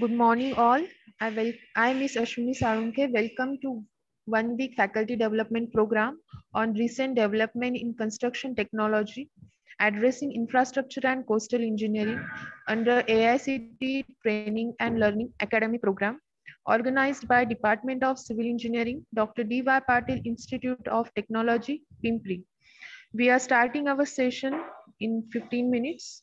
Good morning, all. I, wel I Miss Ashwini Sarunke. Welcome to one week faculty development program on recent development in construction technology, addressing infrastructure and coastal engineering under AICTE Training and Learning Academy program, organized by Department of Civil Engineering, Dr. D.Y. Patil Institute of Technology, Pimpri. We are starting our session in 15 minutes.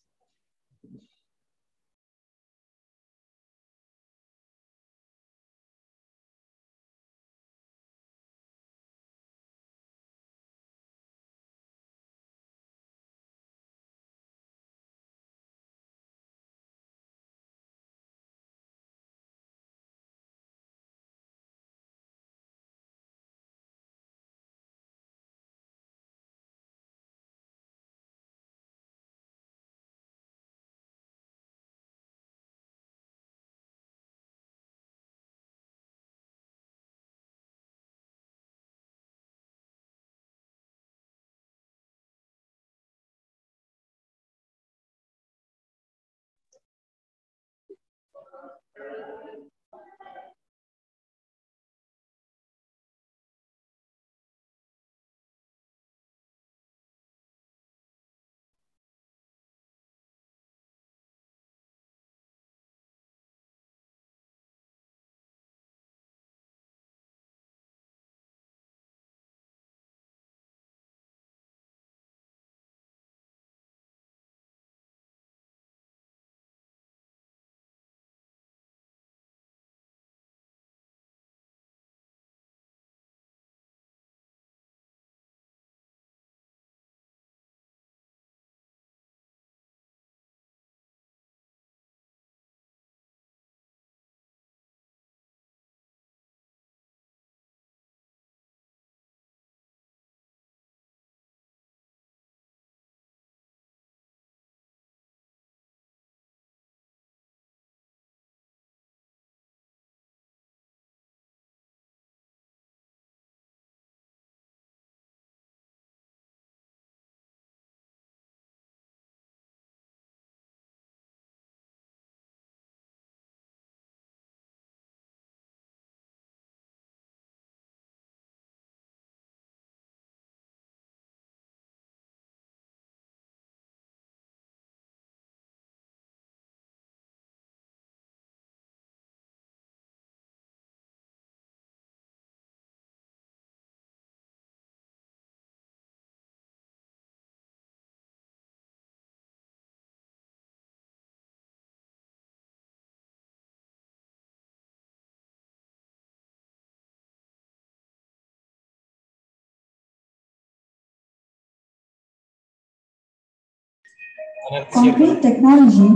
Concrete technology,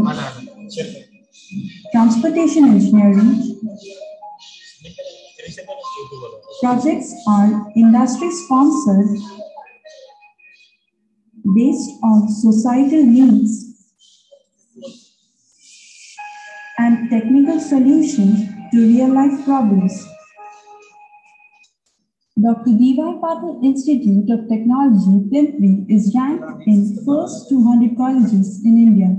transportation engineering, projects are industry sponsored. Based on societal needs. And technical solutions to real life problems. Dr. D.Y. Patil Institute of Technology, Pimpri, is ranked in first 200 colleges in India,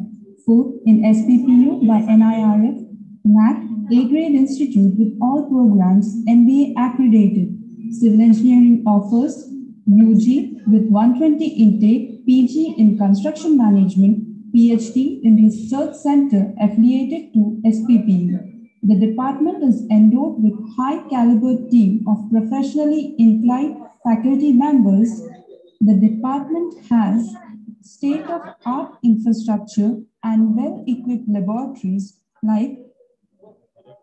fourth in SPPU by NIRF, NAAC, A-grade institute with all programs NBA accredited. Civil engineering offers UG with 120 intake, PG in construction management, PhD in research center affiliated to SPPU. The department is endowed with high caliber team of professionally inclined faculty members. The department has state-of-art infrastructure and well-equipped laboratories like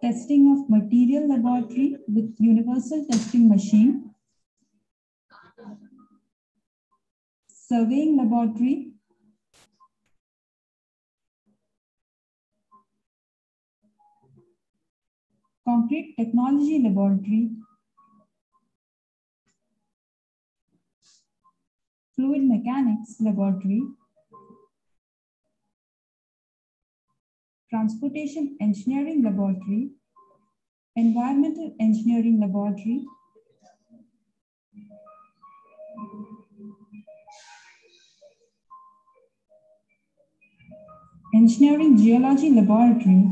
testing of material laboratory with universal testing machine, surveying laboratory, concrete technology laboratory, fluid mechanics laboratory, transportation engineering laboratory, environmental engineering laboratory, engineering geology laboratory,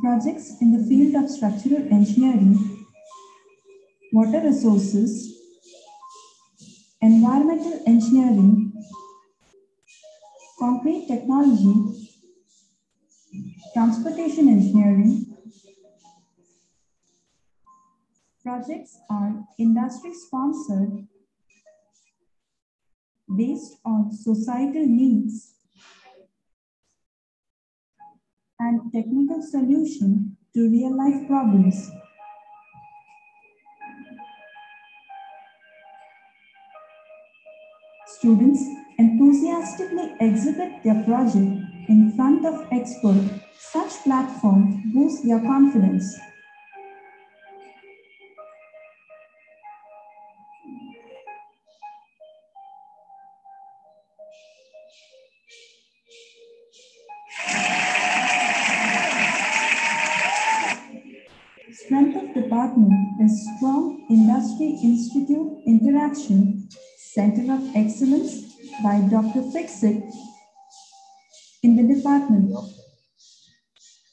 projects in the field of structural engineering, water resources, environmental engineering, concrete technology, transportation engineering. Projects are industry sponsored based on societal needs and technical solution to real life problems. Students enthusiastically exhibit their project in front of experts. Such platform boosts their confidence. Is strong industry institute interaction, center of excellence by Dr. Fixit in the department.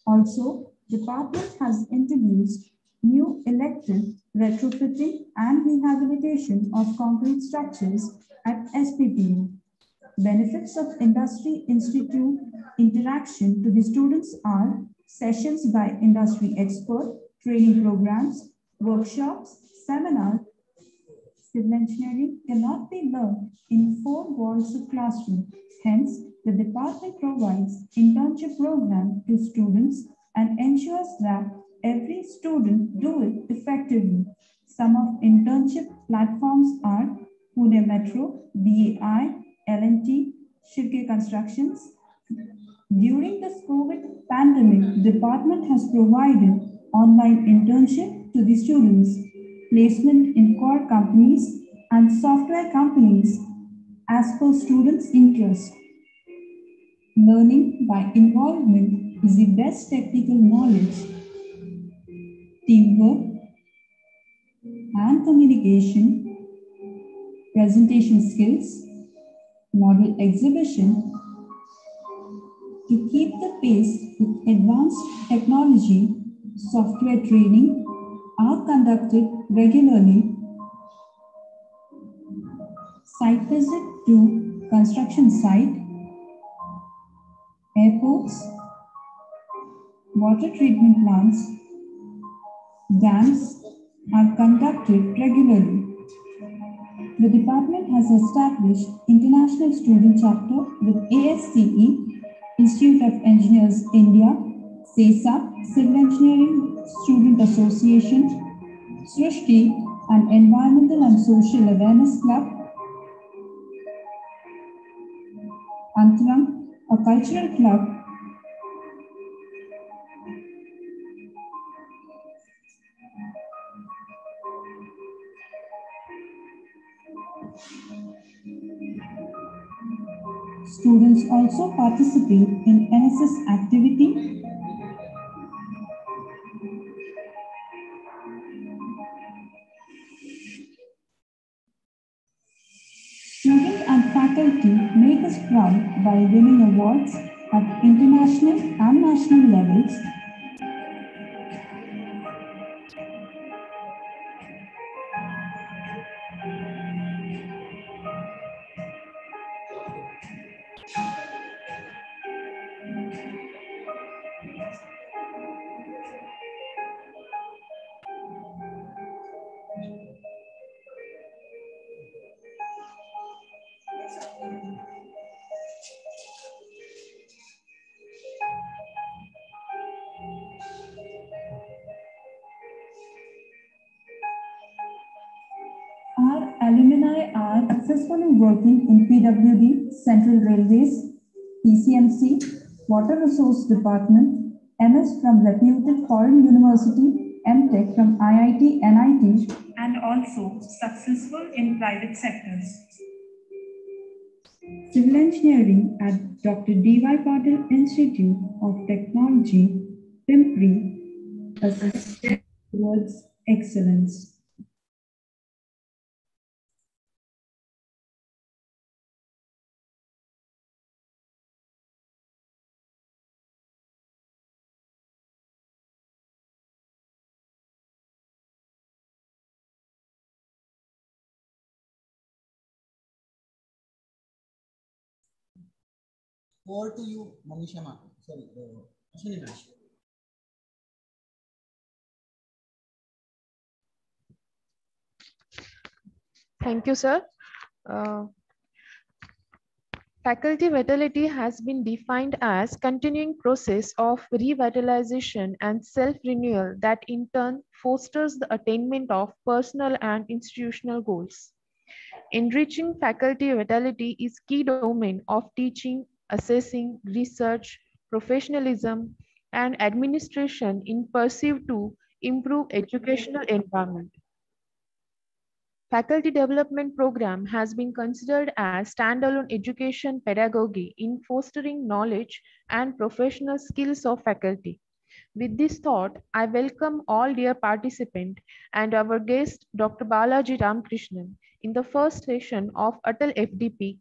Also, department has introduced new elective retrofitting and rehabilitation of concrete structures at SPPU. Benefits of industry institute interaction to the students are sessions by industry expert, training programs, workshops, seminars. Civil engineering cannot be learned in four walls of classroom. Hence, the department provides internship program to students and ensures that every student do it effectively. Some of internship platforms are Pune Metro, BAI, L&T, Shirke Constructions. During this COVID pandemic, department has provided online internship to the students, placement in core companies and software companies as per students' interest. Learning by involvement is the best technical knowledge. Teamwork and communication, presentation skills, model exhibition, to keep the pace with advanced technology, software training are conducted regularly. Site visit to construction site, airports, water treatment plants, dams are conducted regularly. The department has established international student chapter with ASCE, Institute of Engineers India, CESA, Civil Engineering Student Association, Srishti, an Environmental and Social Awareness Club, Antaram, a cultural club, Students also participate in NSS activity. Proud by winning awards at international and national levels PCMC, Water Resource Department, MS from reputed foreign university, MTech from IIT, NIT, and also successful in private sectors. Civil Engineering at Dr. D.Y. Patil Institute of Technology, Pimpri, a step towards excellence. Over to you, Manisha ma'am. Sorry, Ashwini ma'am. Thank you, sir. Uh, faculty vitality has been defined as continuing process of revitalization and self-renewal that in turn fosters the attainment of personal and institutional goals. Enriching faculty vitality is key domain of teaching, assessing, research, professionalism, and administration in pursuit to improve educational environment. Faculty Development Program has been considered as standalone education pedagogy in fostering knowledge and professional skills of faculty. With this thought, I welcome all dear participants and our guest, Dr. Balaji Ramakrishnan, in the first session of Atal FDP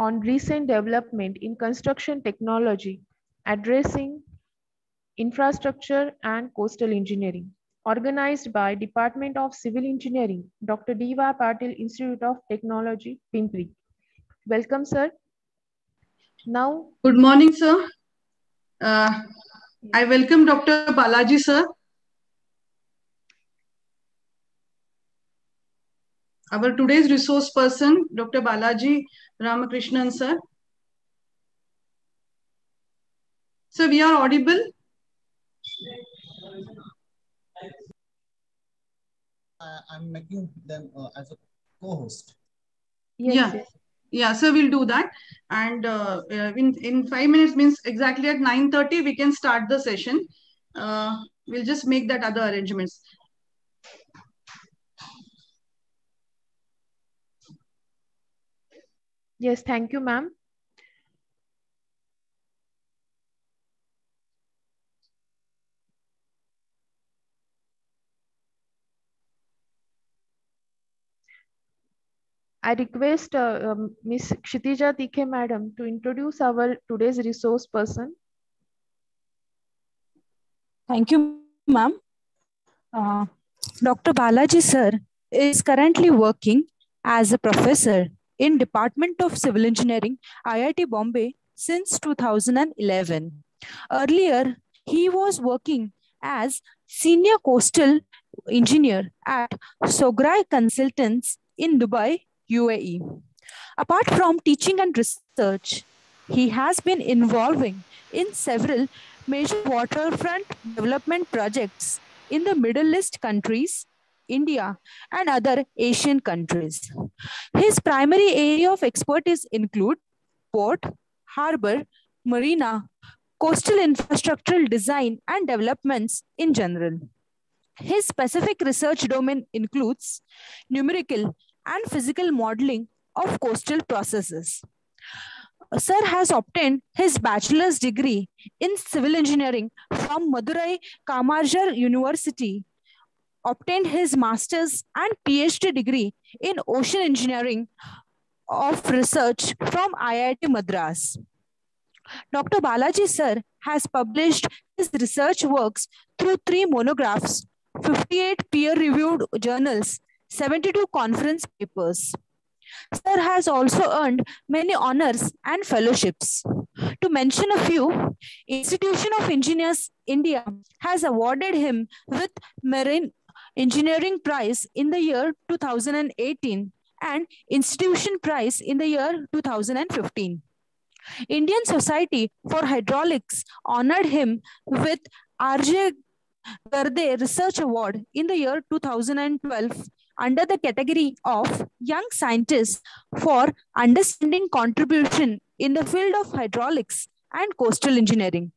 on recent development in construction technology, addressing infrastructure and coastal engineering organized by Department of Civil Engineering, Dr. D.Y. Patil Institute of Technology, Pimpri. Welcome, sir. Now, good morning, sir. Uh, I welcome Dr. Balaji, sir. Our today's resource person, Dr. Balaji Ramakrishnan, sir. So we are audible? I'm making them uh, as a co-host. Yes, yeah. Yes. Yeah, so we'll do that. And uh, in, in five minutes means exactly at 9.30, we can start the session. Uh, we'll just make that other arrangements. Yes, thank you, ma'am. I request uh, um, Ms. Kshitija Tikhe madam to introduce our today's resource person. Thank you, ma'am. Uh, Dr. Balaji sir is currently working as a professor in Department of Civil Engineering, IIT Bombay since 2011. Earlier, he was working as senior coastal engineer at Sogreah Consultants in Dubai, UAE. Apart from teaching and research, he has been involving in several major waterfront development projects in the Middle East countries, India, and other Asian countries. His primary area of expertise include port, harbor, marina, coastal infrastructural design and developments in general. His specific research domain includes numerical and physical modeling of coastal processes. Sir has obtained his bachelor's degree in civil engineering from Madurai Kamaraj University, obtained his master's and PhD degree in ocean engineering of research from IIT Madras. Dr. Balaji sir has published his research works through three monographs, 58 peer-reviewed journals, 72 conference papers. Sir has also earned many honors and fellowships. To mention a few, Institution of Engineers India has awarded him with Marine Engineering Prize in the year 2018 and Institution Prize in the year 2015. Indian Society for Hydraulics honored him with RJ Garde Research Award in the year 2012 under the category of Young Scientists for Understanding Contribution in the field of hydraulics and coastal engineering.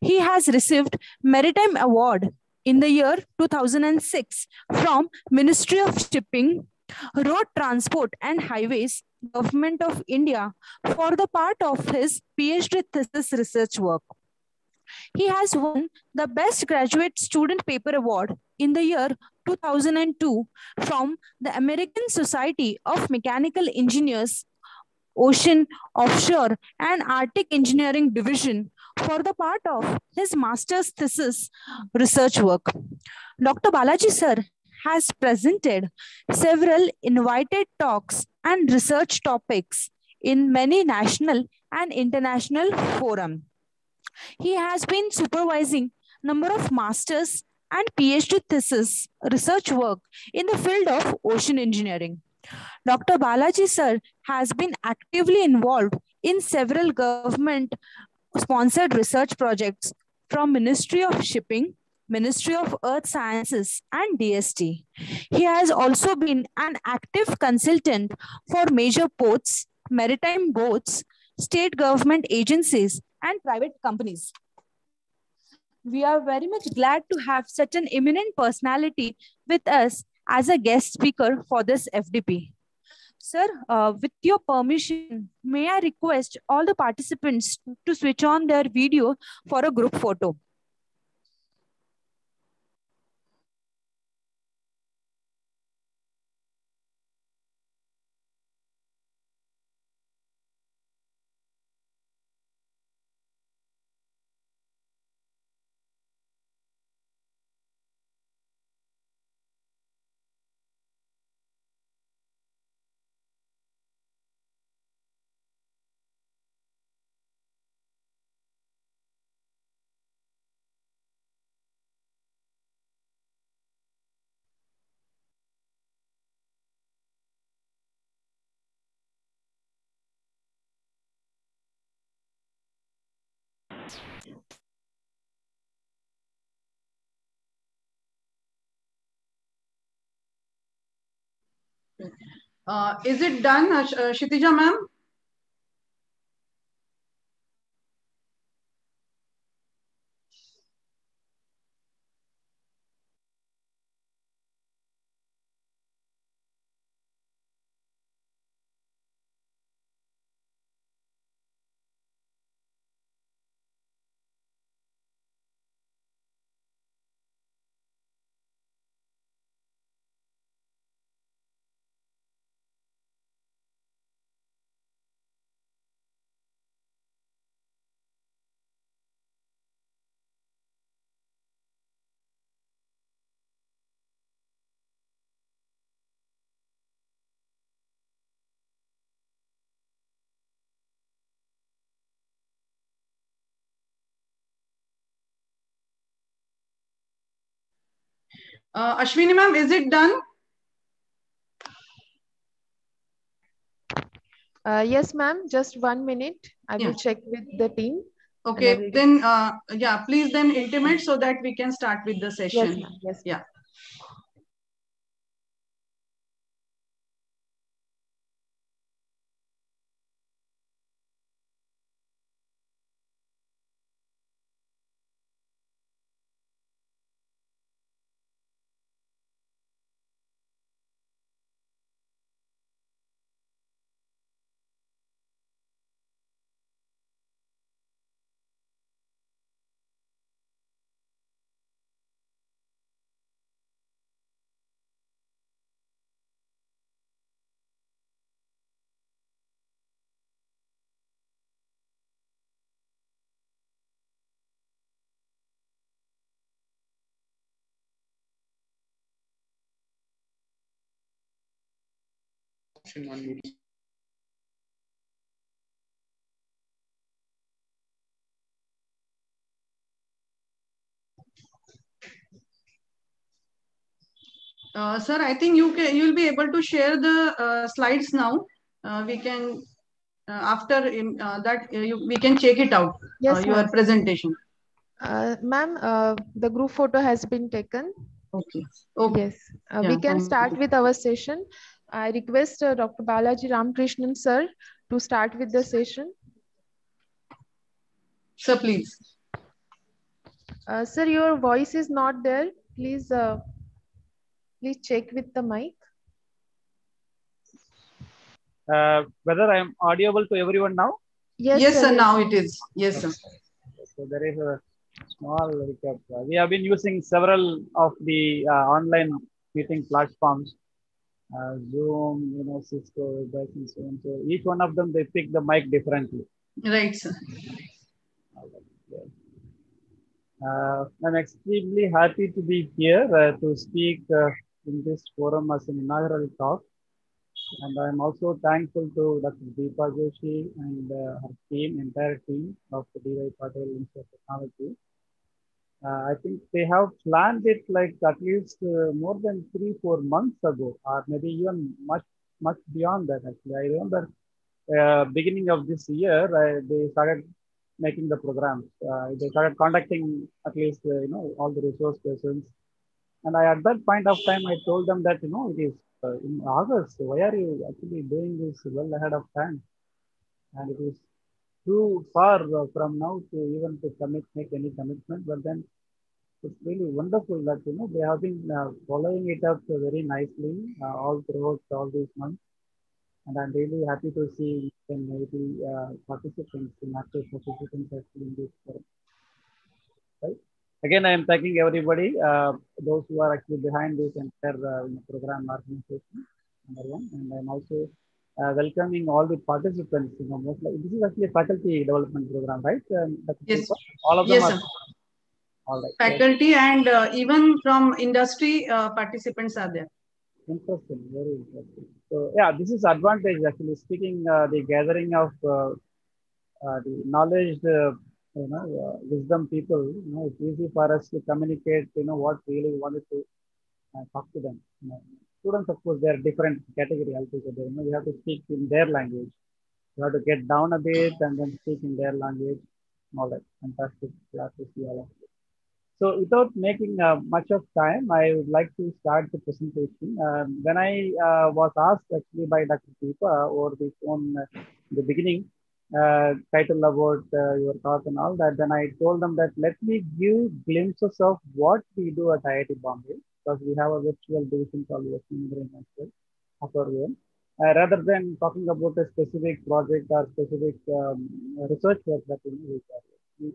He has received Maritime Award in the year 2006 from Ministry of Shipping, Road Transport and Highways, Government of India for the part of his PhD thesis research work. He has won the Best Graduate Student Paper Award in the year 2002 from the American Society of Mechanical Engineers Ocean, Offshore, and Arctic Engineering Division for the part of his master's thesis research work. Dr. Balaji sir has presented several invited talks and research topics in many national and international forum. He has been supervising number of masters and PhD thesis research work in the field of ocean engineering. Dr. Balaji sir has been actively involved in several government sponsored research projects from Ministry of Shipping, Ministry of Earth Sciences and DST. He has also been an active consultant for major ports, maritime boats, state government agencies and private companies. We are very much glad to have such an eminent personality with us as a guest speaker for this FDP. Sir, uh, with your permission, may I request all the participants to switch on their video for a group photo. Uh, is it done, uh, Kshitija ma'am? Uh, Ashwini ma'am, is it done? Uh, yes, ma'am. Just one minute. I Yeah. will check with the team. Okay, then, uh, yeah, please then intimate so that we can start with the session. ma'am. Yes. Yeah. Uh, sir, I think you can, you'll be able to share the uh, slides now. Uh, we can, uh, after in, uh, that, uh, you, we can check it out, Yes, uh, your ma'am. presentation. Uh, ma'am, uh, the group photo has been taken. Okay. Okay. Yes, uh, Yeah, we can thank start with our session. I request uh, Dr. Balaji Ramakrishnan, sir to start with the session. Sir, please. Uh, sir, your voice is not there. Please, uh, please check with the mic. uh, whether I am audible to everyone now. Yes, Yes, sir, yes. now it is. Yes, sir. So there is a small recap. We have been using several of the uh, online meeting platforms, uh, Zoom, you know, Cisco, Webex, and so on. So each one of them they pick the mic differently. Right, sir. Uh, I'm extremely happy to be here uh, to speak uh, in this forum as an inaugural talk. And I'm also thankful to Dr. Deepa Joshi and uh, her team, entire team of the DY Patil Institute of Technology. Uh, I think they have planned it like at least uh, more than three, four months ago, or maybe even much, much beyond that. Actually, I remember uh, beginning of this year, they started making the programs. Uh, they started contacting at least uh, you know all the resource persons, and I at that point of time I told them that you know it is uh, in August. Why are you actually doing this well ahead of time? And it is too far uh, from now to even to commit make any commitment. But then it's really wonderful that you know they have been uh, following it up very nicely uh, all throughout all these months and I'm really happy to see and maybe participants, in active participants actually in this forum. Right. Again, I am thanking everybody, uh, those who are actually behind this entire uh, program organization, number one, and I'm also uh, welcoming all the participants. You know, most like, this is actually a faculty development program, right? Um, yes. All of them yes, are. Sir. All right. Faculty and uh, even from industry uh, participants are there. Interesting, very interesting. So yeah, this is advantage actually. Speaking uh, the gathering of uh, uh, the knowledge, uh, you know, uh, wisdom people. You know, it's easy for us to communicate. You know what really wanted to talk to them. You know, students, of course, they are different category altogether. You know, you have to speak in their language. You have to get down a bit and then speak in their language. All that fantastic. All of. So without making uh, much of time, I would like to start the presentation. Um, when I uh, was asked actually by Dr. Deepa over the phone uh, the beginning, uh, title about uh, your talk and all that, then I told them that let me give glimpses of what we do at IIT Bombay because we have a virtual division called Western Indian National upper own. Uh, rather than talking about a specific project or specific um, research work that we do.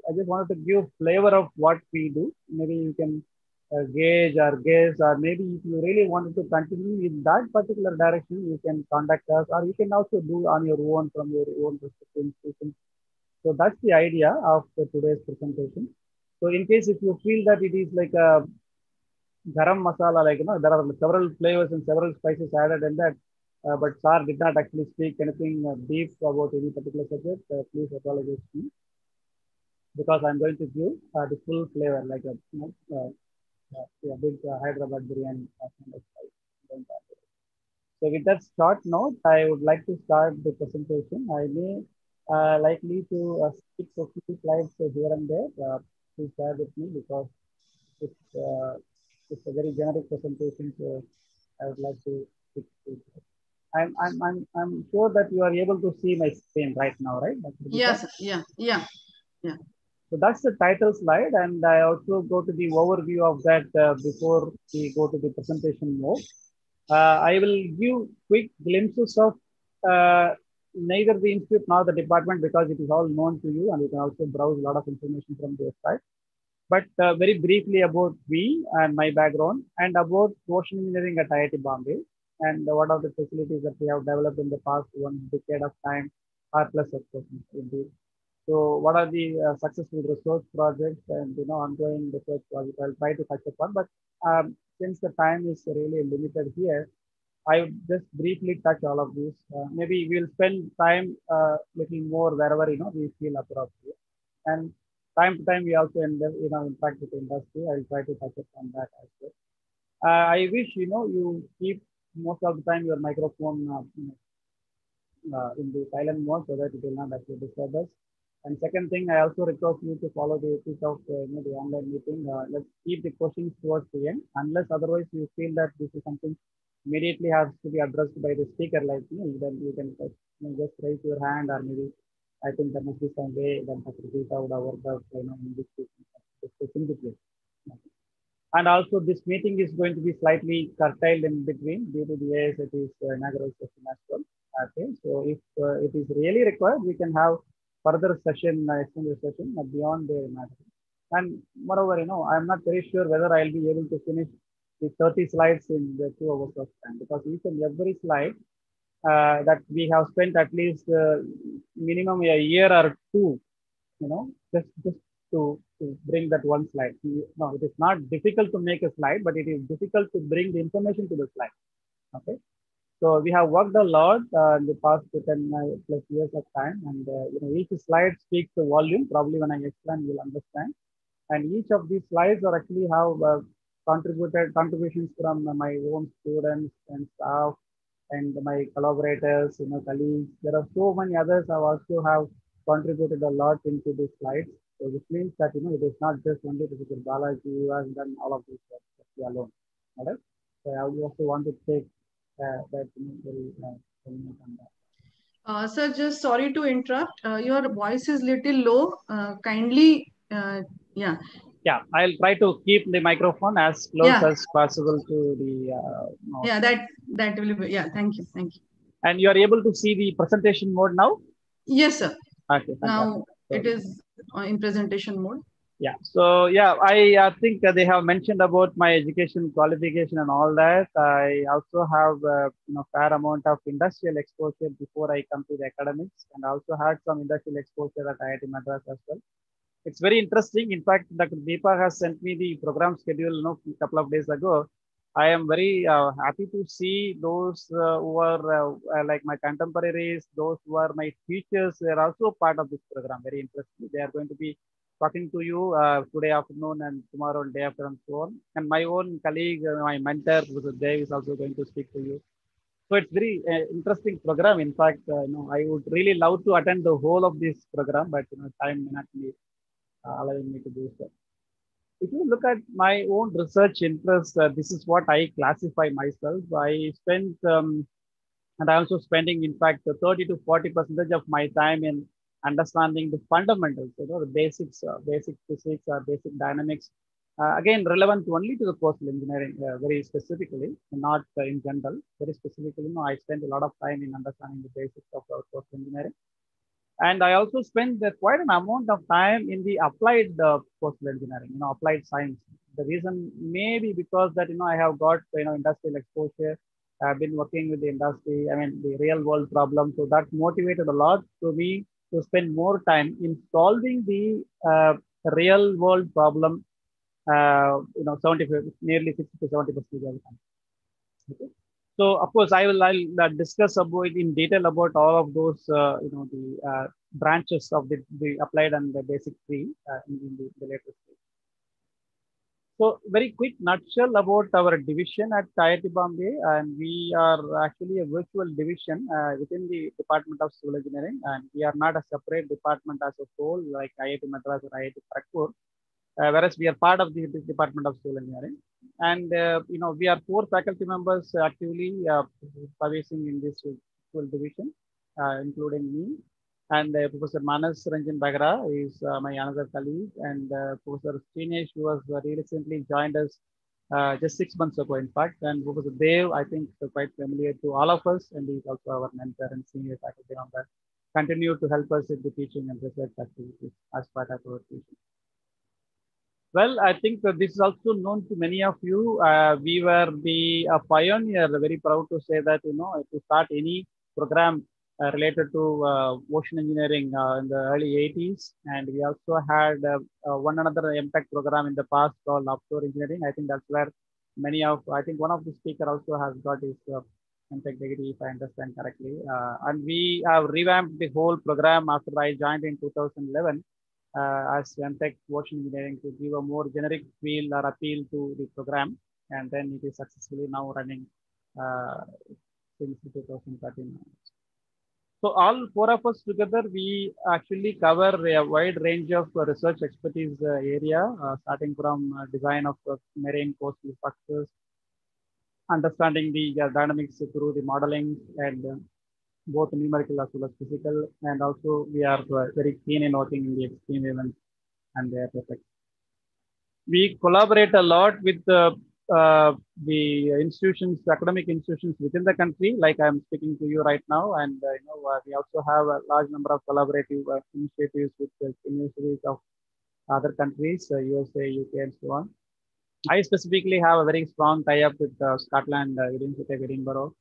I just wanted to give flavor of what we do. Maybe you can uh, gauge or guess, or maybe if you really wanted to continue in that particular direction, you can contact us, or you can also do on your own from your own respective institution. So that's the idea of today's presentation. So in case if you feel that it is like a garam masala, like you know, there are several flavors and several spices added in that, uh, but Sir did not actually speak anything uh, deep about any particular subject. please apologize to me because I'm going to give uh, the full flavor, like a, you know, uh, uh, a big Hyderabad biryani. So with that short note, I would like to start the presentation. I may likely to skip a few slides here and there. please bear with me because it's, it's a very generic presentation. So I would like to. I'm, I'm, I'm, I'm sure that you are able to see my screen right now, right? Yes, yeah, yeah, yeah. So that's the title slide. And I also go to the overview of that uh, before we go to the presentation mode. Uh, I will give quick glimpses of uh, neither the institute nor the department because it is all known to you and you can also browse a lot of information from the website. But uh, very briefly about me and my background and about ocean engineering at IIT Bombay and what are the facilities that we have developed in the past one decade of time or plus of course indeed. So what are the uh, successful research projects and you know ongoing research projects? I'll try to touch upon, but um, since the time is really limited here, I would just briefly touch all of these. Uh, maybe we'll spend time a uh, more wherever you know we feel appropriate, and time to time we also end you know interact with industry. I'll try to touch upon that as well. Uh, I wish you know you keep most of the time your microphone you know, in the silent mode so that it will not actually disturb us. And second thing, I also request you to follow the ethics of uh, you know, the online meeting. Uh, let's keep the questions towards the end, unless otherwise you feel that this is something immediately has to be addressed by the speaker like me, then you can you know, just raise your hand or maybe I think there must be some way that. Gita would have worked out, you know, in this between. And also this meeting is going to be slightly curtailed in between due to the ASAT's uh, inaugural session as well. Okay, so if uh, it is really required, we can have further session, uh, extended session uh, beyond the matter. And moreover, you know, I'm not very sure whether I'll be able to finish the 30 slides in the two hours of time because each and every slide uh, that we have spent at least uh, minimum a year or two, you know, just, just to, to bring that one slide. No, it is not difficult to make a slide, but it is difficult to bring the information to the slide. Okay. So we have worked a lot uh, in the past 10 uh, plus years of time, and uh, you know each slide speaks the volume. Probably when I explain, you'll understand. And each of these slides are actually have uh, contributed contributions from my own students and staff and my collaborators, you know, colleagues. There are so many others who also have contributed a lot into these slides. So this means that you know it is not just only Professor Balaji who has done all of this work alone. So I also want to take uh, that very uh. Uh, sir, just sorry to interrupt. Uh, your voice is little low. Uh, kindly, uh, yeah. Yeah, I'll try to keep the microphone as close Yeah. as possible to the. Uh. Yeah, that that will be. Yeah, thank you, thank you. And you are able to see the presentation mode now. Yes, sir. Okay. Now it is uh, in presentation mode. Yeah. So yeah, I uh, think they have mentioned about my education qualification and all that. I also have uh, you know fair amount of industrial exposure before I come to the academics, and also had some industrial exposure at IIT Madras as well. It's very interesting. In fact, Dr. Deepa has sent me the program schedule you know, a couple of days ago. I am very uh, happy to see those uh, who are uh, like my contemporaries, those who are my teachers, they are also part of this program. Very interesting. They are going to be talking to you uh, today afternoon and tomorrow and day after and so on. And my own colleague, uh, my mentor, Dev, is also going to speak to you. So it's very uh, interesting program. In fact, you know, I would really love to attend the whole of this program, but you know, time may not be allowing me to do so. If you look at my own research interests, uh, this is what I classify myself. I spent, um, and I am also spending, in fact, 30 to 40 percentage of my time in understanding the fundamentals, you know, the basics, uh, basic physics or basic dynamics. Uh, again, relevant only to the coastal engineering, uh, very specifically, not uh, in general. Very specifically, you know, I spent a lot of time in understanding the basics of coastal engineering. And I also spent quite an amount of time in the applied uh, coastal engineering, you know, applied science. The reason may be because that, you know, I have got, you know, industrial exposure. I've been working with the industry, I mean, the real world problem. So that motivated a lot to me to spend more time in solving the uh, real world problem, uh, you know, 75, nearly 60 to 70 percent of the time. Okay. So of course, I will I'll uh, discuss about in detail about all of those, uh, you know, the uh, branches of the, the applied and the basic tree in, in the, the later stage. So very quick nutshell about our division at IIT Bombay, and we are actually a virtual division uh, within the Department of Civil Engineering, and we are not a separate department as a whole like IIT Madras or IIT Kharagpur, whereas we are part of the, Department of Civil Engineering. And uh, you know we are four faculty members actively uh, in this virtual division, uh, including me, and uh, Professor Manas Ranjan Behera is uh, my another colleague, and uh, Professor Srinesh, who was uh, recently joined us uh, just six months ago, in fact, and Professor Dev, I think, is quite familiar to all of us, and he's also our mentor and senior faculty member. Continue to help us in the teaching and research activities as part of our teaching. Well, I think this is also known to many of you. Uh, we were the uh, pioneer, very proud to say that, you know, to start any program uh, related to uh, ocean engineering uh, in the early 80s. And we also had uh, one another MTech program in the past called offshore engineering. I think that's where many of, I think one of the speaker also has got his uh, MTech degree, if I understand correctly. And we have revamped the whole program after I joined in 2011 uh, as MTech ocean engineering to give a more generic feel or appeal to the program. And then it is successfully now running uh, since 2013. So all four of us together, we actually cover a wide range of research expertise uh, area, uh, starting from uh, design of uh, marine coastal structures, understanding the dynamics through the modeling and both numerical as well as physical. And also we are uh, very keen in working in the extreme events and their effects. We collaborate a lot with the uh, the institutions, academic institutions within the country, like I'm speaking to you right now, and uh, you know uh, we also have a large number of collaborative uh, initiatives with the universities of other countries, USA, UK, and so on. I specifically have a very strong tie-up with uh, Scotland, uh, University of Edinburgh,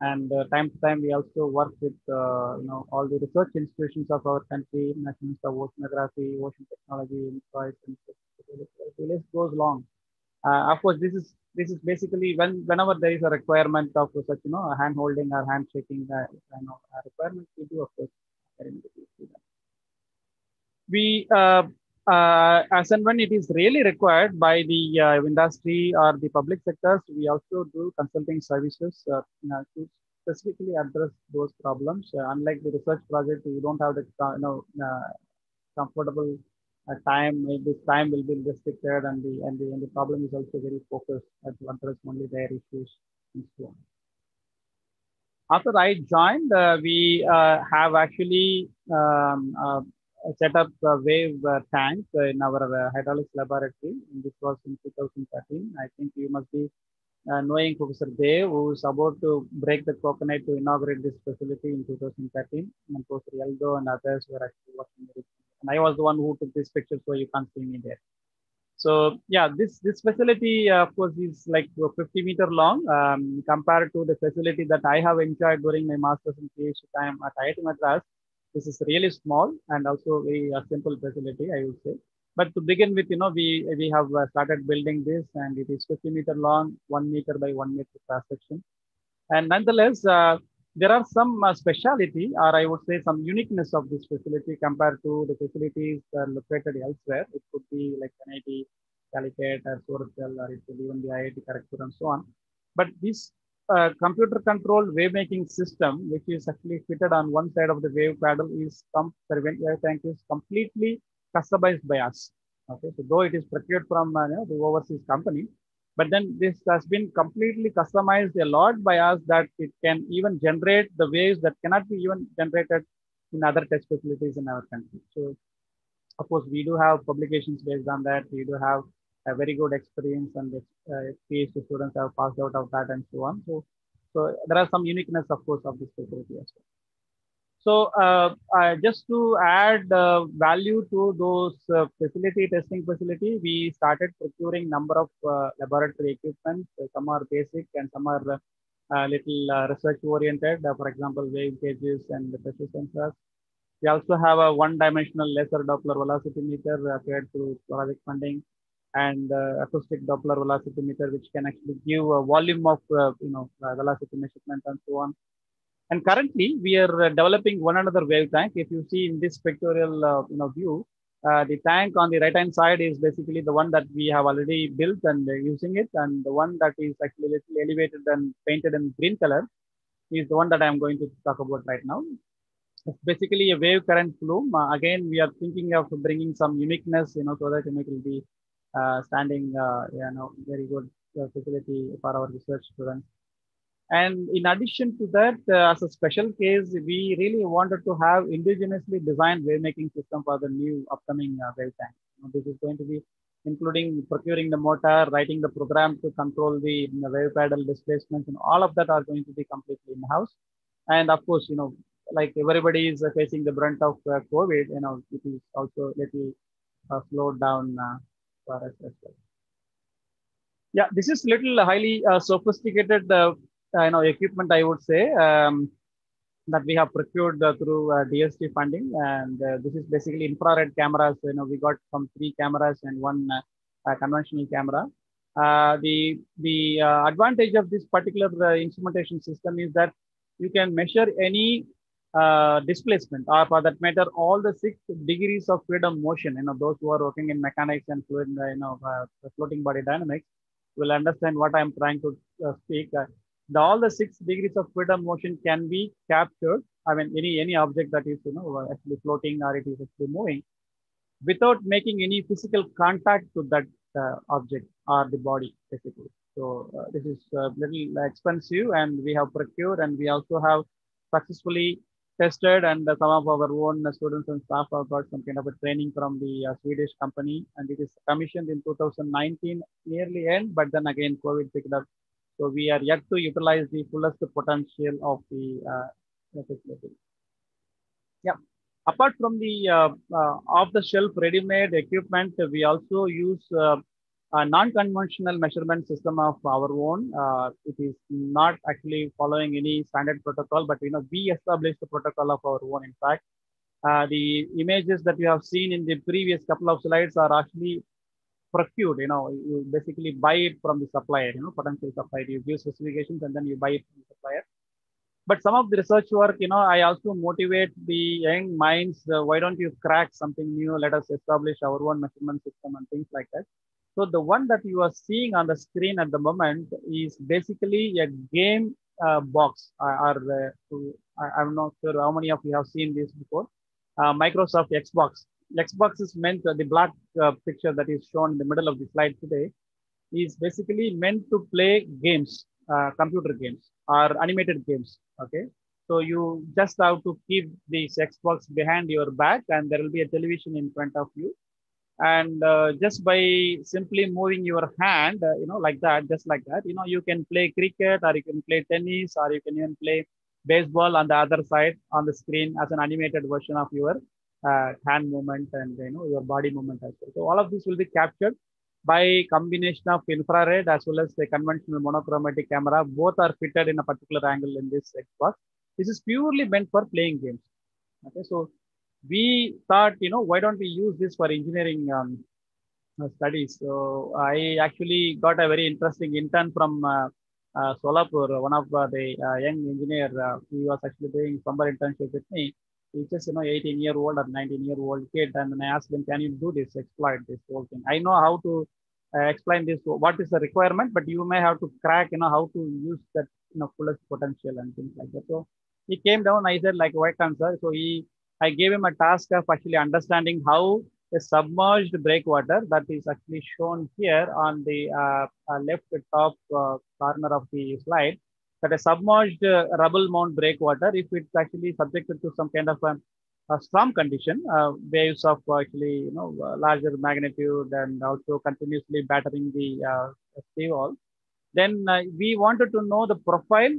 and uh, time to time we also work with you know all the research institutions of our country, National Institute of Oceanography, Ocean Technology, and the list goes long Uh, of course, this is this is basically when whenever there is a requirement of such you know hand holding or hand shaking uh, you know, requirement, we do of course. We uh, uh, as and when it is really required by the uh, industry or the public sectors, we also do consulting services uh, to specifically address those problems. Uh, unlike the research project, you don't have the you know uh, comfortable uh, time. This time will be restricted, and the and the and the problem is also very focused to address only their issues and so on. After I joined, we have actually um, set up a wave uh, tank uh, in our uh, hydraulics laboratory. And this was in 2013. I think you must be knowing Professor Dev, who is about to break the coconut to inaugurate this facility in 2013. And Professor Eldho and others were actually working with it. And I was the one who took this picture, so you can't see me there. So yeah, this this facility, uh, of course, is like 50 meter long um, compared to the facility that I have enjoyed during my master's and PhD time at IIT Madras. This is really small and also very uh, simple facility, I would say. But to begin with, you know, we we have uh, started building this, and it is 50 meter long, one meter by one meter cross section. And nonetheless, uh, there are some uh, speciality, or I would say some uniqueness of this facility compared to the facilities located elsewhere. It could be like NIT, Calicut, or Surathkal, or it could even be IIT Kharagpur and so on. But this uh, computer controlled wave making system, which is actually fitted on one side of the wave paddle is tank is completely customized by us. Okay, so though it is procured from uh, the overseas company, but then this has been completely customized a lot by us that it can even generate the waves that cannot be even generated in other test facilities in our country. So of course, we do have publications based on that. We do have a very good experience and uh, PhD students have passed out of that and so on. So, so there are some uniqueness, of course, of this facility as well. So uh, uh, just to add uh, value to those uh, facility testing facility, we started procuring number of uh, laboratory equipment. some are basic and some are little research oriented. for example, wave gauges and pressure sensors. We also have a one-dimensional laser Doppler velocity meter acquired through project funding and uh, acoustic Doppler velocity meter, which can actually give a volume of uh, you know uh, velocity measurement and so on. And currently, we are developing one another wave tank. If you see in this pictorial you know view, uh, the tank on the right hand side is basically the one that we have already built and using it, and the one that is actually little elevated and painted in green color is the one that I am going to talk about right now. It's basically a wave current flume. Uh, again, we are thinking of bringing some uniqueness, you know, so that it will be standing, uh, you know, very good uh, facility for our research students. And in addition to that, uh, as a special case, we really wanted to have indigenously designed wave making system for the new upcoming uh, wave tank. This is going to be including procuring the motor, writing the program to control the, you know, wave paddle displacements, and all of that are going to be completely in house. And of course, you know, like everybody is facing the brunt of uh, COVID, you know, it is also little slowed down as. Yeah, this is little highly uh, sophisticated, uh, you know, equipment I would say um, that we have procured uh, through DST funding, and this is basically infrared cameras. You know, we got from three cameras and one conventional camera. the the advantage of this particular instrumentation system is that you can measure any uh, displacement or for that matter all the six degrees of freedom motion you know those who are working in mechanics and fluid you know uh, floating body dynamics will understand what i'm trying to uh, speak. Uh, the, all the six degrees of freedom motion can be captured i mean any any object that is you know actually floating or it is actually moving without making any physical contact to that uh, object or the body basically. So uh, this is a little expensive and we have procured and we also have successfully tested and some of our own students and staff have got some kind of a training from the uh, Swedish company and it is commissioned in 2019 nearly end but then again COVID picked up so we are yet to utilize the fullest potential of the uh, facility. Yeah. Apart from the uh, uh, off-the-shelf ready-made equipment, we also use uh, a non-conventional measurement system of our own. Uh, it is not actually following any standard protocol, but you know we established the protocol of our own. In fact, uh, the images that you have seen in the previous couple of slides are actually procured, you know, you basically buy it from the supplier, you know, potential supplier. You give specifications and then you buy it from the supplier. But some of the research work, you know, I also motivate the young minds. Uh, why don't you crack something new? Let us establish our own measurement system and things like that. So the one that you are seeing on the screen at the moment is basically a game uh, box. Or, uh, I, am not sure how many of you have seen this before. Uh, Microsoft Xbox. Xbox is meant, the black uh, picture that is shown in the middle of the slide today is basically meant to play games, uh, computer games or animated games. Okay. So you just have to keep this Xbox behind your back and there will be a television in front of you. And uh, just by simply moving your hand, uh, you know, like that, just like that, you know, you can play cricket or you can play tennis or you can even play baseball on the other side on the screen as an animated version of your uh, hand movement and you know your body movement as well. So all of this will be captured by combination of infrared as well as the conventional monochromatic camera. Both are fitted in a particular angle in this Xbox. This is purely meant for playing games. Okay, so we thought, you know, why don't we use this for engineering um, studies? So I actually got a very interesting intern from uh, uh, Solapur, one of uh, the uh, young engineer. Uh, he was actually doing summer internship with me he's just you know 18 year old or 19 year old kid and i asked him can you do this exploit this whole thing i know how to explain this what is the requirement but you may have to crack you know how to use that you know fullest potential and things like that so he came down i said like why can't sir so he i gave him a task of actually understanding how a submerged breakwater that is actually shown here on the uh, uh, left top uh, corner of the slide that a submerged uh, rubble mound breakwater, if it's actually subjected to some kind of a, a storm condition, uh, waves of actually you know larger magnitude and also continuously battering the uh, seawall, then we wanted to know the profile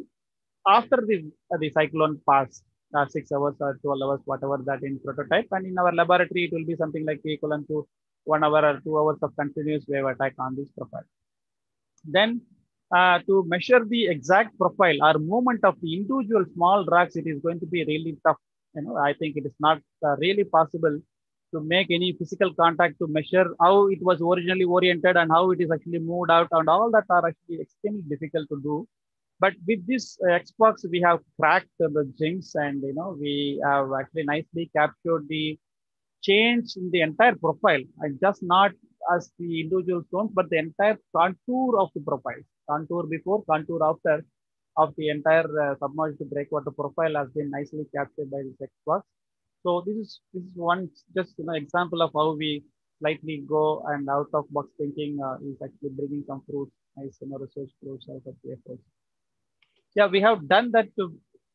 after the the cyclone pass. Uh, six hours or 12 hours, whatever that in prototype. And in our laboratory, it will be something like equivalent to one hour or two hours of continuous wave attack on this profile. Then uh, to measure the exact profile or movement of the individual small rocks, it is going to be really tough. You know, I think it is not uh, really possible to make any physical contact to measure how it was originally oriented and how it is actually moved out and all that are actually extremely difficult to do. But with this uh, Xbox, we have cracked the jinx and, you know, we have actually nicely captured the change in the entire profile and just not as the individual stones, but the entire contour of the profile contour before, contour after of the entire uh, submerged breakwater profile has been nicely captured by this Xbox. So this is this is one just you know example of how we slightly go and out of box thinking uh, is actually bringing some fruits, nice you know research fruits out of the efforts. Yeah, we have done that a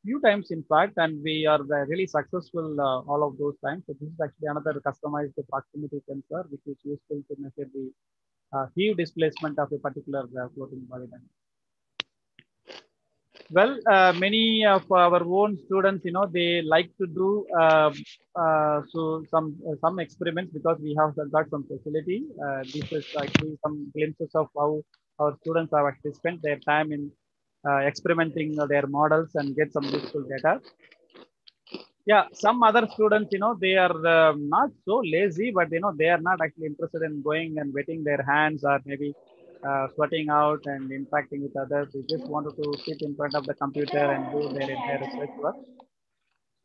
few times in fact, and we are uh, really successful uh, all of those times. So this is actually another customized proximity sensor, which is useful to measure the uh, heave displacement of a particular uh, floating body. Well, uh, many of our own students, you know, they like to do uh, uh, so some uh, some experiments because we have got some facility. this is actually some glimpses of how our students have actually spent their time in experimenting their models and get some useful data. Yeah some other students you know they are um, not so lazy but you know they are not actually interested in going and wetting their hands or maybe uh, sweating out and interacting with others. They just wanted to sit in front of the computer and do their entire research work.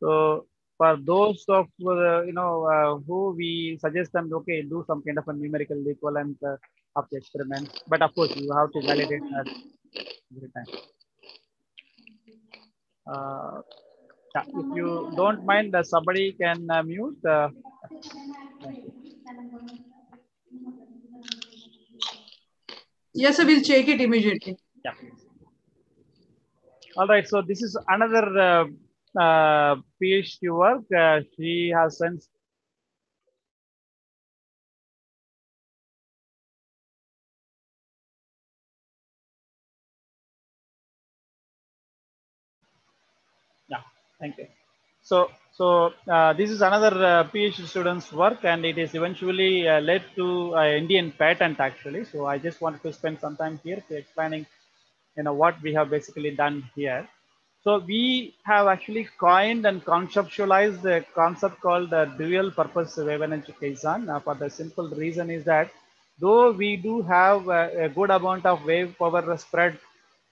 So for those of uh, you know uh, who we suggest them okay do some kind of a numerical equivalent uh, of the experiment but of course you have to validate that every time uh, yeah, if you don't mind, uh, somebody can uh, mute. Uh, yes, I will check it immediately. Yeah. All right. So this is another uh, uh, PhD work. Uh, she has sent Thank you. So, so uh, this is another uh, PhD student's work, and it is eventually uh, led to an Indian patent actually. So, I just wanted to spend some time here to explaining, you know, what we have basically done here. So, we have actually coined and conceptualized the concept called the dual purpose wave energy caisson. Uh, for the simple reason is that though we do have a, a good amount of wave power spread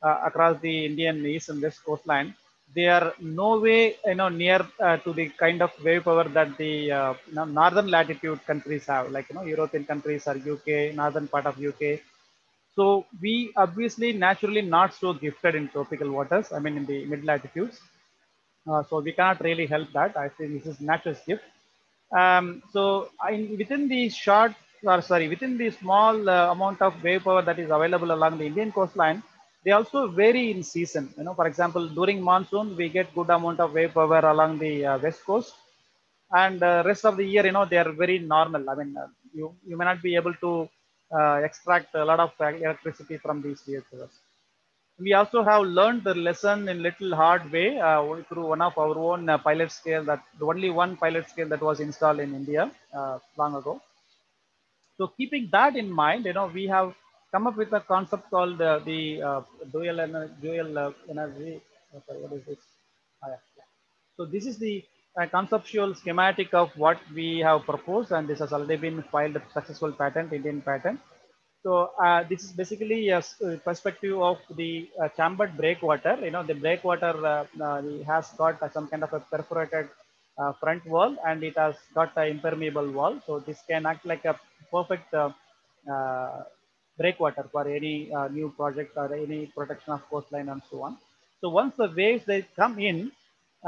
uh, across the Indian east and west coastline, they are no way you know near uh, to the kind of wave power that the uh, northern latitude countries have, like you know European countries or UK, northern part of UK. So we obviously naturally not so gifted in tropical waters. I mean in the mid latitudes. Uh, so we cannot really help that. I think this is natural gift. Um, so I, within the short, or sorry, within the small uh, amount of wave power that is available along the Indian coastline, they also vary in season. You know, for example, during monsoon, we get good amount of wave power along the uh, west coast, and uh, rest of the year, you know, they are very normal. I mean, uh, you you may not be able to uh, extract a lot of electricity from these powers we also have learned the lesson in little hard way uh, through one of our own uh, pilot scale that the only one pilot scale that was installed in India long ago. So keeping that in mind, you know, we have come up with a concept called uh, the uh, dual, ener dual uh, energy. oh, sorry, what is this? Ah, yeah, yeah. So this is the conceptual schematic of what we have proposed, and this has already been filed a successful patent, Indian patent. So uh, this is basically a perspective of the uh, chambered breakwater. You know, the breakwater uh, has got some kind of a perforated front wall and it has got an impermeable wall. So this can act like a perfect breakwater for any new project or any protection of coastline and so on. So once the waves they come in,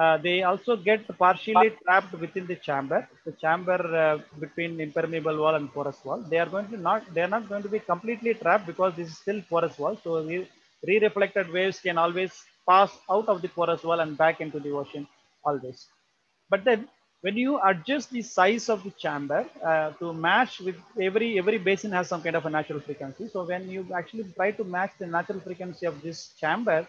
uh, they also get partially trapped within the chamber, the chamber uh, between impermeable wall and porous wall. They are going to not, they are not going to be completely trapped because this is still porous wall. So re-reflected waves can always pass out of the porous wall and back into the ocean always. But then when you adjust the size of the chamber uh, to match with every, every basin has some kind of a natural frequency. So when you actually try to match the natural frequency of this chamber,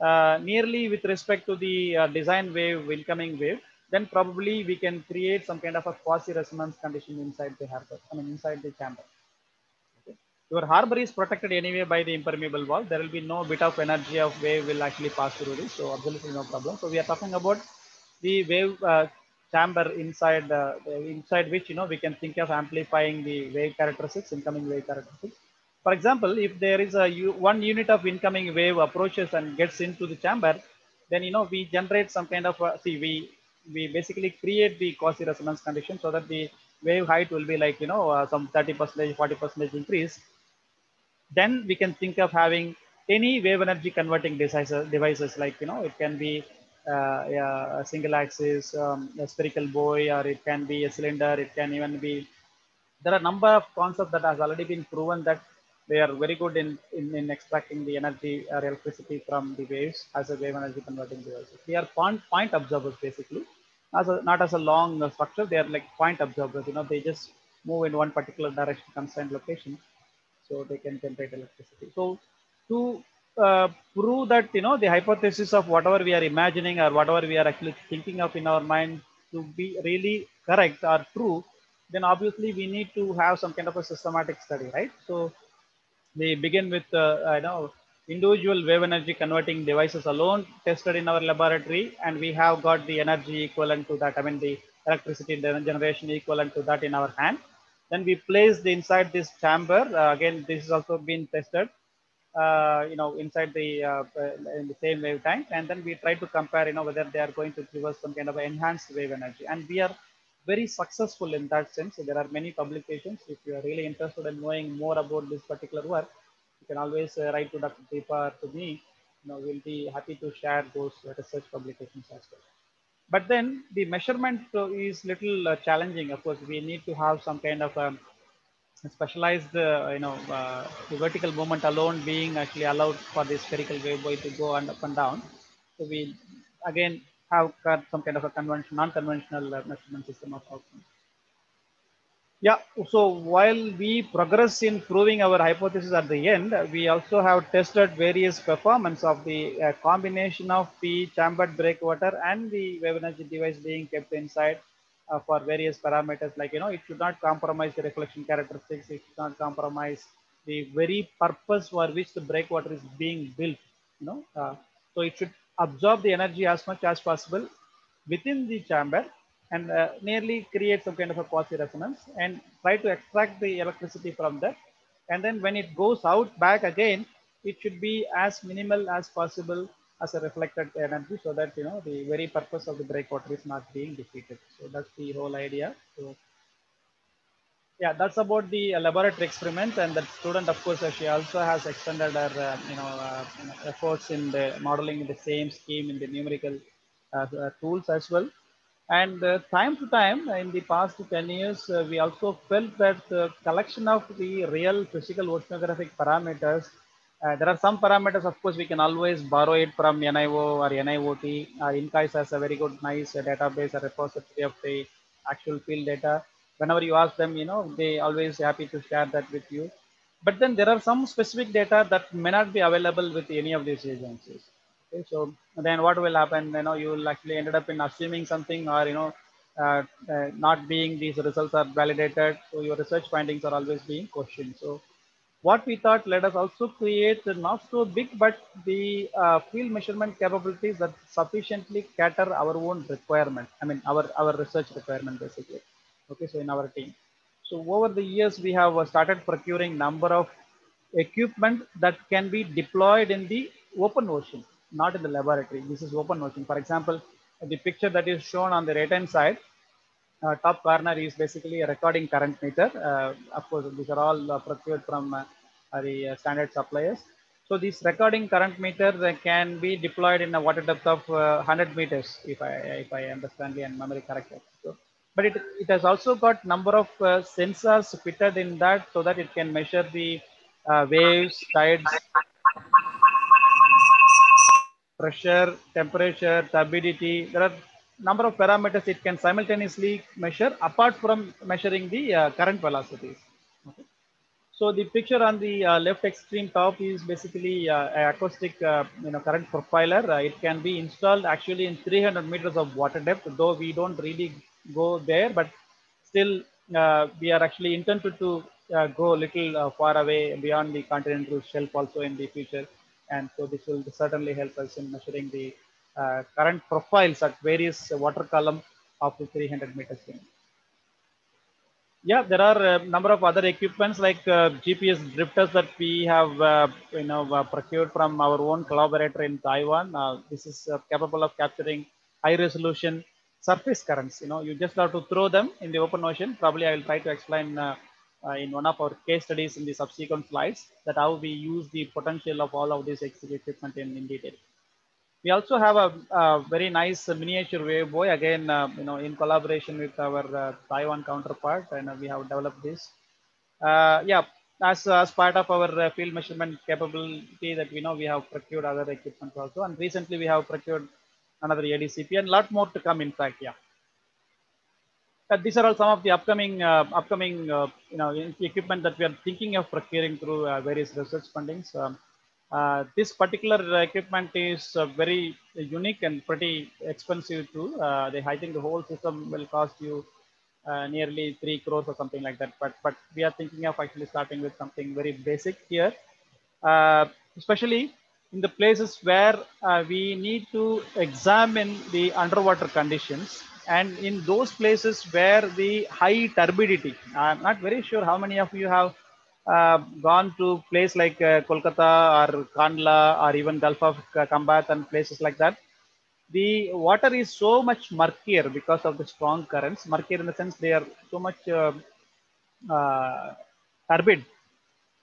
uh, nearly with respect to the uh, design wave, incoming wave, then probably we can create some kind of a quasi-resonance condition inside the harbor, I mean inside the chamber. Okay. Your harbor is protected anyway by the impermeable wall. There will be no bit of energy of wave will actually pass through this, so absolutely no problem. So we are talking about the wave uh, chamber inside uh, inside which you know we can think of amplifying the wave characteristics, incoming wave characteristics. For example, if there is a one unit of incoming wave approaches and gets into the chamber, then you know we generate some kind of see we we basically create the quasi resonance condition so that the wave height will be like you know uh, some 30 percent 40 percent increase then we can think of having any wave energy converting devices devices like you know it can be yeah, a single axis um, a spherical buoy or it can be a cylinder it can even be there are a number of concepts that has already been proven that they are very good in, in, in extracting the energy or electricity from the waves as a wave energy converting devices. They are point, point absorbers basically, as a, not as a long uh, structure. They are like point absorbers. You know, they just move in one particular direction, constrained location, so they can generate electricity. So to uh, prove that you know the hypothesis of whatever we are imagining or whatever we are actually thinking of in our mind to be really correct or true, then obviously we need to have some kind of a systematic study, right? So we begin with uh, I know individual wave energy converting devices alone tested in our laboratory and we have got the energy equivalent to that i mean the electricity generation equivalent to that in our hand then we place the inside this chamber uh, again this has also been tested uh, you know inside the uh, in the same wave tank and then we try to compare you know whether they are going to give us some kind of enhanced wave energy and we are very successful in that sense. So there are many publications. If you are really interested in knowing more about this particular work, you can always uh, write to Dr. Deepa or to me. You know, we'll be happy to share those research publications as well. But then the measurement uh, is little uh, challenging. Of course, we need to have some kind of um, specialized, uh, you know, uh, the vertical movement alone being actually allowed for the spherical wave to go and up and down. So we again have got some kind of a convention, non-conventional uh, measurement system of outcomes. Yeah, so while we progress in proving our hypothesis at the end, we also have tested various performance of the uh, combination of the chambered breakwater and the wave energy device being kept inside uh, for various parameters like, you know, it should not compromise the reflection characteristics, it should not compromise the very purpose for which the breakwater is being built, you know. Uh, so it should absorb the energy as much as possible within the chamber and uh, nearly create some kind of a quasi resonance and try to extract the electricity from that And then when it goes out back again, it should be as minimal as possible as a reflected energy so that, you know, the very purpose of the breakwater is not being defeated. So that's the whole idea. So yeah, that's about the uh, laboratory experiment. And the student, of course, uh, she also has extended her, uh, you know, uh, efforts in the modeling the same scheme in the numerical uh, uh, tools as well. And uh, time to time, in the past 10 years, uh, we also felt that the collection of the real physical oceanographic parameters, uh, there are some parameters, of course, we can always borrow it from NIO or NIOT. Uh, INCOIS has a very good, nice uh, database, a repository of the actual field data. Whenever you ask them, you know, they always happy to share that with you. But then there are some specific data that may not be available with any of these agencies. Okay, so then what will happen? You know, you will actually ended up in assuming something or, you know, uh, uh, not being these results are validated. So your research findings are always being questioned. So what we thought, let us also create not so big, but the uh, field measurement capabilities that sufficiently cater our own requirement. I mean, our, our research requirement basically. Okay, so in our team. So over the years, we have started procuring number of equipment that can be deployed in the open ocean, not in the laboratory. This is open ocean. For example, the picture that is shown on the right hand side, uh, top corner is basically a recording current meter. Uh, of course, these are all uh, procured from uh, the uh, standard suppliers. So this recording current meter uh, can be deployed in a water depth of 100 meters, if I if I understand the memory correct. So, but it, it has also got number of sensors fitted in that so that it can measure the waves, tides, pressure, temperature, turbidity. There are number of parameters it can simultaneously measure apart from measuring the uh, current velocities. So the picture on the uh, left extreme top is basically uh, acoustic uh, you know, current profiler. Uh, it can be installed actually in 300 meters of water depth, though we don't really go there, but still uh, we are actually intended to go a little far away beyond the continental shelf also in the future. And so this will certainly help us in measuring the current profiles at various water column of the 300 meters. Yeah, there are a number of other equipments like uh, GPS drifters that we have, uh, you know, uh, procured from our own collaborator in Taiwan. Uh, this is uh, capable of capturing high resolution surface currents. You know, you just have to throw them in the open ocean. Probably I will try to explain in one of our case studies in the subsequent slides that how we use the potential of all of this equipment in, in detail. We also have a, a very nice miniature wave buoy again, uh, you know, in collaboration with our uh, Taiwan counterpart, and uh, we have developed this. yeah, as, as part of our field measurement capability that we know, we have procured other equipment also, and recently we have procured another ADCP and a lot more to come. In fact, yeah. Uh, these are all some of the upcoming uh, upcoming uh, you know equipment that we are thinking of procuring through various research fundings. Um, uh, this particular equipment is uh, very unique and pretty expensive too. Uh, they, I think the whole system will cost you nearly three crores or something like that. But but we are thinking of actually starting with something very basic here, especially in the places where we need to examine the underwater conditions and in those places where the high turbidity i'm not very sure how many of you have uh, gone to place like uh, Kolkata or Kandla or even Gulf of Khambhat and places like that, the water is so much murkier because of the strong currents. Murkier in the sense they are so much uh, uh turbid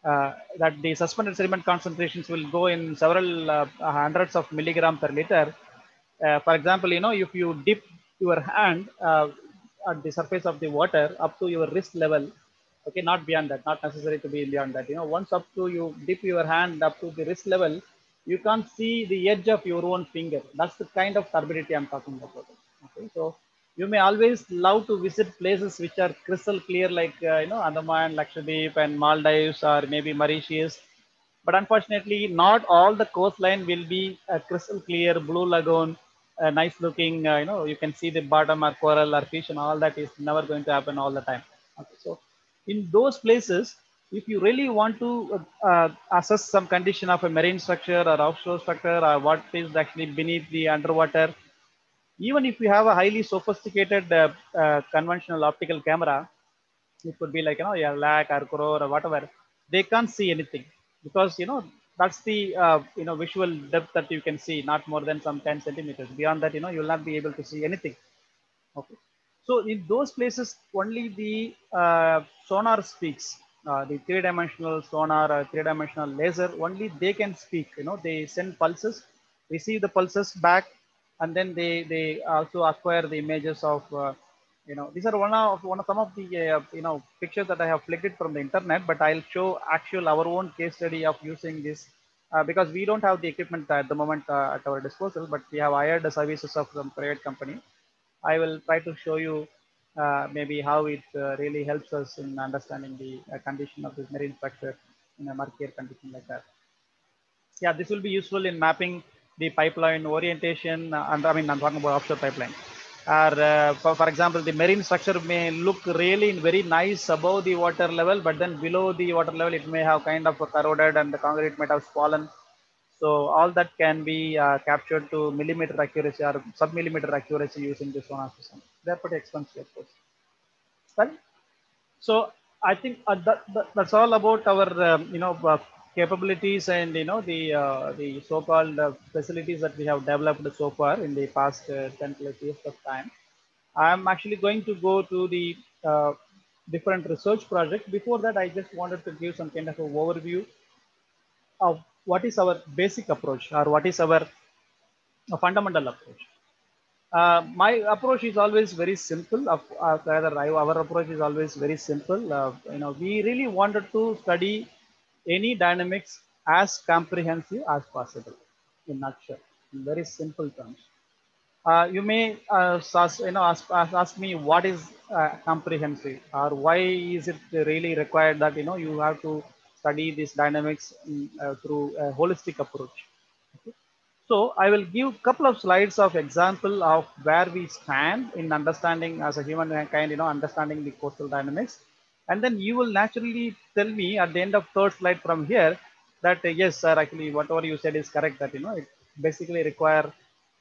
uh, that the suspended sediment concentrations will go in several hundreds of milligram per liter. for example, you know, if you dip your hand at the surface of the water up to your wrist level, okay not beyond that not necessary to be beyond that. You know once up to you dip your hand up to the wrist level you can't see the edge of your own finger. That's the kind of turbidity i'm talking about. Okay so you may always love to visit places which are crystal clear like uh, you know andaman lakshadweep and maldives or maybe mauritius. But unfortunately not all the coastline will be a crystal clear blue lagoon uh, nice looking uh, you know you can see the bottom or coral or fish and all that is never going to happen all the time. Okay so in those places, if you really want to uh, assess some condition of a marine structure or offshore structure or what is actually beneath the underwater, even if you have a highly sophisticated uh, uh conventional optical camera, it could be like, you know, a lakh or crore or whatever. they can't see anything because you know that's the uh, you know visual depth that you can see, not more than some 10 centimeters. Beyond that, you know, you'll not be able to see anything. Okay. So in those places, only the uh, sonar speaks. Uh, the three-dimensional sonar, uh, three-dimensional laser, only they can speak. You know, they send pulses, receive the pulses back, and then they they also acquire the images of. Uh, you know, these are one of one of some of the uh, you know pictures that I have flicked from the internet, but I'll show actual our own case study of using this uh, because we don't have the equipment at the moment at our disposal, but we have hired the services of some private company. I will try to show you uh, maybe how it uh, really helps us in understanding the uh, condition of this marine structure in a murkier condition like that. Yeah, this will be useful in mapping the pipeline orientation. Uh, and I mean, I'm talking about offshore pipeline. Or, uh, for, for example, the marine structure may look really very nice above the water level, but then below the water level, it may have kind of corroded and the concrete might have fallen. So all that can be uh, captured to millimeter accuracy or sub-millimeter accuracy using this sonar system. They're pretty expensive, of course. Well, so I think uh, that, that, that's all about our, um, you know, uh, capabilities and, you know, the, uh, the so-called uh, facilities that we have developed so far in the past uh, 10 plus years of time. I'm actually going to go to the different research projects. Before that, I just wanted to give some kind of an overview of what is our basic approach or what is our uh, fundamental approach. Uh, my approach is always very simple. Uh, rather, our approach is always very simple. Uh, you know, we really wanted to study any dynamics as comprehensive as possible. In nutshell, in very simple terms. Uh, you may uh, ask, you know, ask, ask me what is comprehensive or why is it really required that you know you have to study these dynamics in, through a holistic approach. So I will give a couple of slides of example of where we stand in understanding as a human kind, you know, understanding the coastal dynamics. And then you will naturally tell me at the end of third slide from here that uh, yes, sir, actually whatever you said is correct that, you know, it basically require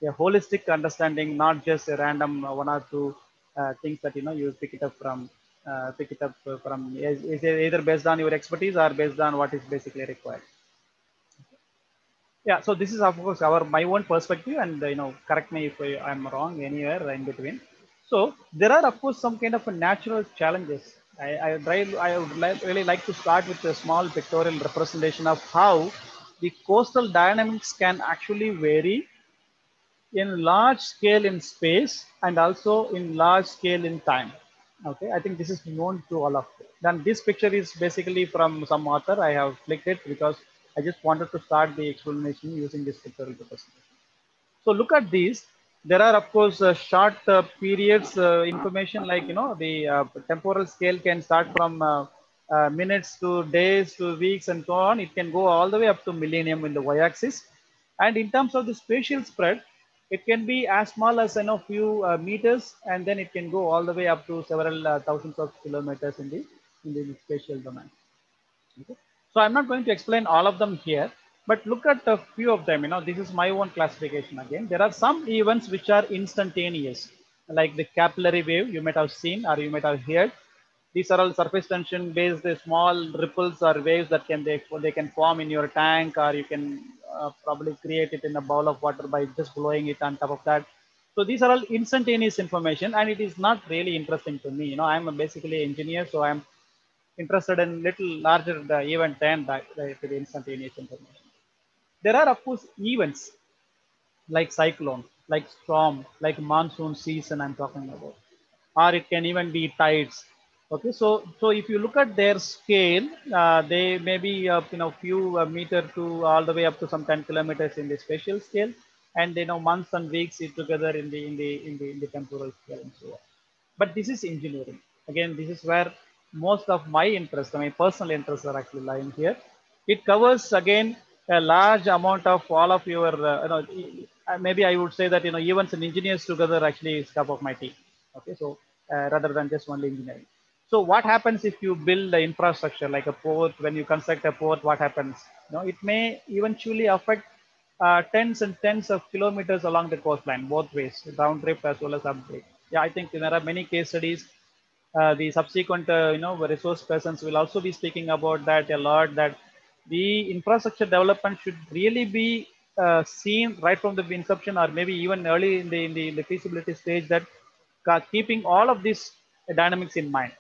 a holistic understanding, not just a random one or two uh, things that, you know, you pick it up from, uh, pick it up from is, is either based on your expertise or based on what is basically required. Yeah so this is of course our my own perspective and you know correct me if I, am wrong anywhere in between. So there are of course some kind of natural challenges. I i, drive, I would really like to start with a small pictorial representation of how the coastal dynamics can actually vary in large scale in space and also in large scale in time okay i think this is known to all of you then this picture is basically from some author i have clicked it because I just wanted to start the explanation using this representation. So look at these. There are, of course, uh, short uh, periods uh, information like, you know, the uh, temporal scale can start from uh, uh, minutes to days to weeks and so on. It can go all the way up to millennium in the y-axis. And in terms of the spatial spread, it can be as small as, you know, few uh, meters, and then it can go all the way up to several uh, thousands of kilometers in the, in the spatial domain. Okay. So I'm not going to explain all of them here, but look at a few of them. You know, this is my own classification again. There are some events which are instantaneous, like the capillary wave you might have seen or you might have heard. These are all surface tension based small ripples or waves that can they, they can form in your tank or you can uh, probably create it in a bowl of water by just blowing it on top of that. So these are all instantaneous information and it is not really interesting to me. You know, I'm basically engineer, so I'm interested in little larger the event than the, the, the instantaneous information. There are of course events like cyclone, like storm, like monsoon season I'm talking about, or it can even be tides. Okay, so so if you look at their scale, uh, they may be uh, you know few uh, meter to all the way up to some 10 kilometers in the spatial scale, and you know months and weeks together in the in the in the in the temporal scale and so on. But this is engineering. Again, this is where most of my interest, my personal interests are actually lying here. It covers again a large amount of all of your, uh, you know, maybe I would say that, you know, events and engineers together actually is cup of my tea. Okay, so uh, rather than just only engineering. So what happens if you build the infrastructure like a port, when you construct a port, what happens? You know, it may eventually affect uh, tens and tens of kilometers along the coastline, both ways, downdrift as well as updrift. Yeah, I think there are many case studies uh, the subsequent, uh, you know, resource persons will also be speaking about that a lot. That the infrastructure development should really be uh, seen right from the inception, or maybe even early in the in the, in the feasibility stage. That keeping all of these dynamics in mind.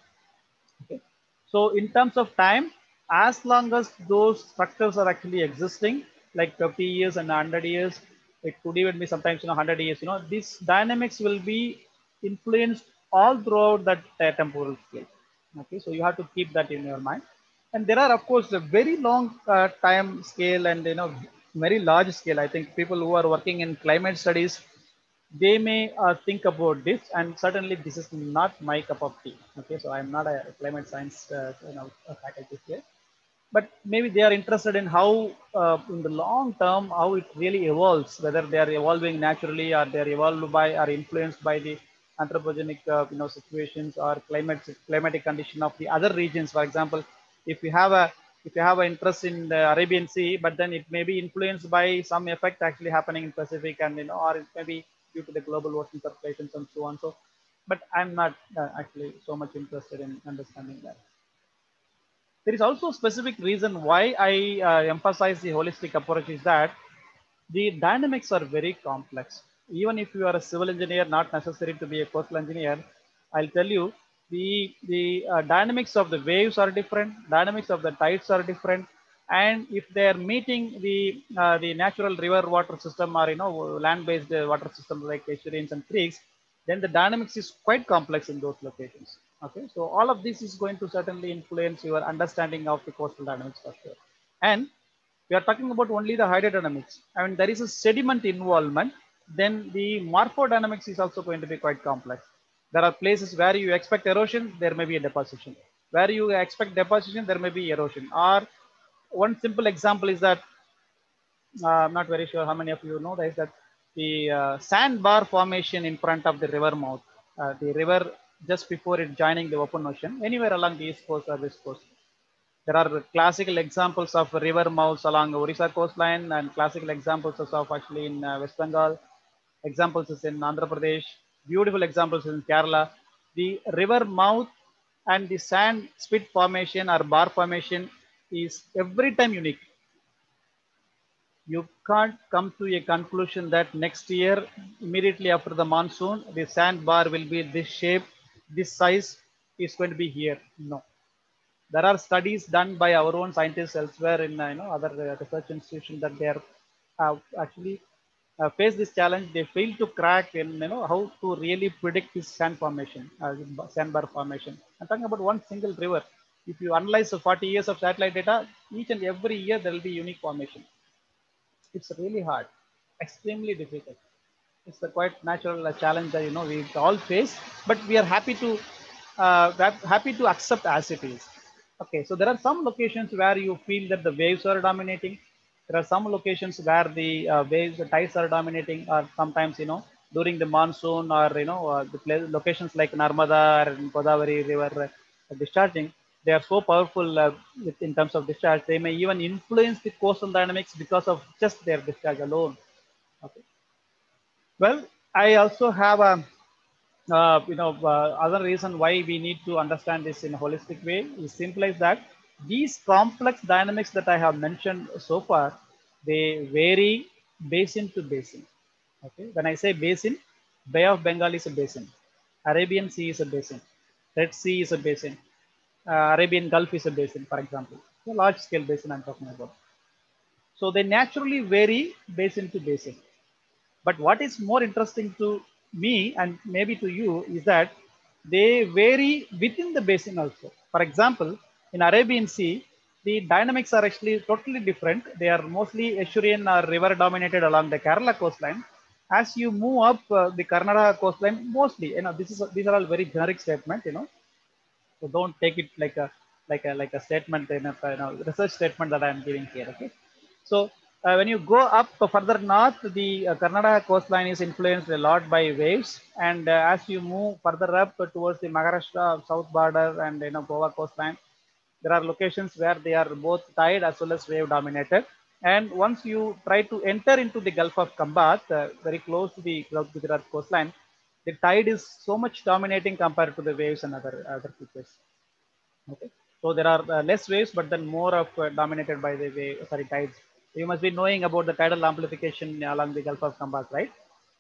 Okay. So in terms of time, as long as those structures are actually existing, like 50 years and 100 years, it could even be sometimes you know 100 years. You know, these dynamics will be influenced all throughout that uh, temporal scale. Okay, so you have to keep that in your mind. And there are, of course, a very long uh, time scale and you know very large scale. I think people who are working in climate studies, they may uh, think about this. And certainly, this is not my cup of tea. Okay, so I'm not a climate science uh, you know faculty here, but maybe they are interested in how, uh, in the long term, how it really evolves. Whether they are evolving naturally or they are evolved by or influenced by the anthropogenic uh, you know situations or climate climatic condition of the other regions for example if you have a if you have an interest in the arabian sea but then it may be influenced by some effect actually happening in pacific and you know or it may be due to the global ocean circulations and so on so but i'm not uh, actually so much interested in understanding that there is also a specific reason why i uh, emphasize the holistic approach is that the dynamics are very complex even if you are a civil engineer, not necessary to be a coastal engineer, I'll tell you the, the uh, dynamics of the waves are different, dynamics of the tides are different. And if they are meeting the, uh, the natural river water system or, you know, land-based water system like estuaries and creeks, then the dynamics is quite complex in those locations. Okay, so all of this is going to certainly influence your understanding of the coastal dynamics for sure. And we are talking about only the hydrodynamics. I mean, there is a sediment involvement then the morphodynamics is also going to be quite complex. There are places where you expect erosion, there may be a deposition. Where you expect deposition, there may be erosion. Or one simple example is that, uh, I'm not very sure how many of you know that, is that the uh, sandbar formation in front of the river mouth, uh, the river just before it joining the open ocean, anywhere along the east coast or west coast. There are classical examples of river mouths along the Orissa coastline and classical examples of actually in West Bengal examples is in Andhra Pradesh, beautiful examples in Kerala. The river mouth and the sand spit formation or bar formation is every time unique. You can't come to a conclusion that next year, immediately after the monsoon, the sand bar will be this shape, this size is going to be here. No. There are studies done by our own scientists elsewhere in you know other research institutions that they are uh, actually uh, face this challenge, they fail to crack in you know how to really predict this sand formation, uh, sandbar formation. I'm talking about one single river. If you analyze the 40 years of satellite data, each and every year there will be unique formation. It's really hard, extremely difficult. It's a quite natural uh, challenge that you know we all face, but we are happy to uh, happy to accept as it is. Okay, so there are some locations where you feel that the waves are dominating there are some locations where the uh, waves, the tides are dominating, or sometimes, you know, during the monsoon or, you know, uh, the locations like Narmada and Godavari river uh, discharging, they are so powerful uh, in terms of discharge. They may even influence the coastal dynamics because of just their discharge alone. Okay. Well, I also have a, uh, you know, uh, other reason why we need to understand this in a holistic way is simple as that these complex dynamics that I have mentioned so far, they vary basin to basin. Okay, when I say basin, Bay of Bengal is a basin, Arabian Sea is a basin, Red Sea is a basin, Arabian Gulf is a basin, for example, a large scale basin I'm talking about. So they naturally vary basin to basin. But what is more interesting to me and maybe to you is that they vary within the basin also. For example, in Arabian Sea, the dynamics are actually totally different. They are mostly estuarine or river dominated along the Kerala coastline. As you move up uh, the Karnataka coastline, mostly, you know, this is these are all very generic statements, you know. So don't take it like a like a like a statement, you know, you know research statement that I am giving here. Okay. So uh, when you go up further north, the uh, Karnataka coastline is influenced a lot by waves, and uh, as you move further up towards the Maharashtra south border and you know Goa coastline, there are locations where they are both tide as well as wave dominated. And once you try to enter into the Gulf of Khambat, uh, very close to the Gujarat coastline, the tide is so much dominating compared to the waves and other other features. Okay, so there are uh, less waves, but then more of uh, dominated by the wave, sorry tides. You must be knowing about the tidal amplification along the Gulf of Cambay, right?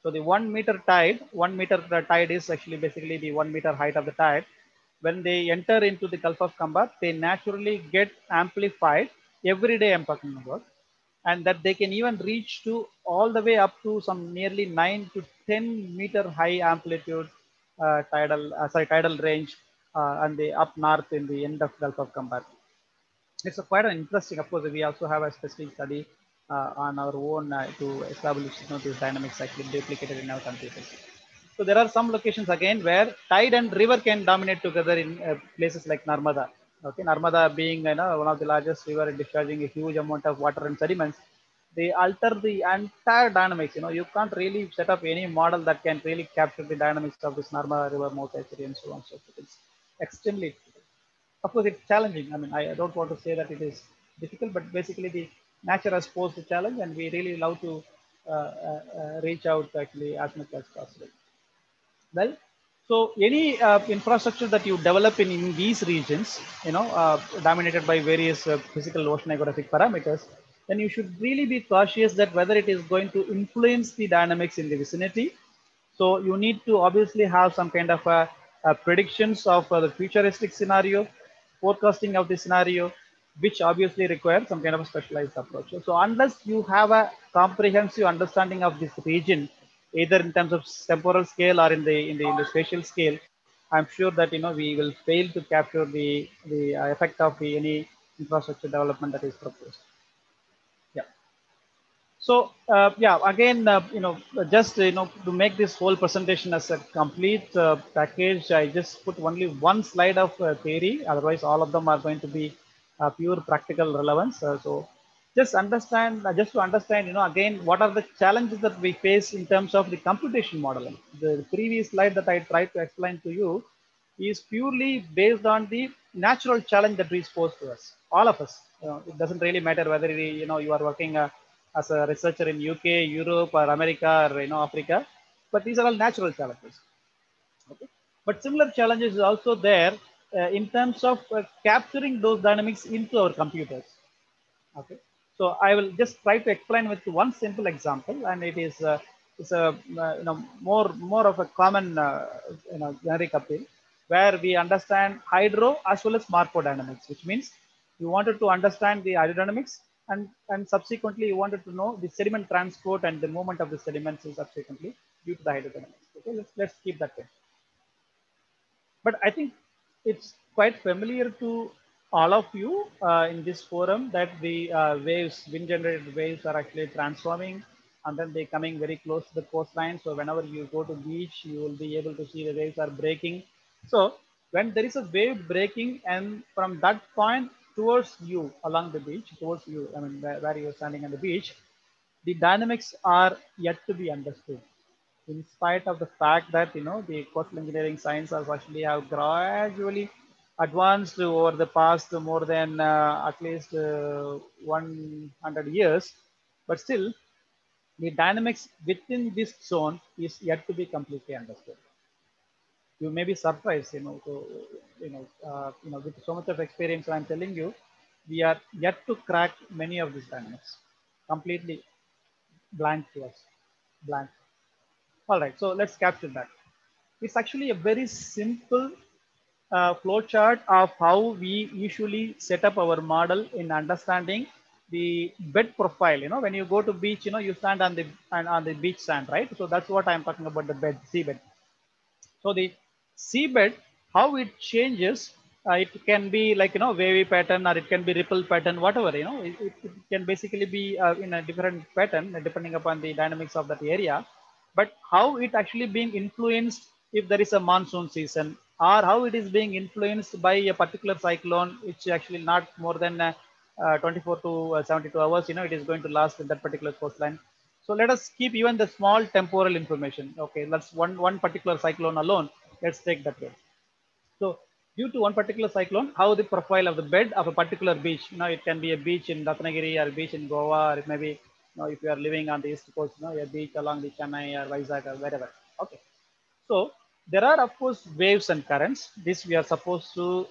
So the one meter tide, one meter tide is actually basically the one meter height of the tide. When they enter into the Gulf of Cambay, they naturally get amplified every day. I'm talking about and that they can even reach to all the way up to some nearly 9 to 10 meter high amplitude uh, tidal uh, sorry tidal range uh, and the up north in the end of Gulf of Cambay. It's quite an interesting. Of course, we also have a specific study uh, on our own uh, to establish you know, these dynamics actually duplicated in our computers. So there are some locations again where tide and river can dominate together in uh, places like Narmada. Okay, Narmada being you know, one of the largest river discharging a huge amount of water and sediments, they alter the entire dynamics. You know, you can't really set up any model that can really capture the dynamics of this Narmada river mortality and so on. So it's extremely. Of course, it's challenging. I mean, I don't want to say that it is difficult, but basically the nature has posed a challenge, and we really love to uh, uh, uh, reach out actually as much as possible. Well, so any uh, infrastructure that you develop in, in these regions, you know, uh, dominated by various uh, physical oceanographic parameters, then you should really be cautious that whether it is going to influence the dynamics in the vicinity. So you need to obviously have some kind of a, a predictions of the futuristic scenario, forecasting of the scenario, which obviously requires some kind of a specialized approach. So unless you have a comprehensive understanding of this region, either in terms of temporal scale or in the in the, in the spatial scale, I'm sure that you know we will fail to capture the the effect of the, any infrastructure development that is proposed. Yeah. So uh, yeah, again, uh, you know, just you know, to make this whole presentation as a complete uh, package, I just put only one slide of theory. Otherwise, all of them are going to be pure practical relevance. so just understand, uh, just to understand, you know, again, what are the challenges that we face in terms of the computation modeling. The previous slide that I tried to explain to you is purely based on the natural challenge that is posed to us, all of us. You know, it doesn't really matter whether, you know, you are working uh, as a researcher in UK, Europe, or America, or, you know, Africa, but these are all natural challenges. Okay. But similar challenges is also there uh, in terms of uh, capturing those dynamics into our computers. Okay. So I will just try to explain with one simple example, and it is uh, it's a uh, you know more more of a common uh, you know generic appeal, where we understand hydro as well as morphodynamics, which means you wanted to understand the hydrodynamics and and subsequently you wanted to know the sediment transport and the movement of the sediments subsequently due to the hydrodynamics. Okay, let's let's keep that in. But I think it's quite familiar to all of you uh, in this forum that the uh, waves, wind generated waves are actually transforming and then they coming very close to the coastline. So whenever you go to beach, you will be able to see the waves are breaking. So when there is a wave breaking and from that point towards you along the beach, towards you, I mean, where, where you're standing on the beach, the dynamics are yet to be understood. In spite of the fact that, you know, the coastal engineering science has actually have gradually advanced over the past more than uh, at least uh, 100 years, but still the dynamics within this zone is yet to be completely understood. You may be surprised, you know, so, you know, uh, you know, with so much of experience, I'm telling you, we are yet to crack many of these dynamics, completely blank to us, blank. All right, so let's capture that. It's actually a very simple uh, flowchart of how we usually set up our model in understanding the bed profile. You know, when you go to beach, you know, you stand on the and on the beach sand, right? So that's what I'm talking about the bed, seabed. So the seabed, how it changes, uh, it can be like you know wavy pattern or it can be ripple pattern, whatever. You know, it, it can basically be uh, in a different pattern depending upon the dynamics of that area. But how it actually being influenced if there is a monsoon season or how it is being influenced by a particular cyclone, which actually not more than uh, uh, 24 to uh, 72 hours, you know, it is going to last in that particular coastline. So let us keep even the small temporal information. Okay, that's one, one particular cyclone alone. Let's take that way. So due to one particular cyclone, how the profile of the bed of a particular beach, you know, it can be a beach in Ratnagiri or a beach in Goa, or maybe, may you know, if you are living on the east coast, you know, a beach along the Chennai or Vizag or wherever. Okay. So there are of course waves and currents. This we are supposed to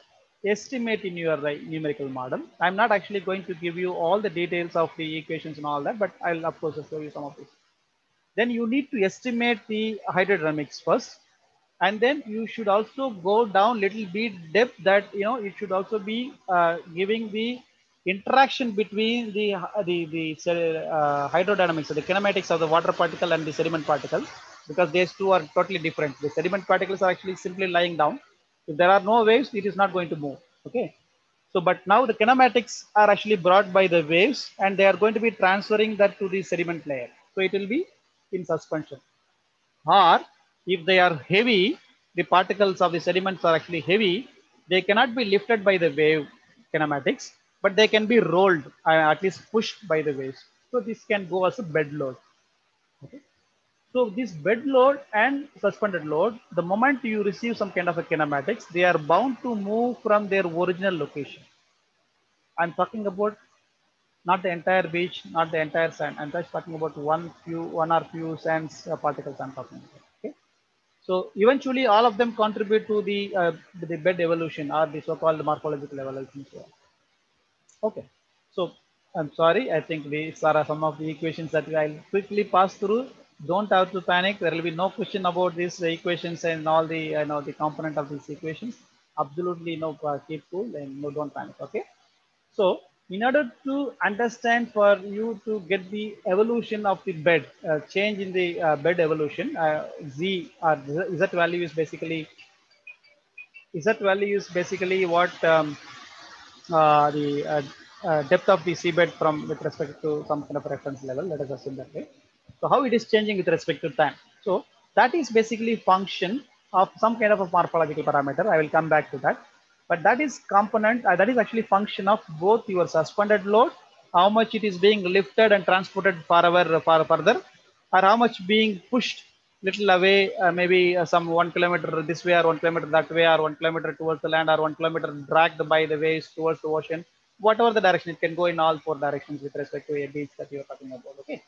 estimate in your numerical model. I'm not actually going to give you all the details of the equations and all that, but I'll of course show you some of this. Then you need to estimate the hydrodynamics first. And then you should also go down little bit depth that, you know, it should also be uh, giving the interaction between the, the, the uh, hydrodynamics, the kinematics of the water particle and the sediment particle, because these two are totally different. The sediment particles are actually simply lying down if there are no waves, it is not going to move. Okay. So, but now the kinematics are actually brought by the waves and they are going to be transferring that to the sediment layer. So it will be in suspension. Or if they are heavy, the particles of the sediments are actually heavy, they cannot be lifted by the wave kinematics, but they can be rolled, uh, at least pushed by the waves. So this can go as a bed load. Okay. So this bed load and suspended load, the moment you receive some kind of a kinematics, they are bound to move from their original location. I'm talking about not the entire beach, not the entire sand. I'm just talking about one few, one or few sands uh, particles I'm talking about. So eventually all of them contribute to the, uh, the bed evolution or the so-called morphological evolution. So, okay. So I'm sorry. I think these are some of the equations that I'll quickly pass through don't have to panic. There will be no question about these equations and all the you know the component of these equations. Absolutely no uh, keep cool and no don't panic. Okay. So in order to understand for you to get the evolution of the bed, uh, change in the uh, bed evolution, uh, Z or Z value is basically Z value is basically what um, uh, the depth of the seabed from with respect to some kind of reference level. Let us assume that way. So how it is changing with respect to time. So that is basically function of some kind of a morphological parameter. I will come back to that. But that is component, uh, that is actually function of both your suspended load, how much it is being lifted and transported far forever far further, or how much being pushed little away, uh, maybe uh, some one kilometer this way or one kilometer that way, or one kilometer towards the land, or one kilometer dragged by the waves towards the ocean. Whatever the direction, it can go in all four directions with respect to a beach that you are talking about. Okay.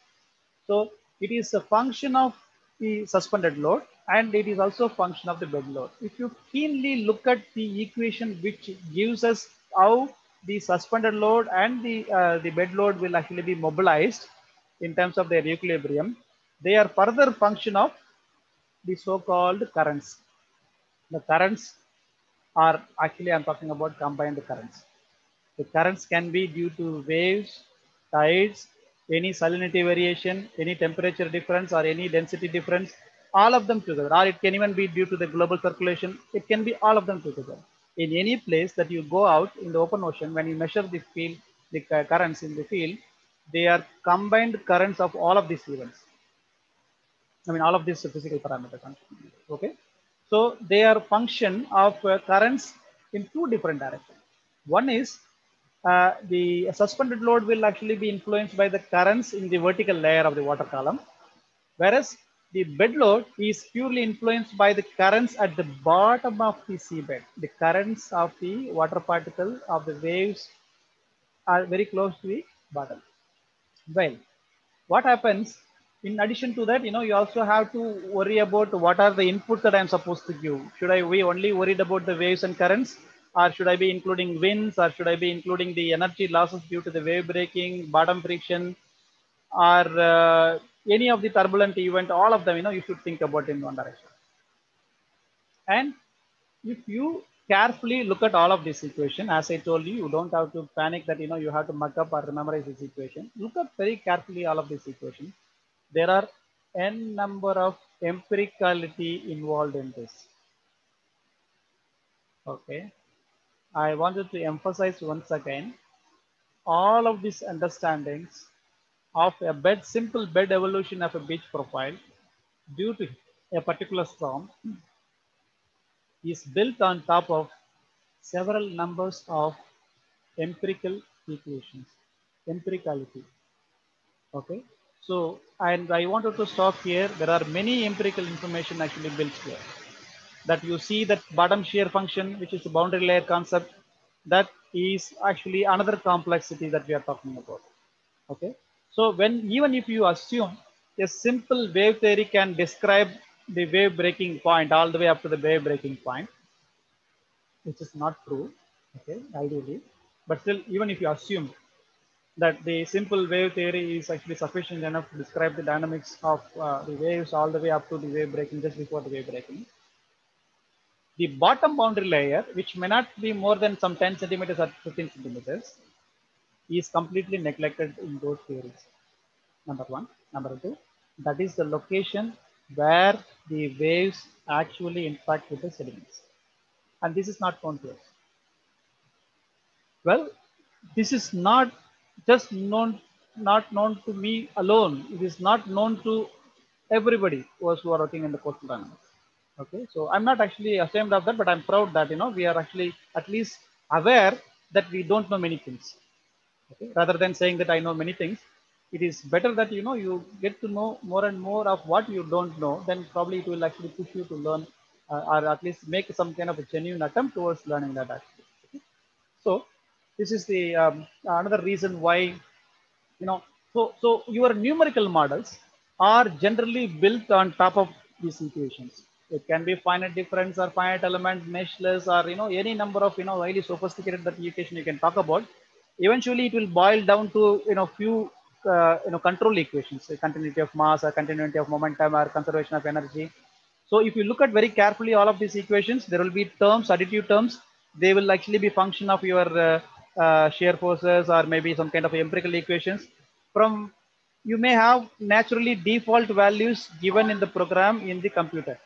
So it is a function of the suspended load and it is also a function of the bed load. If you keenly look at the equation which gives us how the suspended load and the, uh, the bed load will actually be mobilized in terms of their equilibrium, they are further function of the so-called currents. The currents are actually, I'm talking about combined currents. The currents can be due to waves, tides, any salinity variation, any temperature difference or any density difference, all of them together, or it can even be due to the global circulation. It can be all of them together. In any place that you go out in the open ocean, when you measure the field, the currents in the field, they are combined currents of all of these events. I mean, all of these physical parameters. Okay. So they are function of uh, currents in two different directions. One is uh, the suspended load will actually be influenced by the currents in the vertical layer of the water column, whereas the bed load is purely influenced by the currents at the bottom of the seabed. The currents of the water particle of the waves are very close to the bottom. Well, what happens in addition to that, you know, you also have to worry about what are the inputs that I'm supposed to give. Should I be only worried about the waves and currents? Or should I be including winds or should I be including the energy losses due to the wave breaking, bottom friction or uh, any of the turbulent event, all of them, you know, you should think about in one direction. And if you carefully look at all of this equation, as I told you, you don't have to panic that, you know, you have to muck up or memorize this equation. Look at very carefully all of this equation. There are n number of empiricality involved in this. Okay. I wanted to emphasize once again all of these understandings of a bed, simple bed evolution of a beach profile due to a particular storm is built on top of several numbers of empirical equations, empiricality. Okay. So, and I wanted to stop here. There are many empirical information actually built here that you see that bottom shear function, which is the boundary layer concept, that is actually another complexity that we are talking about. Okay. So when even if you assume a simple wave theory can describe the wave breaking point all the way up to the wave breaking point, which is not true, okay, ideally. But still, even if you assume that the simple wave theory is actually sufficient enough to describe the dynamics of uh, the waves all the way up to the wave breaking just before the wave breaking. The bottom boundary layer, which may not be more than some 10 centimeters or 15 centimeters, is completely neglected in those theories. Number one. Number two, that is the location where the waves actually interact with the sediments. And this is not known. Well, this is not just known, not known to me alone. It is not known to everybody who are working in the coastal dynamics. Okay, so I'm not actually ashamed of that, but I'm proud that you know we are actually at least aware that we don't know many things. Okay, rather than saying that I know many things, it is better that you know you get to know more and more of what you don't know. Then probably it will actually push you to learn, uh, or at least make some kind of a genuine attempt towards learning that actually. Okay? So this is the um, another reason why you know so so your numerical models are generally built on top of these equations it can be finite difference or finite element meshless or you know any number of you know highly sophisticated that you can talk about. Eventually it will boil down to you know few uh, you know control equations continuity of mass or continuity of momentum or conservation of energy. So if you look at very carefully all of these equations there will be terms additive terms. They will actually be function of your uh, uh, shear forces or maybe some kind of empirical equations. From you may have naturally default values given in the program in the computer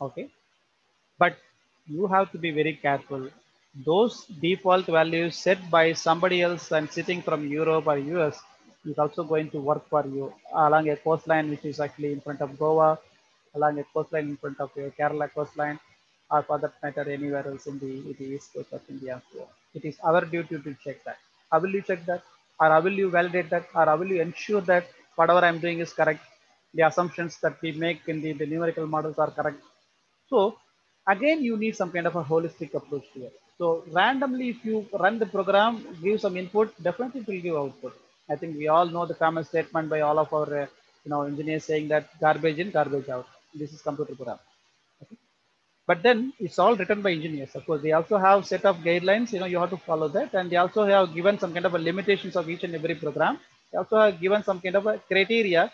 okay. But you have to be very careful. Those default values set by somebody else and sitting from europe or us is also going to work for you. Along a coastline which is actually in front of goa along a coastline in front of your kerala coastline or for that matter anywhere else in the, in the east coast of india. It is our duty to check that. How will you check that? Or how will you validate that? Or how will you ensure that whatever i'm doing is correct? The assumptions that we make in the, the numerical models are correct so again, you need some kind of a holistic approach here. So randomly, if you run the program, give some input, definitely it will give output. I think we all know the common statement by all of our uh, you know engineers saying that garbage in, garbage out. This is computer program. But then it's all written by engineers. Of course, they also have set of guidelines. You know, you have to follow that, and they also have given some kind of a limitations of each and every program. They also have given some kind of a criteria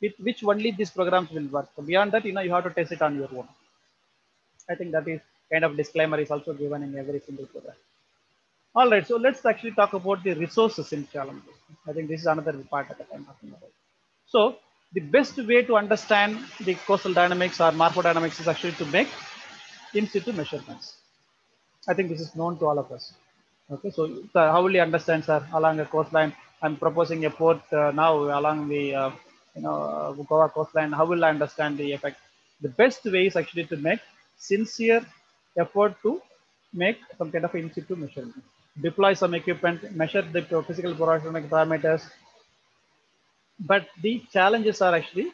with which only these programs will work. So beyond that, you know, you have to test it on your own. I think that is kind of disclaimer is also given in every single program. All right, so let's actually talk about the resources in challenges. I think this is another part that I'm talking about. So the best way to understand the coastal dynamics or morphodynamics is actually to make in situ measurements. I think this is known to all of us. Okay, so, how will you understand, sir, along a coastline? I'm proposing a port uh, now along the uh, you know uh, Goa coastline. How will I understand the effect? The best way is actually to make sincere effort to make some kind of in situ measurement. Deploy some equipment, measure the physical parameters, but the challenges are actually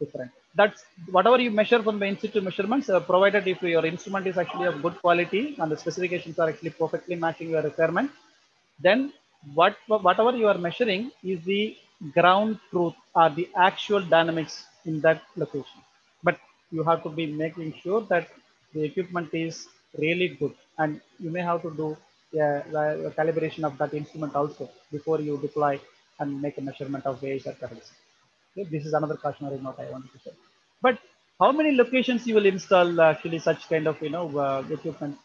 different. That's whatever you measure from the in situ measurements, uh, provided if your instrument is actually of good quality and the specifications are actually perfectly matching your requirement, then what whatever you are measuring is the ground truth or the actual dynamics in that location. You have to be making sure that the equipment is really good and you may have to do yeah, the calibration of that instrument also before you deploy and make a measurement of waves or currents. Okay, this is another cautionary note I wanted to say. But how many locations you will install actually such kind of you know uh, equipment?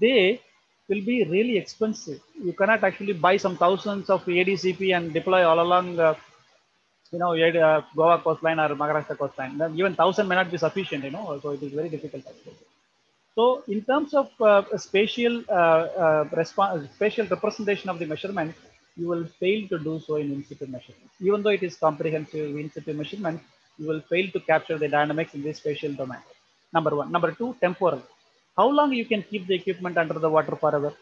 They will be really expensive. You cannot actually buy some thousands of ADCP and deploy all along uh, you know, uh, Goa coastline or Maharashtra coastline. Even thousand may not be sufficient, you know, so it is very difficult. So in terms of uh, spatial uh, response, spatial representation of the measurement, you will fail to do so in in situ measurement. Even though it is comprehensive in situ measurement, you will fail to capture the dynamics in this spatial domain. Number one. Number two, temporal. How long you can keep the equipment under the water forever?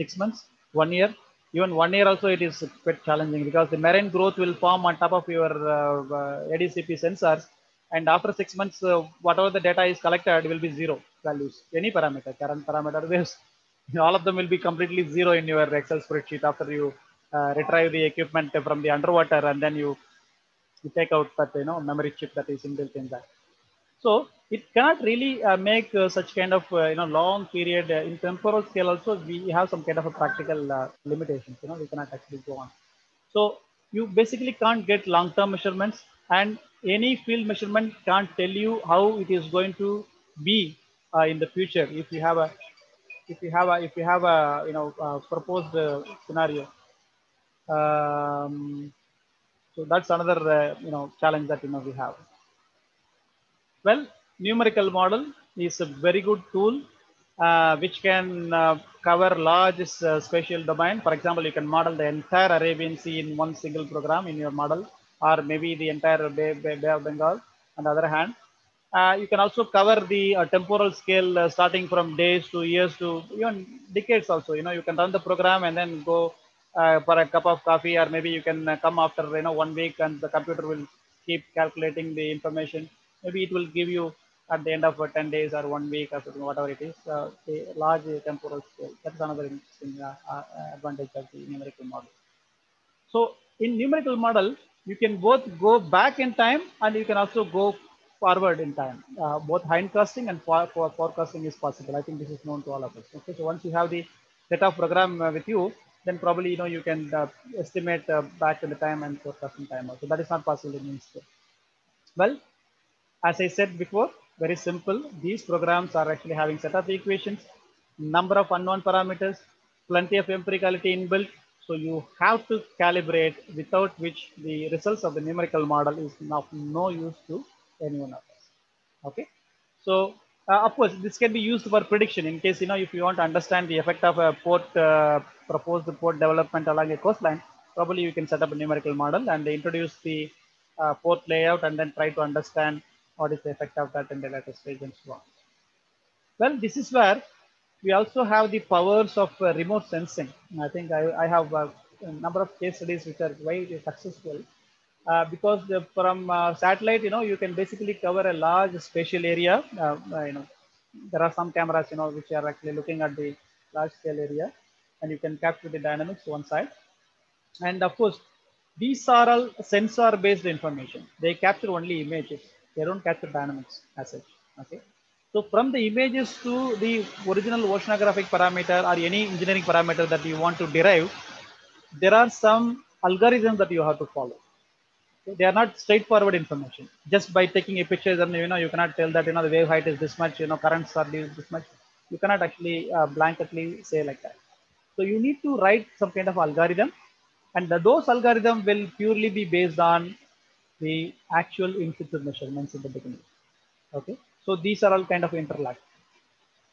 Six months, one year, even one year also it is quite challenging because the marine growth will form on top of your uh, uh, ADCP sensors and after six months uh, whatever the data is collected will be zero values any parameter current parameter waves all of them will be completely zero in your excel spreadsheet after you retrieve the equipment from the underwater and then you You take out that you know memory chip that is inbuilt in that. So it cannot really uh, make uh, such kind of uh, you know long period uh, in temporal scale. Also, we have some kind of a practical uh, limitations. You know, we cannot actually go on. So you basically can't get long-term measurements, and any field measurement can't tell you how it is going to be uh, in the future if you have a if you have a if you have a you know uh, proposed scenario. Um, so that's another you know challenge that you know we have. Well, numerical model is a very good tool uh, which can uh, cover large uh, spatial domain. For example, you can model the entire Arabian Sea in one single program in your model, or maybe the entire Bay, Bay, Bay of Bengal. On the other hand, uh, you can also cover the uh, temporal scale uh, starting from days to years to even decades also. You know, you can run the program and then go for a cup of coffee, or maybe you can come after you know one week and the computer will keep calculating the information. Maybe it will give you at the end of uh, 10 days or one week or whatever it is, uh, a large temporal scale. That's another interesting uh, uh, advantage of the numerical model. So in numerical model, you can both go back in time and you can also go forward in time. Uh, both hindcasting and for, for forecasting is possible. I think this is known to all of us. Okay, so once you have the of program with you, then probably you know you can estimate back in the time and forecasting time also. That is not possible in Inkscape. Well, as I said before, very simple. These programs are actually having set of equations, number of unknown parameters, plenty of empiricality inbuilt. So you have to calibrate without which the results of the numerical model is of no use to anyone of us. Okay. So uh, of course, this can be used for prediction in case, you know, if you want to understand the effect of a port, uh, proposed port development along a coastline, probably you can set up a numerical model and introduce the uh, port layout and then try to understand what is the effect of that in the later stage and so on. Well, this is where we also have the powers of uh, remote sensing. I think I, I have uh, a number of case studies which are very successful uh, because the, from uh, satellite, you know, you can basically cover a large spatial area. Uh, you know, there are some cameras, you know, which are actually looking at the large scale area and you can capture the dynamics one side. And of course, these are all sensor based information. They capture only images. They don't capture dynamics as such. Okay. So from the images to the original oceanographic parameter or any engineering parameter that you want to derive, there are some algorithms that you have to follow. They are not straightforward information. Just by taking a picture, and you know, you cannot tell that you know the wave height is this much, you know, currents are this much. You cannot actually uh, blanketly say like that. So you need to write some kind of algorithm, and the, those algorithms will purely be based on the actual in situ measurements in the beginning. Okay, so these are all kind of interlocked.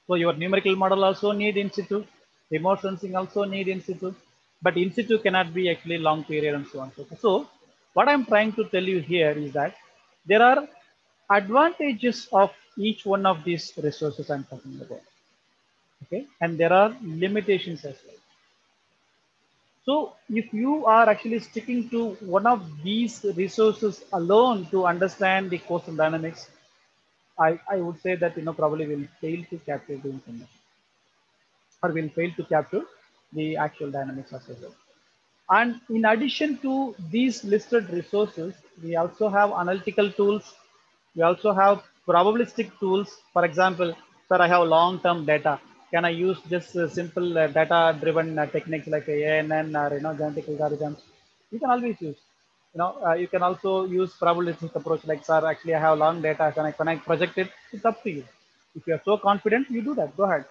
So your numerical model also need in situ, remote sensing also need in situ, but in situ cannot be actually long period and so on. So, so what I'm trying to tell you here is that there are advantages of each one of these resources I'm talking about. Okay, and there are limitations as well. So if you are actually sticking to one of these resources alone to understand the coastal dynamics, I, I would say that you know probably will fail to capture the information or will fail to capture the actual dynamics as well. And in addition to these listed resources, we also have analytical tools. We also have probabilistic tools. For example, sir, I have long-term data. Can I use just uh, simple uh, data-driven uh, techniques like ANN or you know genetic algorithms? You can always use. You know, you can also use probabilistic approach like, sir, actually I have long data. Can I, can I project it? It's up to you. If you are so confident, you do that. Go ahead.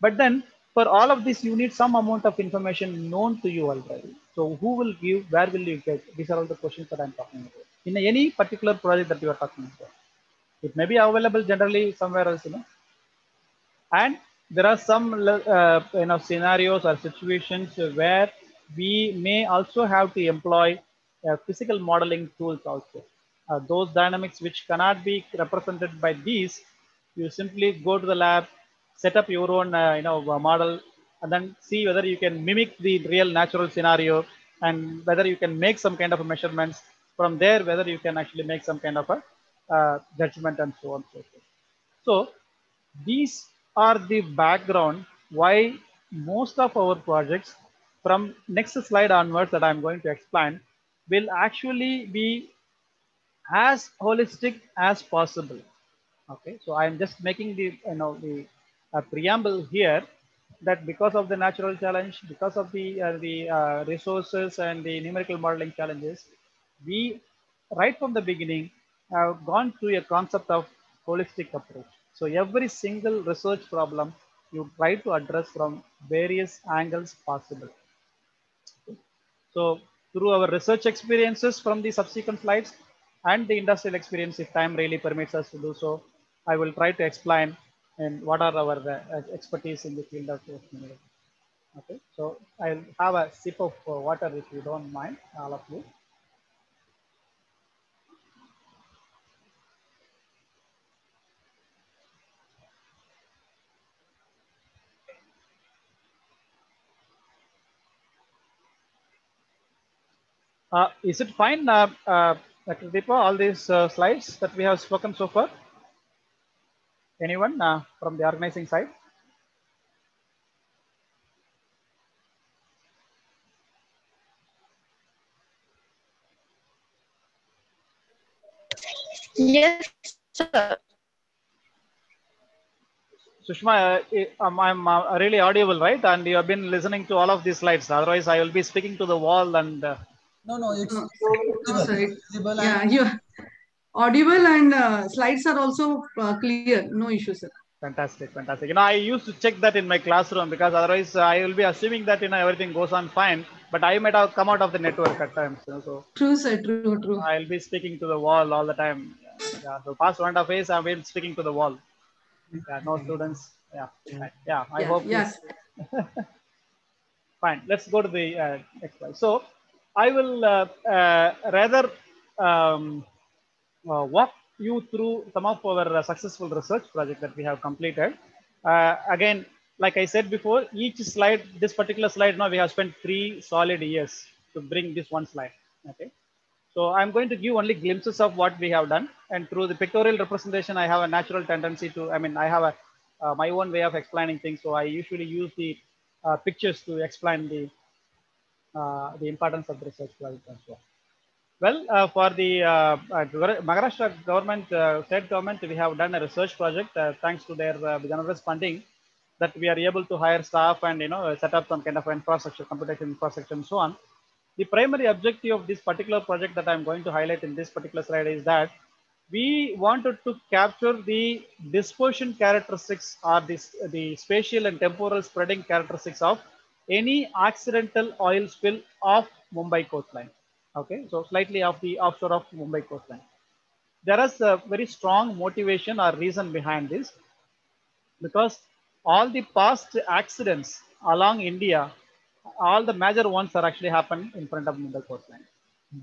But then for all of this, you need some amount of information known to you already. So who will give, where will you get? These are all the questions that I'm talking about. In any particular project that you are talking about. It may be available generally somewhere else, you know. And there are some uh, you know scenarios or situations where we may also have to employ uh, physical modeling tools also. Uh, those dynamics which cannot be represented by these, you simply go to the lab, set up your own uh, you know model and then see whether you can mimic the real natural scenario and whether you can make some kind of measurements from there whether you can actually make some kind of a uh, judgment and so on so forth. so these are the background why most of our projects from next slide onwards that i'm going to explain will actually be as holistic as possible. Okay, so I am just making the you know the uh, preamble here that because of the natural challenge, because of the uh, the uh, resources and the numerical modeling challenges, we right from the beginning have gone through a concept of holistic approach. So every single research problem you try to address from various angles possible. So through our research experiences from the subsequent slides and the industrial experience, if time really permits us to do so, I will try to explain and what are our uh, expertise in the field of. Okay, so I'll have a sip of uh, water if you don't mind, all of you. Uh, is it fine, uh, uh, Dr. Deepa, all these uh, slides that we have spoken so far? Anyone uh, from the organizing side? Yes, sir. Sushma, uh, I'm, I'm uh, really audible, right? And you have been listening to all of these slides. Otherwise, I will be speaking to the wall and uh, No, no, it's No, visible, sorry. visible Yeah, and you audible and uh, slides are also uh, clear. No issue, sir. Fantastic, fantastic. You know, I used to check that in my classroom because otherwise uh, I will be assuming that you know everything goes on fine, but I might have come out of the network at times. You know, so True, sir. True, true. I'll be speaking to the wall all the time. Yeah, so past one and a half years I've been speaking to the wall. Yeah, no students. Yeah, yeah. I Yeah, hope. yes. Fine. Let's go to the uh, next slide. So I will uh, uh, rather um, uh, walk you through some of our uh, successful research project that we have completed. Uh, again, like I said before, each slide, this particular slide now we have spent three solid years to bring this one slide. Okay. So I'm going to give only glimpses of what we have done. And through the pictorial representation, I have a natural tendency to, I mean, I have a uh, my own way of explaining things. So I usually use the pictures to explain the the importance of the research project as well. Well, uh, for the uh, uh, Maharashtra government, uh, state government, we have done a research project uh, thanks to their uh, generous funding that we are able to hire staff and you know set up some kind of infrastructure, computation infrastructure, and so on. The primary objective of this particular project that I'm going to highlight in this particular slide is that we wanted to capture the dispersion characteristics or this, the spatial and temporal spreading characteristics of any accidental oil spill off Mumbai coastline. Okay, so slightly off the offshore of Mumbai coastline. There is a very strong motivation or reason behind this because all the past accidents along India, all the major ones are actually happened in front of Mumbai coastline.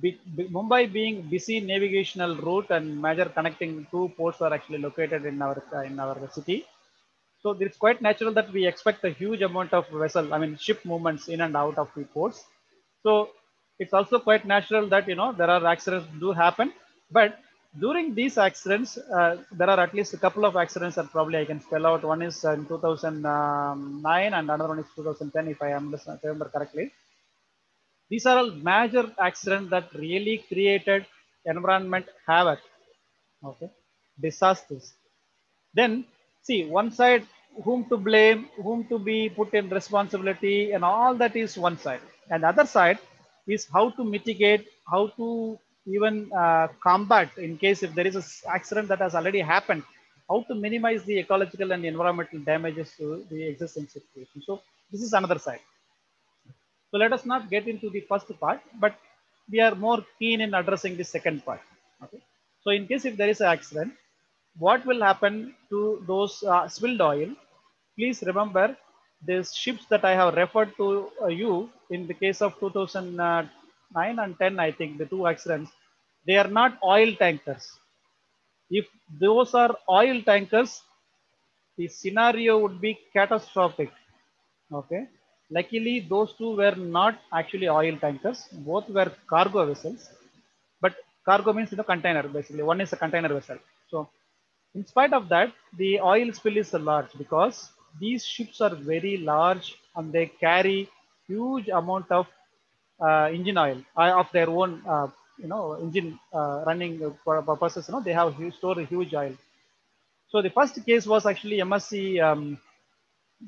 Be, be, Mumbai being busy navigational route and major connecting two ports are actually located in our in our city. So it's quite natural that we expect a huge amount of vessel, I mean ship movements in and out of the ports. So it's also quite natural that you know there are accidents do happen, but during these accidents, uh, there are at least a couple of accidents that probably I can spell out. One is in 2009 and another one is 2010, if I remember correctly. These are all major accidents that really created environment havoc, okay, disasters. Then see one side, whom to blame, whom to be put in responsibility, and all that is one side. And the other side is how to mitigate, how to even uh, combat in case if there is an accident that has already happened, how to minimize the ecological and environmental damages to the existing situation. So this is another side. So let us not get into the first part, but we are more keen in addressing the second part. Okay. So in case if there is an accident, what will happen to those uh, spilled oil? Please remember these ships that I have referred to uh, you in the case of 2009 and 10, I think the two accidents, they are not oil tankers. If those are oil tankers, the scenario would be catastrophic. Okay. Luckily, those two were not actually oil tankers. Both were cargo vessels. But cargo means you know container basically. One is a container vessel. In spite of that, the oil spill is large because these ships are very large and they carry huge amount of uh, engine oil uh, of their own uh, you know, engine uh, running purposes, you know, they have huge, a huge oil. So the first case was actually MSC um,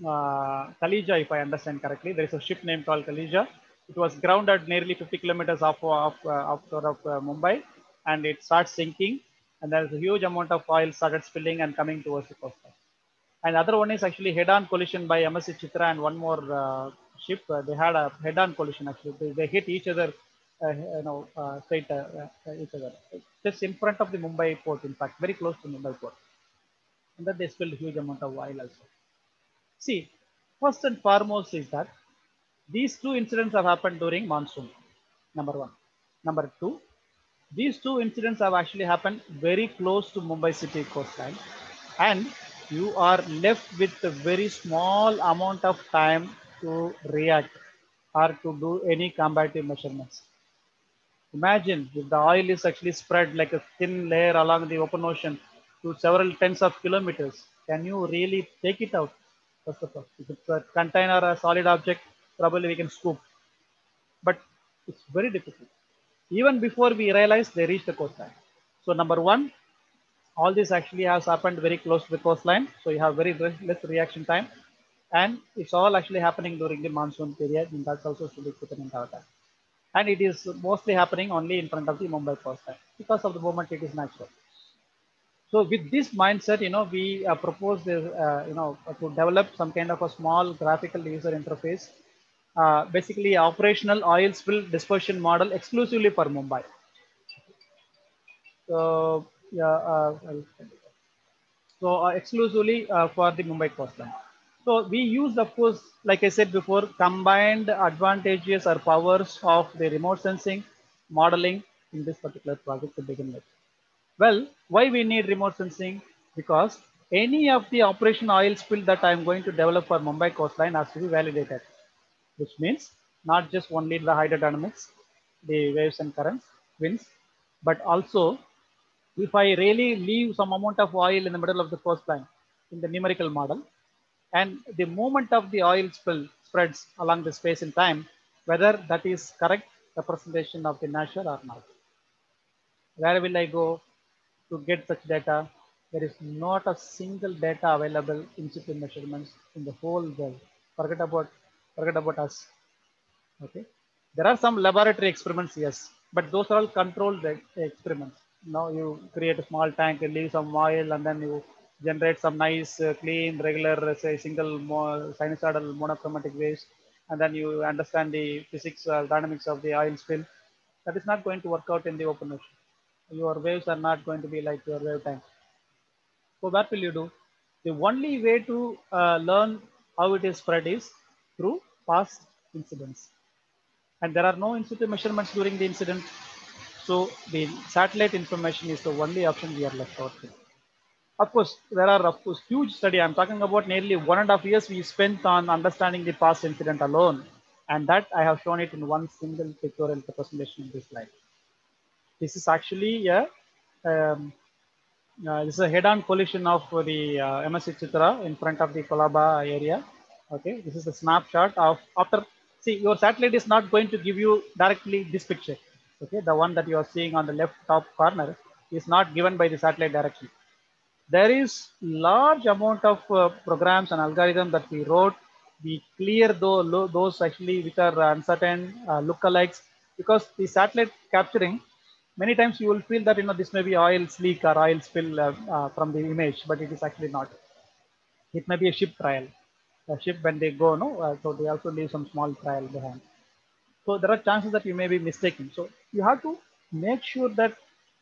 uh, Khalijia, if I understand correctly. There is a ship named called Khalijia. It was grounded nearly 50 kilometers off, off, uh, offshore of Mumbai, and it starts sinking. And there's a huge amount of oil started spilling and coming towards the coastline. And other one is actually head-on collision by MSC Chitra and one more uh, ship. Uh, they had a head-on collision actually. They, they hit each other, uh, you know, uh, straight uh, uh, each other, just in front of the Mumbai port. In fact, very close to Mumbai port. And then they spilled a huge amount of oil also. See, first and foremost is that these two incidents have happened during monsoon. Number one. Number two, these two incidents have actually happened very close to Mumbai city coastline, and you are left with a very small amount of time to react or to do any combative measurements. Imagine if the oil is actually spread like a thin layer along the open ocean to several tens of kilometers. Can you really take it out? First of all, if it's a container or a solid object, probably we can scoop. But it's very difficult. Even before we realize they reach the coastline. So number one, all this actually has happened very close to the coastline. So you have very less reaction time. And it's all actually happening during the monsoon period. And that's also should be taken into account. And it is mostly happening only in front of the Mumbai coastline because of the moment it is natural. So with this mindset, you know, we uh, propose this, uh, you know, to develop some kind of a small graphical user interface, uh, basically operational oil spill dispersion model exclusively for Mumbai. So yeah, uh, so uh, exclusively uh, for the Mumbai coastline. So we use, of course, like I said before, combined advantages or powers of the remote sensing modeling in this particular project to begin with. Well, why we need remote sensing? Because any of the operation oil spill that I'm going to develop for Mumbai coastline has to be validated, which means not just only the hydrodynamics, the waves and currents, winds, but also if I really leave some amount of oil in the middle of the coastline in the numerical model, and the moment of the oil spill spreads along the space and time, whether that is correct representation of the nature or not. Where will I go to get such data? There is not a single data available in situ measurements in the whole world. Forget about, forget about us. Okay. There are some laboratory experiments, yes, but those are all controlled experiments. Now you create a small tank and leave some oil and then you generate some nice, uh, clean, regular, say, single mo sinusoidal monochromatic waves, and then you understand the physics, uh, dynamics of the oil spill. That is not going to work out in the open ocean. Your waves are not going to be like your wave tank. So what will you do? The only way to uh, learn how it is spread is through past incidents. And there are no in situ measurements during the incident. So the satellite information is the only option we are left out with. Of course, there are of course huge study. I'm talking about nearly one and a half years we spent on understanding the past incident alone. And that I have shown it in one single pictorial representation in this slide. This is actually a, um, uh, this is a head-on collision of the uh, MSC Chitra in front of the Colaba area. Okay, this is a snapshot of after, see your satellite is not going to give you directly this picture. Okay, the one that you are seeing on the left top corner is not given by the satellite directly there is large amount of uh, programs and algorithms that we wrote. We clear those, those actually which are uncertain uh, lookalikes because the satellite capturing, many times you will feel that, you know, this may be oil leak or oil spill uh, uh, from the image, but it is actually not. It may be a ship trial. Ship when they go, no, uh, so they also leave some small trial behind. So there are chances that you may be mistaken. So you have to make sure that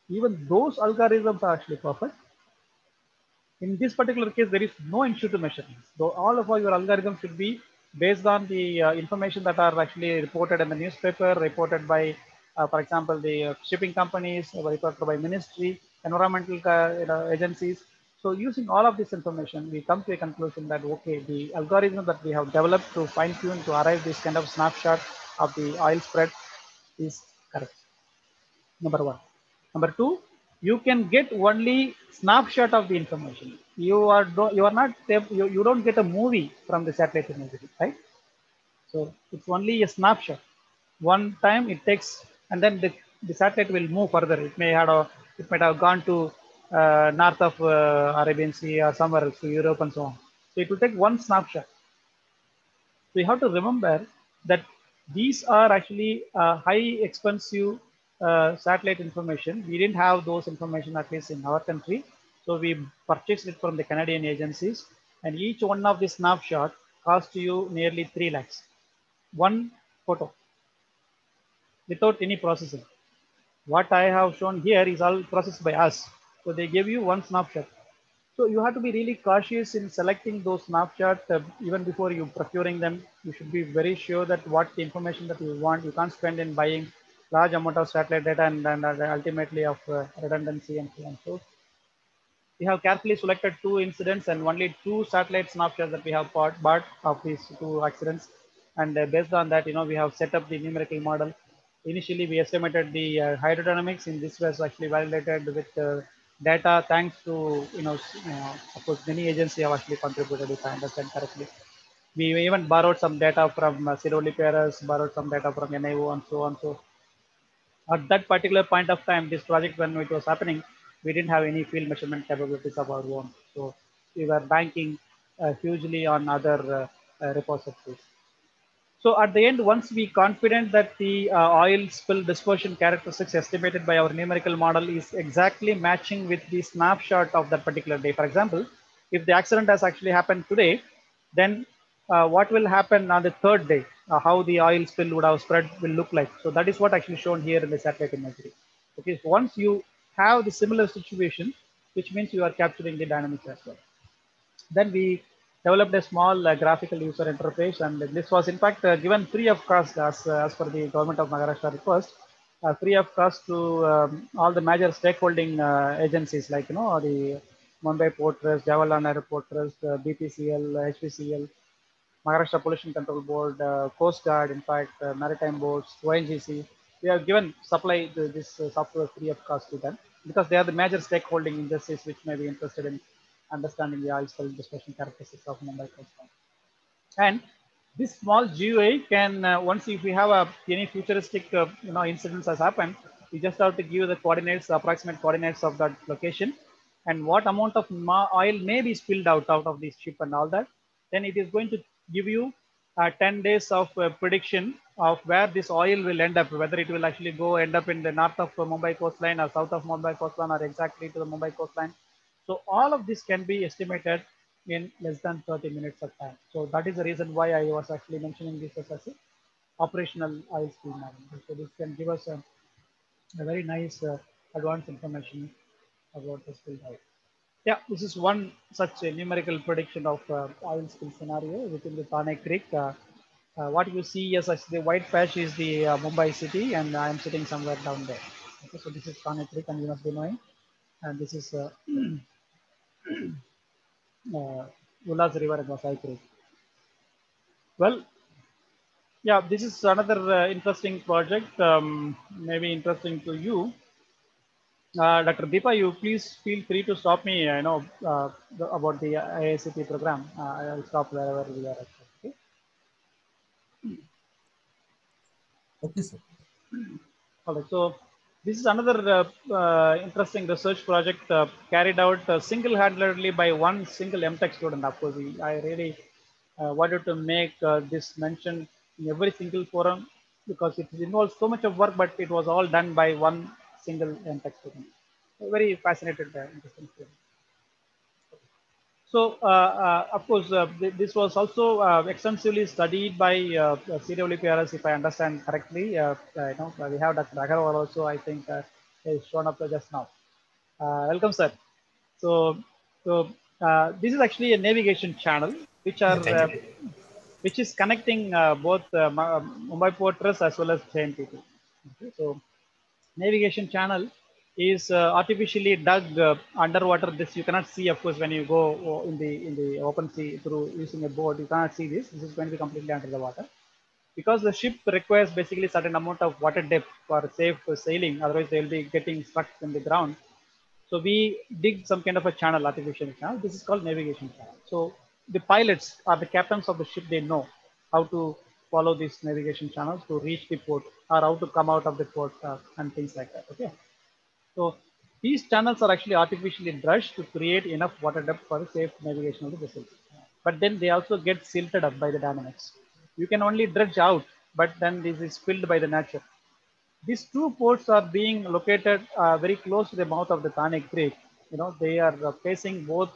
even those algorithms are actually perfect in this particular case, there is no in situ measurements. So all of your algorithms should be based on the uh, information that are actually reported in the newspaper, reported by, uh, for example, the uh, shipping companies, reported by ministry, environmental you know, agencies. So using all of this information, we come to a conclusion that, okay, the algorithm that we have developed to fine tune to arrive this kind of snapshot of the oil spread is correct. Number one. Number two, you can get only snapshot of the information. You are you are not you, you don't get a movie from the satellite imagery, right? So it's only a snapshot. One time it takes, and then the the satellite will move further. It may have, a, it might have gone to uh, north of uh, Arabian Sea or somewhere else to Europe and so on. So it will take one snapshot. So you have to remember that these are actually uh, high expensive uh, satellite information. We didn't have those information at least in our country. So we purchased it from the Canadian agencies and each one of the snapshot cost you nearly 3 lakhs. One photo without any processing. What I have shown here is all processed by us. So they give you one snapshot. So you have to be really cautious in selecting those snapshots uh, even before you procuring them. You should be very sure that what the information that you want, you can't spend in buying large amount of satellite data and, and ultimately of uh, redundancy and so on. So we have carefully selected two incidents and only two satellite snapshots that we have bought, bought of these two accidents. And uh, based on that, you know, we have set up the numerical model. Initially, we estimated the uh, hydrodynamics in this was actually validated with uh, data thanks to, you know, uh, of course, many agencies have actually contributed, if I understand correctly. We even borrowed some data from uh, Paris, borrowed some data from NIO and so on. So at that particular point of time, this project when it was happening, we didn't have any field measurement capabilities of our own. So we were banking uh, hugely on other uh, uh, repositories. So at the end, once we confident that the uh, oil spill dispersion characteristics estimated by our numerical model is exactly matching with the snapshot of that particular day. For example, if the accident has actually happened today, then uh, what will happen on the third day? Uh, how the oil spill would have spread will look like. So that is what actually shown here in the satellite imagery. Okay, so once you have the similar situation, which means you are capturing the dynamics as well. Then we developed a small uh, graphical user interface and this was in fact uh, given free of cost as, uh, as per the government of Maharashtra request, uh, free of cost to um, all the major stakeholding uh, agencies like, you know, the Mumbai Port Trust, Jawaharlal Port Trust, uh, BPCL, HPCL, Maharashtra Pollution Control Board, Coast Guard, in fact, Maritime Boards, ONGC. We have given supply this software free of cost to them because they are the major stakeholding industries which may be interested in understanding the oil spill dispersion characteristics of Mumbai coastline. And this small GUI can, uh, once if we have a any futuristic uh, you know incidents has happened, we just have to give the coordinates, the approximate coordinates of that location, and what amount of oil may be spilled out out of this ship and all that. Then it is going to give you uh, 10 days of uh, prediction of where this oil will end up, whether it will actually go end up in the north of Mumbai coastline or south of Mumbai coastline or exactly to the Mumbai coastline. So all of this can be estimated in less than 30 minutes of time. So that is the reason why I was actually mentioning this as a operational oil spill management. So this can give us a, a very nice uh, advanced information about the spill oil. Yeah, this is one such a numerical prediction of uh, oil spill scenario within the Thane Creek. Uh, uh, what you see as the white patch is the uh, Mumbai city and I am sitting somewhere down there. Okay, so this is Thane Creek and you must be knowing. And this is uh, River and Vasai Creek. Well, yeah, this is another uh, interesting project, um, maybe interesting to you. Uh, Dr. Deepa, you please feel free to stop me, I know, uh, the, about the AICTE program. Uh, I'll stop wherever we are. Okay. Okay, sir. All right. So this is another uh, uh, interesting research project uh, carried out single-handedly by one single MTech student. Of course, I really wanted to make this mention in every single forum because it involves so much of work, but it was all done by one single MTech student. Very fascinated, interesting student. So, uh, uh, of course, uh, th this was also uh, extensively studied by uh, uh, CWPRS, if I understand correctly. you know, we have Dr. Agarwal also, I think, is shown up just now. welcome, sir. So, so this is actually a navigation channel, which are which is connecting both Mumbai Port Trust as well as JNPT. Okay, so, navigation channel is uh, artificially dug uh, underwater. This you cannot see, of course, when you go in the in the open sea through using a boat. You cannot see this. This is going to be completely under the water because the ship requires basically certain amount of water depth for safe sailing. Otherwise, they will be getting stuck in the ground. So we dig some kind of a channel, artificial channel. This is called navigation channel. So the pilots or the captains of the ship, they know how to follow these navigation channels to reach the port or how to come out of the port uh, and things like that. Okay. So these channels are actually artificially dredged to create enough water depth for safe navigation of the vessels. But then they also get silted up by the dynamics. You can only dredge out, but then this is filled by the nature. These two ports are being located uh, very close to the mouth of the Thane Creek. You know, they are uh, facing both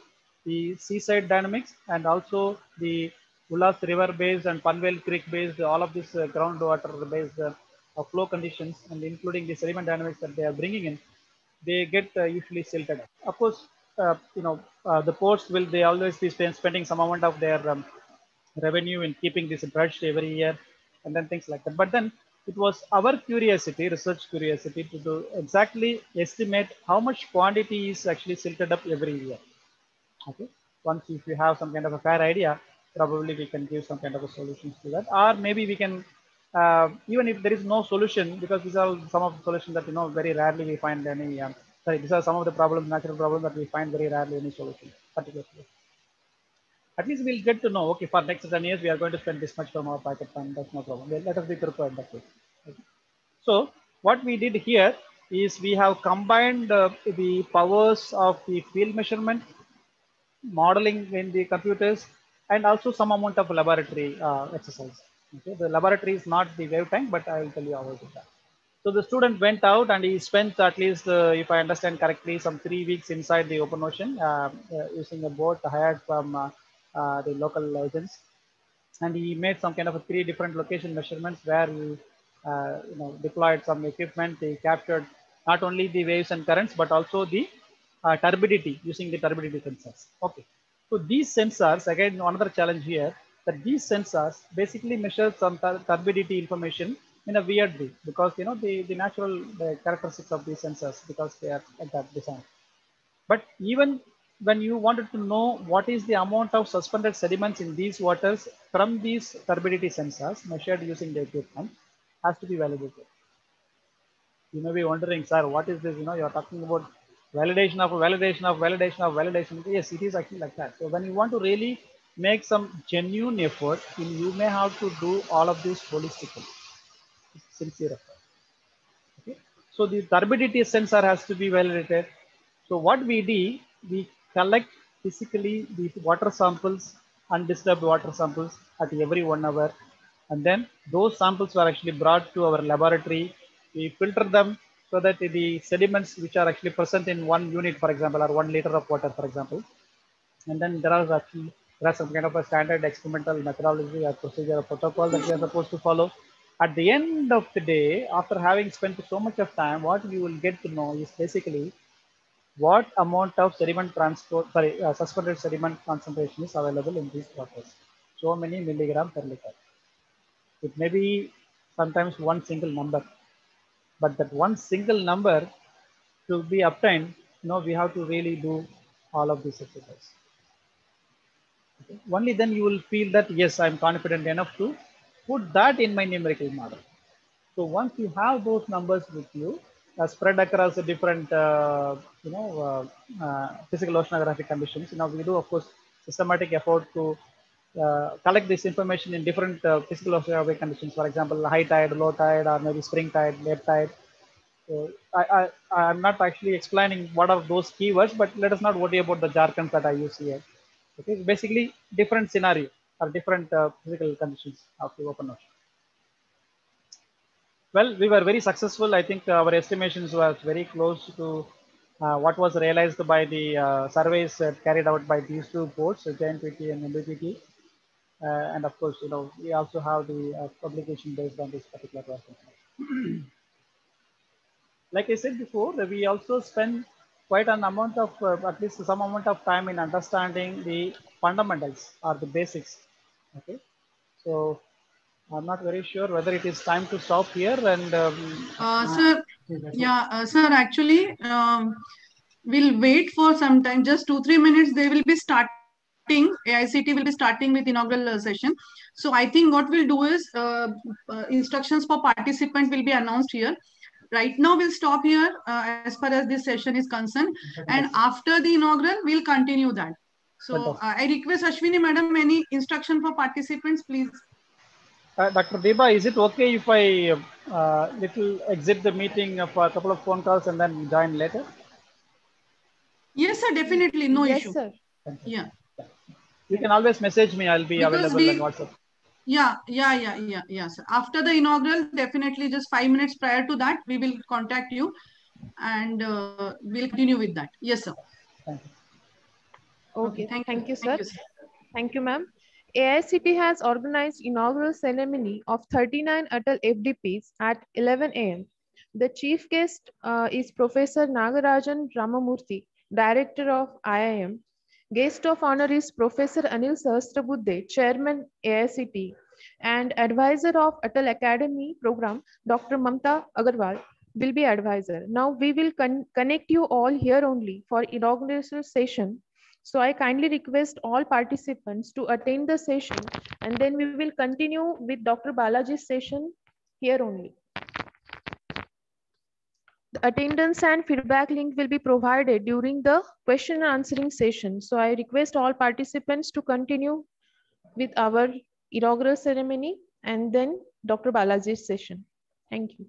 the seaside dynamics and also the Ullas River based and Panvel Creek based, all of this uh, groundwater based uh, flow conditions and including the sediment dynamics that they are bringing in, they get uh, usually silted. Up. Of course, uh, you know, uh, the ports will, they always be spend, spending some amount of their um, revenue in keeping this dredged every year and then things like that. But then it was our curiosity, research curiosity to do exactly estimate how much quantity is actually silted up every year. Okay. Once if you have some kind of a fair idea, probably we can give some kind of a solutions to that. Or maybe we can, uh, even if there is no solution, because these are some of the solutions that, you know, very rarely we find any, um, sorry, these are some of the problems, natural problems that we find very rarely any solution, particularly. At least we'll get to know, okay, for next 10 years, we are going to spend this much from our pocket fund, that's no problem. Well, let us be prepared that way. Okay. So what we did here is we have combined uh, the powers of the field measurement, modeling in the computers, and also some amount of laboratory uh, exercise. Okay, the laboratory is not the wave tank, but I will tell you do that. So the student went out and he spent at least, uh, if I understand correctly, some three weeks inside the open ocean uh, uh using a boat hired from uh, uh, the local agents. And he made some kind of three different location measurements where he you know, deployed some equipment. He captured not only the waves and currents, but also the turbidity using the turbidity sensors. Okay. So these sensors, again, another challenge here, that these sensors basically measure some turbidity information in a weird way because you know the, the natural the characteristics of these sensors because they are at that design. But even when you wanted to know what is the amount of suspended sediments in these waters from these turbidity sensors measured using the equipment has to be validated. You may be wondering, sir, what is this? You know, you're talking about validation of validation of validation of validation. Yes, it is actually like that. So when you want to really make some genuine effort, and you may have to do all of this holistically, sincere effort. Okay. So the turbidity sensor has to be validated. So what we do, we collect physically the water samples, undisturbed water samples at every one hour. And then those samples were actually brought to our laboratory. We filter them so that the sediments which are actually present in one unit, for example, or one liter of water, for example, and then there are actually there are some kind of a standard experimental methodology or procedure or protocol that we are supposed to follow. At the end of the day, after having spent so much of time, what we will get to know is basically what amount of sediment transport, sorry, uh, suspended sediment concentration is available in these waters. So many milligram per liter. It may be sometimes one single number, but that one single number to be obtained, you know, we have to really do all of these exercises. Only then you will feel that, yes, I'm confident enough to put that in my numerical model. So once you have those numbers with you, uh, spread across the different, uh, you know, uh, uh physical oceanographic conditions. Now we do, of course, systematic effort to uh, collect this information in different uh, physical oceanographic conditions. For example, high tide, low tide, or maybe spring tide, late tide. So I, I, I'm not actually explaining what are those keywords, but let us not worry about the jargons that I use here. Okay, basically different scenario or different uh, physical conditions of the open ocean. Well, we were very successful. I think our estimations were very close to uh, what was realized by the uh, surveys carried out by these two ports, JNPT and MbPT. Uh, and of course, you know, we also have the uh, publication based on this particular process. like I said before, we also spend quite an amount of, uh, at least some amount of time in understanding the fundamentals or the basics. Okay. So I'm not very sure whether it is time to stop here and. Um, uh, sir, yeah, uh, sir, actually, um, we'll wait for some time, just two, three minutes. They will be starting. AICTE will be starting with inaugural uh, session. So I think what we'll do is uh, uh, instructions for participant will be announced here. Right now we'll stop here uh, as far as this session is concerned. And after the inaugural, we'll continue that. So uh, I request Ashwini madam, any instruction for participants, please. Uh, Dr. Deba, is it okay if I uh, little exit the meeting for a couple of phone calls and then join later? Yes, sir, definitely. No yes, issue. sir. Yeah. You can always message me. I'll be Because available we- on WhatsApp. Yeah, yeah, yeah, yeah, yeah, sir. After the inaugural, definitely just five minutes prior to that, we will contact you and uh, we'll continue with that. Yes, sir. Thank. Okay, thank thank, you. you, sir. Thank you, sir. Thank you, ma'am. AICTE has organized inaugural ceremony of 39 Atal FDPs at 11 a.m. The chief guest uh, is Professor Nagarajan Ramamurthy, Director of IIM. Guest of honor is Professor Anil Sahasrabudhe, Chairman AICTE, and advisor of Atal Academy program, Dr. Mamta Agarwal, will be advisor. Now we will con- connect you all here only for inaugural session so I kindly request all participants to attend the session and then we will continue with Dr. Balaji's session here only. The attendance and feedback link will be provided during the question and answering session. So I request all participants to continue with our inaugural ceremony and then Dr. Balaji's session. Thank you.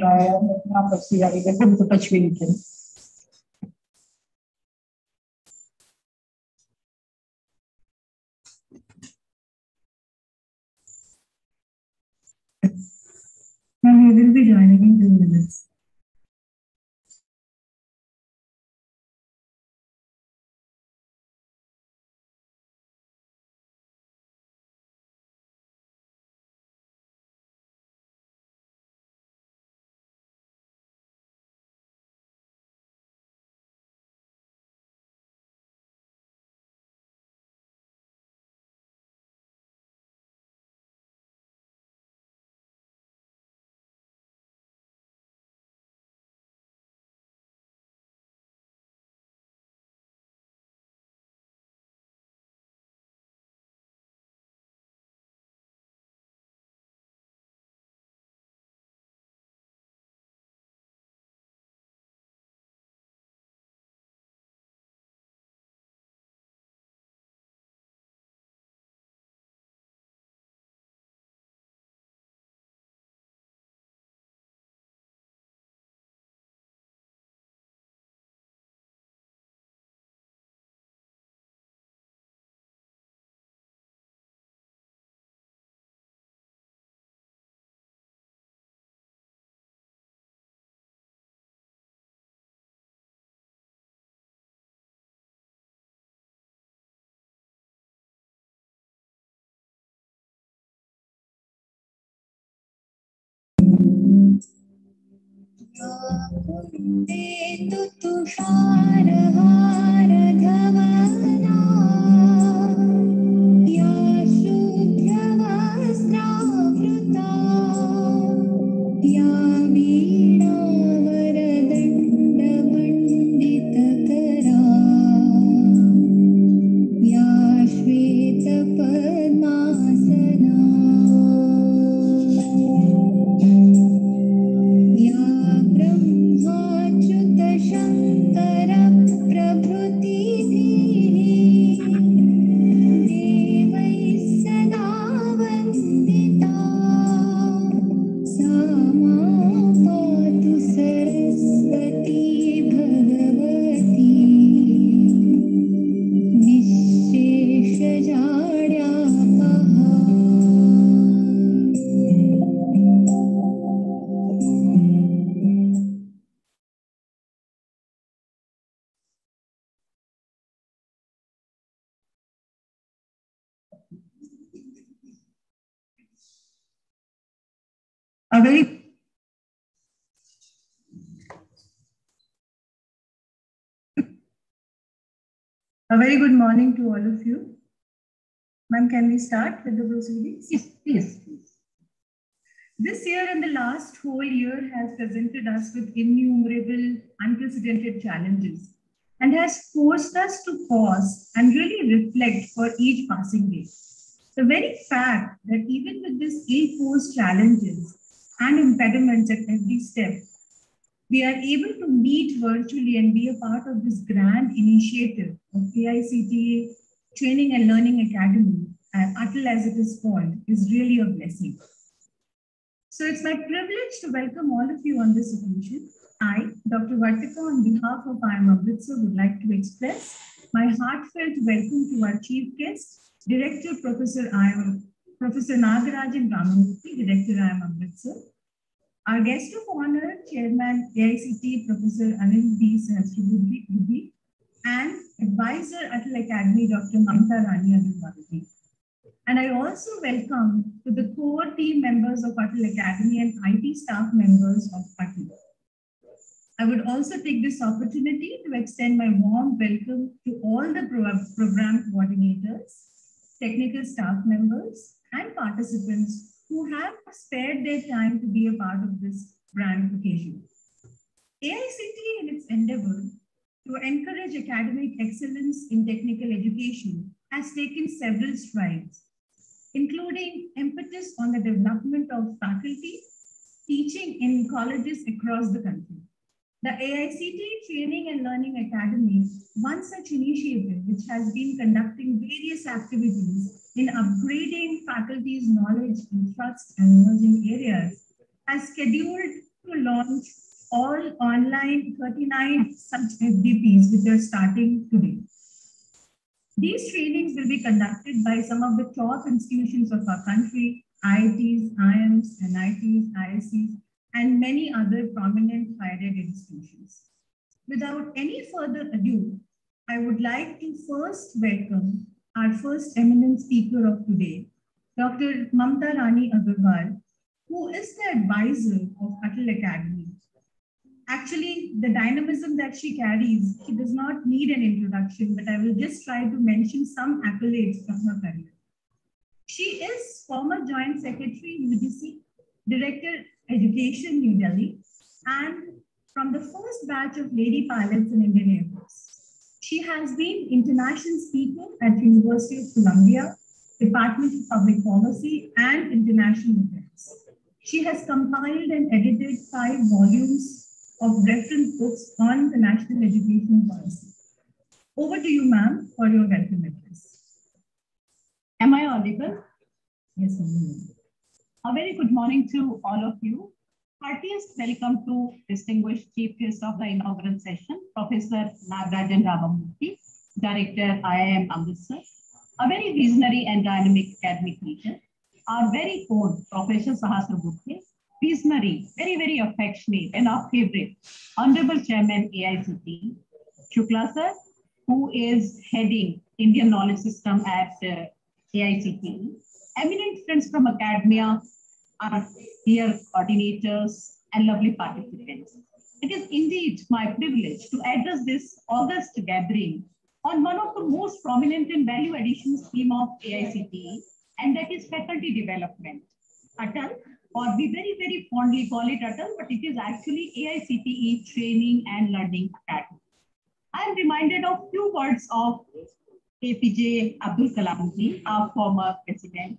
यहाँ पर से आगे देखो तो touch भी नहीं किया Ma'am, we will be joining in two minutes. कुन्देन्दु तुषारहारधवला A very good morning to all of you. Ma'am, can we start with the proceedings? Yes, please. This year and the last whole year has presented us with innumerable, unprecedented challenges and has forced us to pause and really reflect for each passing day. The very fact that even with these ill-posed challenges and impediments at every step, we are able to meet virtually and be a part of this grand initiative of AICTE Training and Learning Academy, uh, ATL as it is called, is really a blessing. So it's my privilege to welcome all of you on this occasion. I, Dr. Vartika, on behalf of IIM Amritsar, would like to express my heartfelt welcome to our chief guest, Director Professor IIM, Professor Nagarajan Ramamurthy, Director IIM Amritsar, our guest of honor, Chairman AICTE Professor Anil D. Sahasrabudhe, and Advisor Atal Academy, Dr. Mamta Rani Abhimanati. And I also welcome to the core team members of Atal Academy and IT staff members of Atal. I would also take this opportunity to extend my warm welcome to all the pro- program coordinators, technical staff members, and participants who have spared their time to be a part of this grand occasion. AICTE in its endeavor to encourage academic excellence in technical education has taken several strides, including impetus on the development of faculty teaching in colleges across the country. The AICTE Training and Learning Academy, one such initiative which has been conducting various activities in upgrading faculty's knowledge in trust and emerging areas, has scheduled to launch all online 39 such FDPs which are starting today. These trainings will be conducted by some of the top institutions of our country, IITs, IIMs, NITs, ISCs, and many other prominent higher ed institutions. Without any further ado, I would like to first welcome our first eminent speaker of today, Dr. Mamta Rani Agarwal, who is the advisor of Atal Academy. Actually, the dynamism that she carries, she does not need an introduction, but I will just try to mention some accolades from her career. She is former Joint Secretary, UGC, Director, Education, New Delhi, and from the first batch of lady pilots in Indian Air. She has been international speaker at University of Columbia, Department of Public Policy and International Affairs. She has compiled and edited five volumes of reference books on the national education policy. Over to you, ma'am, for your welcome address. Am I audible? Yes, ma'am. A very good morning to all of you. Heartiest welcome to distinguished chief guest of the inaugural session, Professor Nagarajan Ramamurthy, Director IIM Amritsar, a very visionary and dynamic academic leader, our very own Professor Sahasrabudhe, visionary, very, very affectionate and our favorite, Honorable Chairman AICTE, Shukla sir, who is heading Indian Knowledge System at uh, AICTE, eminent friends from academia, our dear coordinators and lovely participants. It is indeed my privilege to address this August gathering on one of the most prominent and value addition scheme of AICTE, and that is faculty development. Atal, or we very, very fondly call it Atal, but it is actually AICTE Training and Learning Academy. I am reminded of few words of APJ Abdul Kalamji, our former president.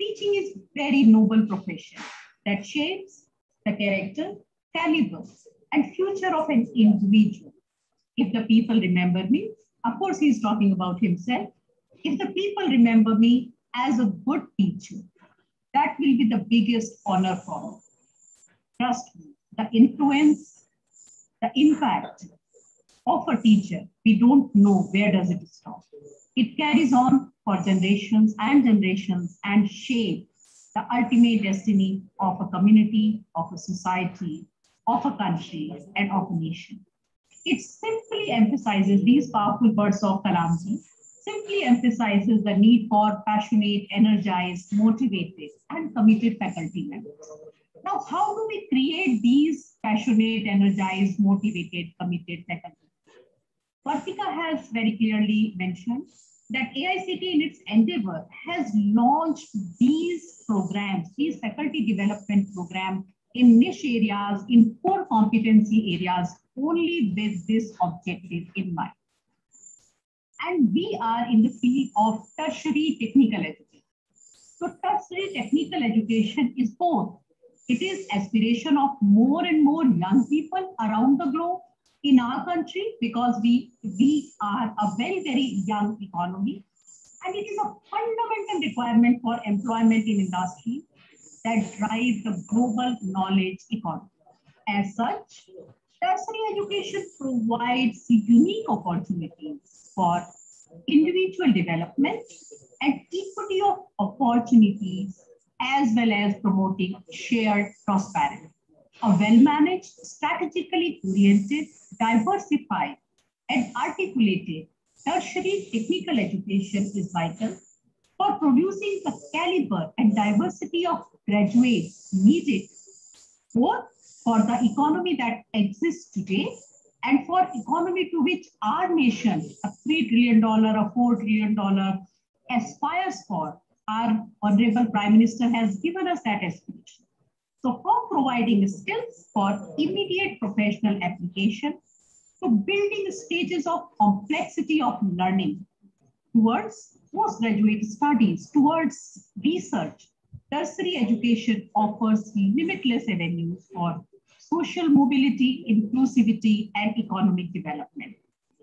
Teaching is very noble profession that shapes the character, caliber, and future of an individual. If the people remember me, of course, he's talking about himself. If the people remember me as a good teacher, that will be the biggest honor for me. Trust me, the influence, the impact of a teacher, we don't know where does it stop. It carries on for generations and generations and shape the ultimate destiny of a community, of a society, of a country, and of a nation. It simply emphasizes these powerful words of Kalamji, simply emphasizes the need for passionate, energized, motivated, and committed faculty members. Now, how do we create these passionate, energized, motivated, committed faculty? Vartika has very clearly mentioned that AICTE in its endeavor has launched these programs, these faculty development programs in niche areas, in core competency areas, only with this objective in mind. And we are in the field of tertiary technical education. So tertiary technical education is both. It is aspiration of more and more young people around the globe in our country because we, we are a very, very young economy. And it is a fundamental requirement for employment in industry that drive the global knowledge economy. As such, tertiary education provides unique opportunities for individual development and equity of opportunities as well as promoting shared prosperity. A well-managed, strategically oriented, diversified, and articulated tertiary technical education is vital for producing the caliber and diversity of graduates needed both for the economy that exists today and for economy to which our nation, a $3 trillion, a $4 trillion, aspires for. Our Honorable Prime Minister has given us that aspiration. So from providing skills for immediate professional application to building stages of complexity of learning towards postgraduate studies, towards research, tertiary education offers limitless avenues for social mobility, inclusivity, and economic development.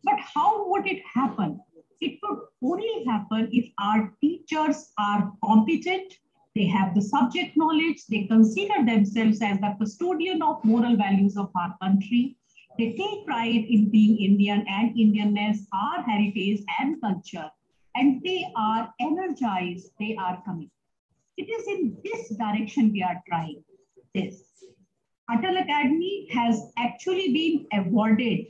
But how would it happen? It could only happen if our teachers are competent, They have the subject knowledge. They consider themselves as the custodian of moral values of our country. They take pride in being Indian and Indianness, our heritage and culture. And they are energized. They are committed. It is in this direction we are trying this. Atal Academy has actually been awarded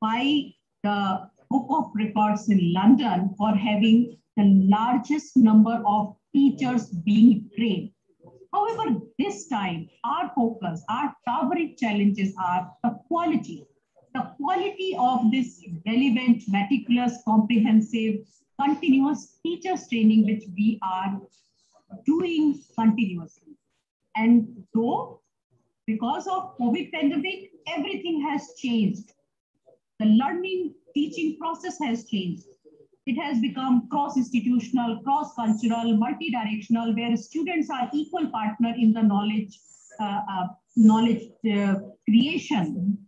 by the Book of Records in London for having the largest number of teachers being trained. However, this time, our focus, our towering challenges are the quality. The quality of this relevant, meticulous, comprehensive, continuous teachers training, which we are doing continuously. And though, because of COVID pandemic, everything has changed. The learning teaching process has changed. It has become cross-institutional, cross-cultural, multi-directional, where students are equal partner in the knowledge, uh, uh, knowledge uh, creation.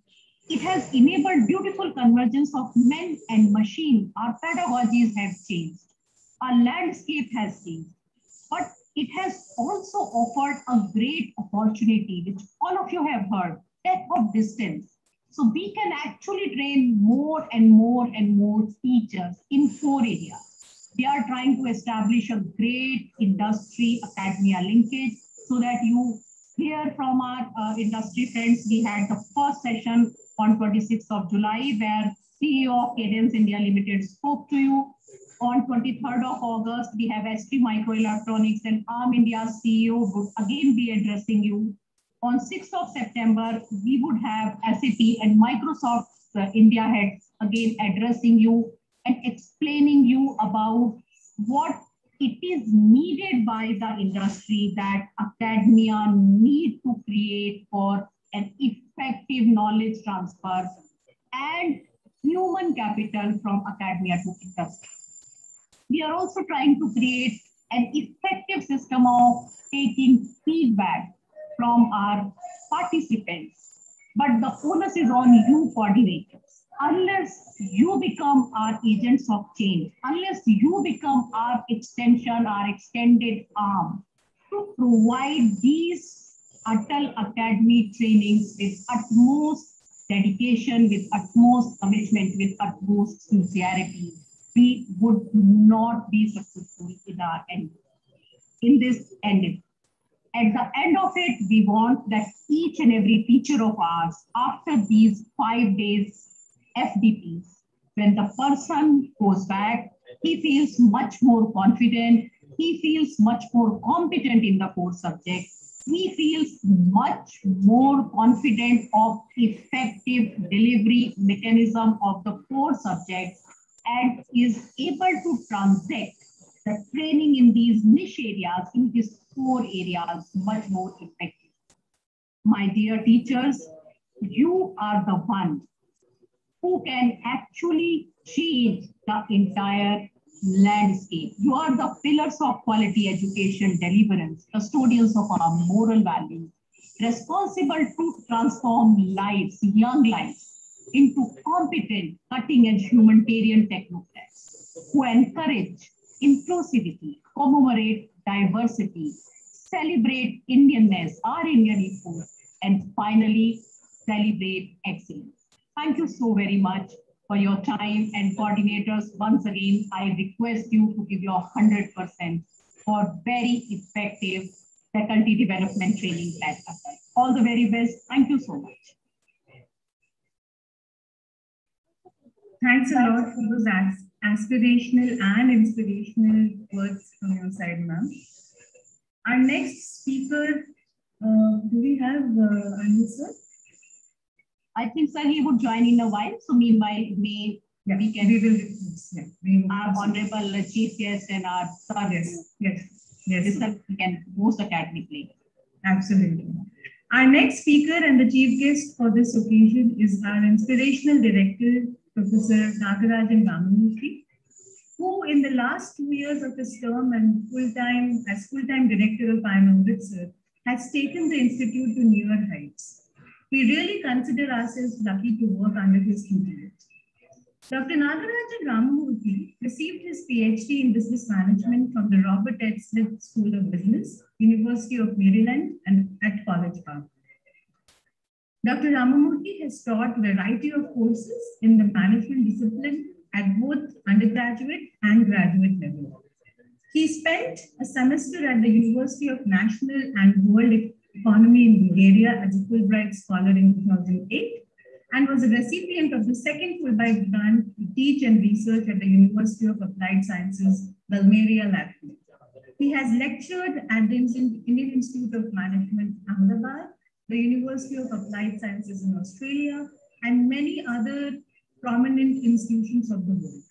It has enabled beautiful convergence of men and machine. Our pedagogies have changed. Our landscape has changed. But it has also offered a great opportunity, which all of you have heard, death of distance. So we can actually train more and more and more teachers in four areas. We are trying to establish a great industry academia linkage so that you hear from our uh, industry friends. We had the first session on 26th of July where CEO of Cadence India Limited spoke to you. On 23rd of August, we have ST Microelectronics and ARM India CEO would again be addressing you on 6th of September, we would have SAP and Microsoft uh, India heads again addressing you and explaining you about what it is needed by the industry that academia need to create for an effective knowledge transfer and human capital from academia to industry. We are also trying to create an effective system of taking feedback from our participants. But the onus is on you coordinators. Unless you become our agents of change, unless you become our extension, our extended arm to provide these Atal Academy trainings with utmost dedication, with utmost commitment, with utmost sincerity, we would not be successful in our end, in this endeavor. At the end of it, we want that each and every teacher of ours, after these five days FDPs, when the person goes back, he feels much more confident, he feels much more competent in the core subject, he feels much more confident of effective delivery mechanism of the core subject and is able to transact the training in these niche areas, in these core areas, much more effective. My dear teachers, you are the one who can actually change the entire landscape. You are the pillars of quality education deliverance, custodians of our moral values, responsible to transform lives, young lives, into competent, cutting-edge humanitarian technocrats who encourage inclusivity, commemorate diversity, celebrate Indianness, our Indian ethos, and finally celebrate excellence. Thank you so very much for your time and coordinators. Once again, I request you to give your 100% for very effective faculty development training at All the very best. Thank you so much. Thanks a lot for those aspirational and inspirational words from your side, ma'am. Our next speaker, uh, do we have uh, Anil sir? I think, sir, he would join in a while. So meanwhile, we yeah, we can we will. Yeah, we will our honorable chief guest and our sir yes, yes, yes. This sir can most academically. Absolutely. Our next speaker and the chief guest for this occasion is our inspirational director, Professor Nagarajan Ramamurthy, who in the last two years of his term and full-time as full-time director of IIM Amritsar has taken the institute to newer heights. We really consider ourselves lucky to work under his tutelage. Dr. Nagarajan Ramamurthy received his PhD in Business Management from the Robert H. Smith School of Business, University of Maryland, and at College Park. Dr. Ramamurthy has taught a variety of courses in the management discipline at both undergraduate and graduate level. He spent a semester at the University of National and World Economy in Bulgaria as a Fulbright scholar in 2008 and was a recipient of the second Fulbright grant to teach and research at the University of Applied Sciences, Valmiera, Latvia. He has lectured at the Indian Institute of Management, Ahmedabad, the University of Applied Sciences in Australia, and many other prominent institutions of the world.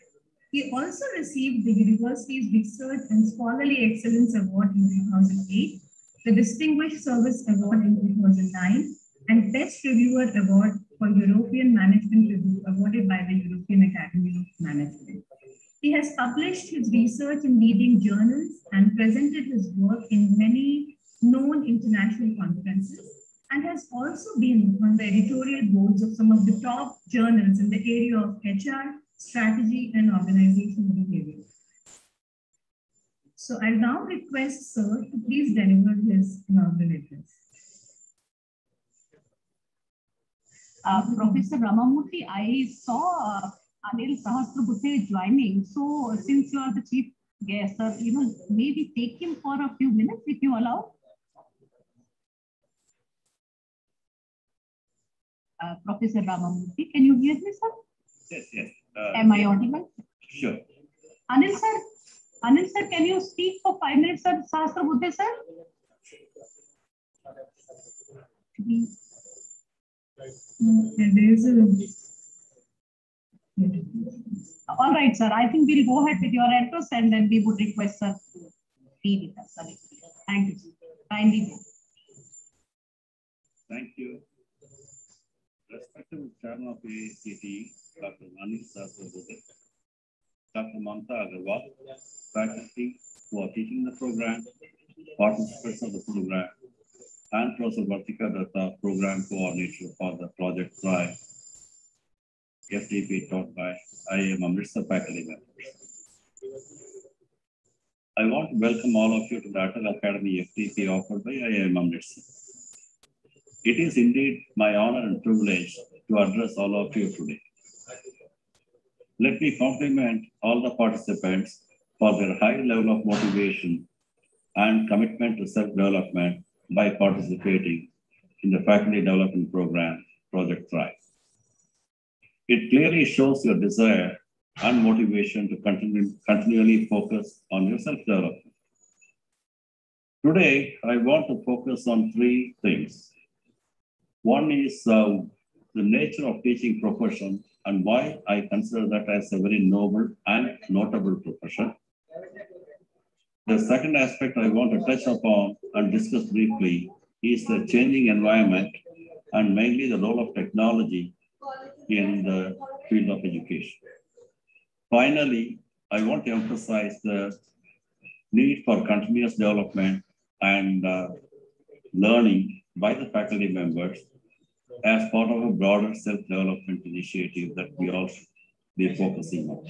He also received the university's Research and Scholarly Excellence Award in 2008, the Distinguished Service Award in 2009, and Best Reviewer Award for European Management Review awarded by the European Academy of Management. He has published his research in leading journals and presented his work in many known international conferences and has also been on the editorial boards of some of the top journals in the area of HR, strategy, and organizational behavior. So I now request Sir to please deliver his inaugural address. Uh, Professor Ramamurthy, I saw uh, Anil Sahasrabudhe joining. So since you are the chief guest, sir, you know, maybe take him for a few minutes if you allow. Uh, Professor Ramamurthy, can you hear me, sir? Yes, yes. Uh, Am I audible? Sure. Anil sir, Anil sir, can you speak for five minutes, sir? Sahasrabudhe, sir? All right, sir. I think we'll go ahead with your address and then we would request sir to be with us. Sorry. Thank you, sir. Kindly. Thank you. Respected Chairman of the AICTE, Dr. Anil Sahasrabudhe, Dr. Mamta Agarwal, faculty who are teaching the program, participants of the program, and Professor Vartika Datta, program coordinator for the Project Thrive, FDP taught by IIM Amritsar faculty members. I want to welcome all of you to the Atal Academy FDP offered by IIM Amritsar. It is indeed my honor and privilege to address all of you today. Let me compliment all the participants for their high level of motivation and commitment to self-development by participating in the faculty development program, Project Thrive. It clearly shows your desire and motivation to continue, continually focus on your self-development. Today, I want to focus on three things. One is uh, the nature of teaching profession and why I consider that as a very noble and notable profession. The second aspect I want to touch upon and discuss briefly is the changing environment and mainly the role of technology in the field of education. Finally, I want to emphasize the need for continuous development and uh, learning by the faculty members as part of a broader self-development initiative that we all be focusing on.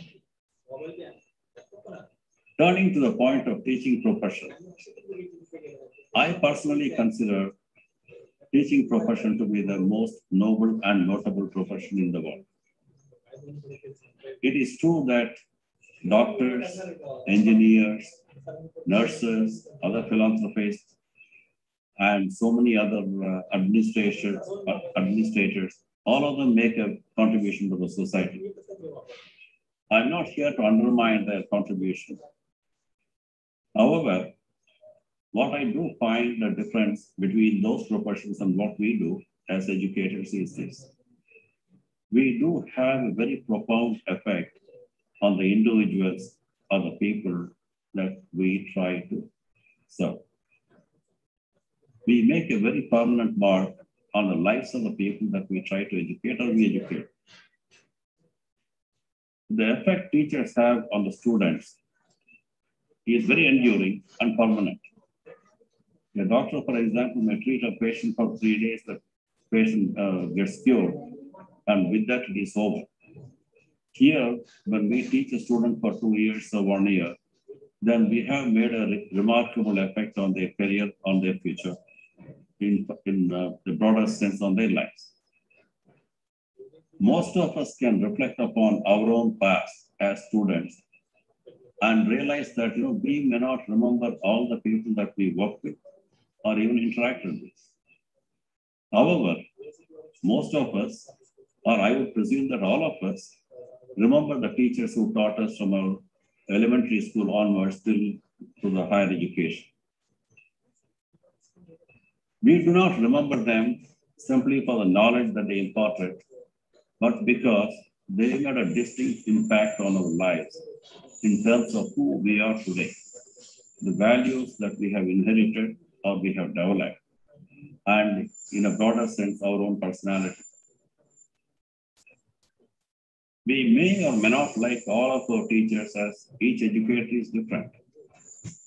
Turning to the point of teaching profession, I personally consider teaching profession to be the most noble and notable profession in the world. It is true that doctors, engineers, nurses, other philanthropists, and so many other uh, administrators, uh, administrators, all of them make a contribution to the society. I'm not here to undermine their contribution. However, what I do find the difference between those professions and what we do as educators is this. We do have a very profound effect on the individuals or the people that we try to serve. We make a very permanent mark on the lives of the people that we try to educate or we educate. The effect teachers have on the students is very enduring and permanent. A doctor, for example, may treat a patient for three days, the patient uh, gets cured, and with that it is over. Here, when we teach a student for two years or one year, then we have made a re- remarkable effect on their career, on their future, in, in uh, the broader sense on their lives. Most of us can reflect upon our own past as students and realize that you know we may not remember all the people that we work with or even interacted with. However, most of us, or I would presume that all of us, remember the teachers who taught us from our elementary school onwards till to the higher education. We do not remember them simply for the knowledge that they imparted, but because they had a distinct impact on our lives in terms of who we are today, the values that we have inherited or we have developed, and in a broader sense, our own personality. We may or may not like all of our teachers as each educator is different.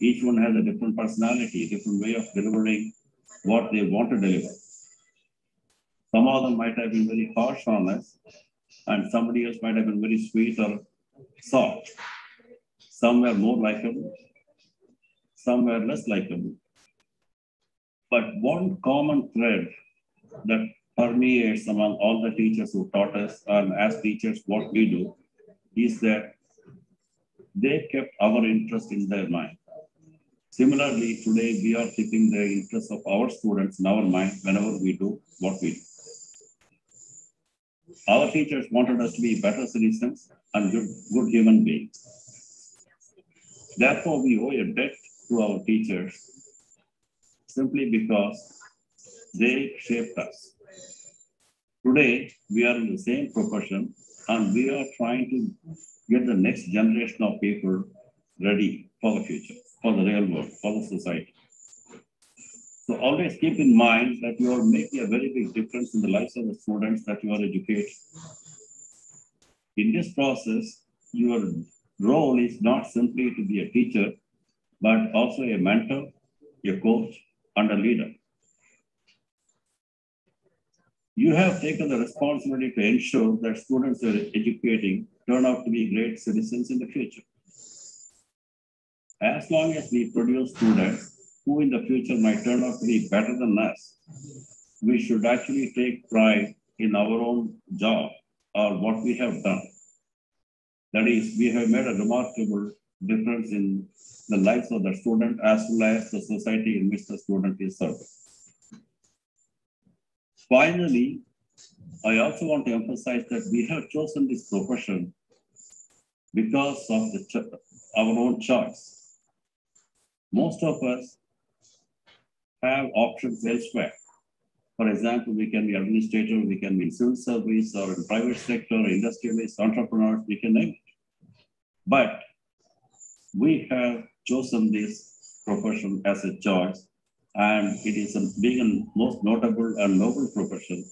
Each one has a different personality, different way of delivering what they want to deliver. Some of them might have been very harsh on us, and somebody else might have been very sweet or soft. Some were more likable, some were less likable. But one common thread that permeates among all the teachers who taught us and as teachers what we do is that they kept our interest in their mind. Similarly, today we are keeping the interest of our students in our mind whenever we do what we do. Our teachers wanted us to be better citizens and good, good human beings. Therefore, we owe a debt to our teachers simply because they shaped us. Today, we are in the same profession and we are trying to get the next generation of people ready for the future, for the real world, for the society. So always keep in mind that you are making a very big difference in the lives of the students that you are educating. In this process, your role is not simply to be a teacher, but also a mentor, a coach, and a leader. You have taken the responsibility to ensure that students you're educating turn out to be great citizens in the future. As long as we produce students who in the future might turn out to be better than us, we should actually take pride in our own job or what we have done. That is, we have made a remarkable difference in the lives of the student as well as the society in which the student is serving. Finally, I also want to emphasize that we have chosen this profession because of the our own choice. Most of us have options elsewhere. For example, we can be administrator, we can be in civil service or in private sector, industrialists, entrepreneurs, we can name it. But we have chosen this profession as a choice, and it is a, being a most notable and noble profession.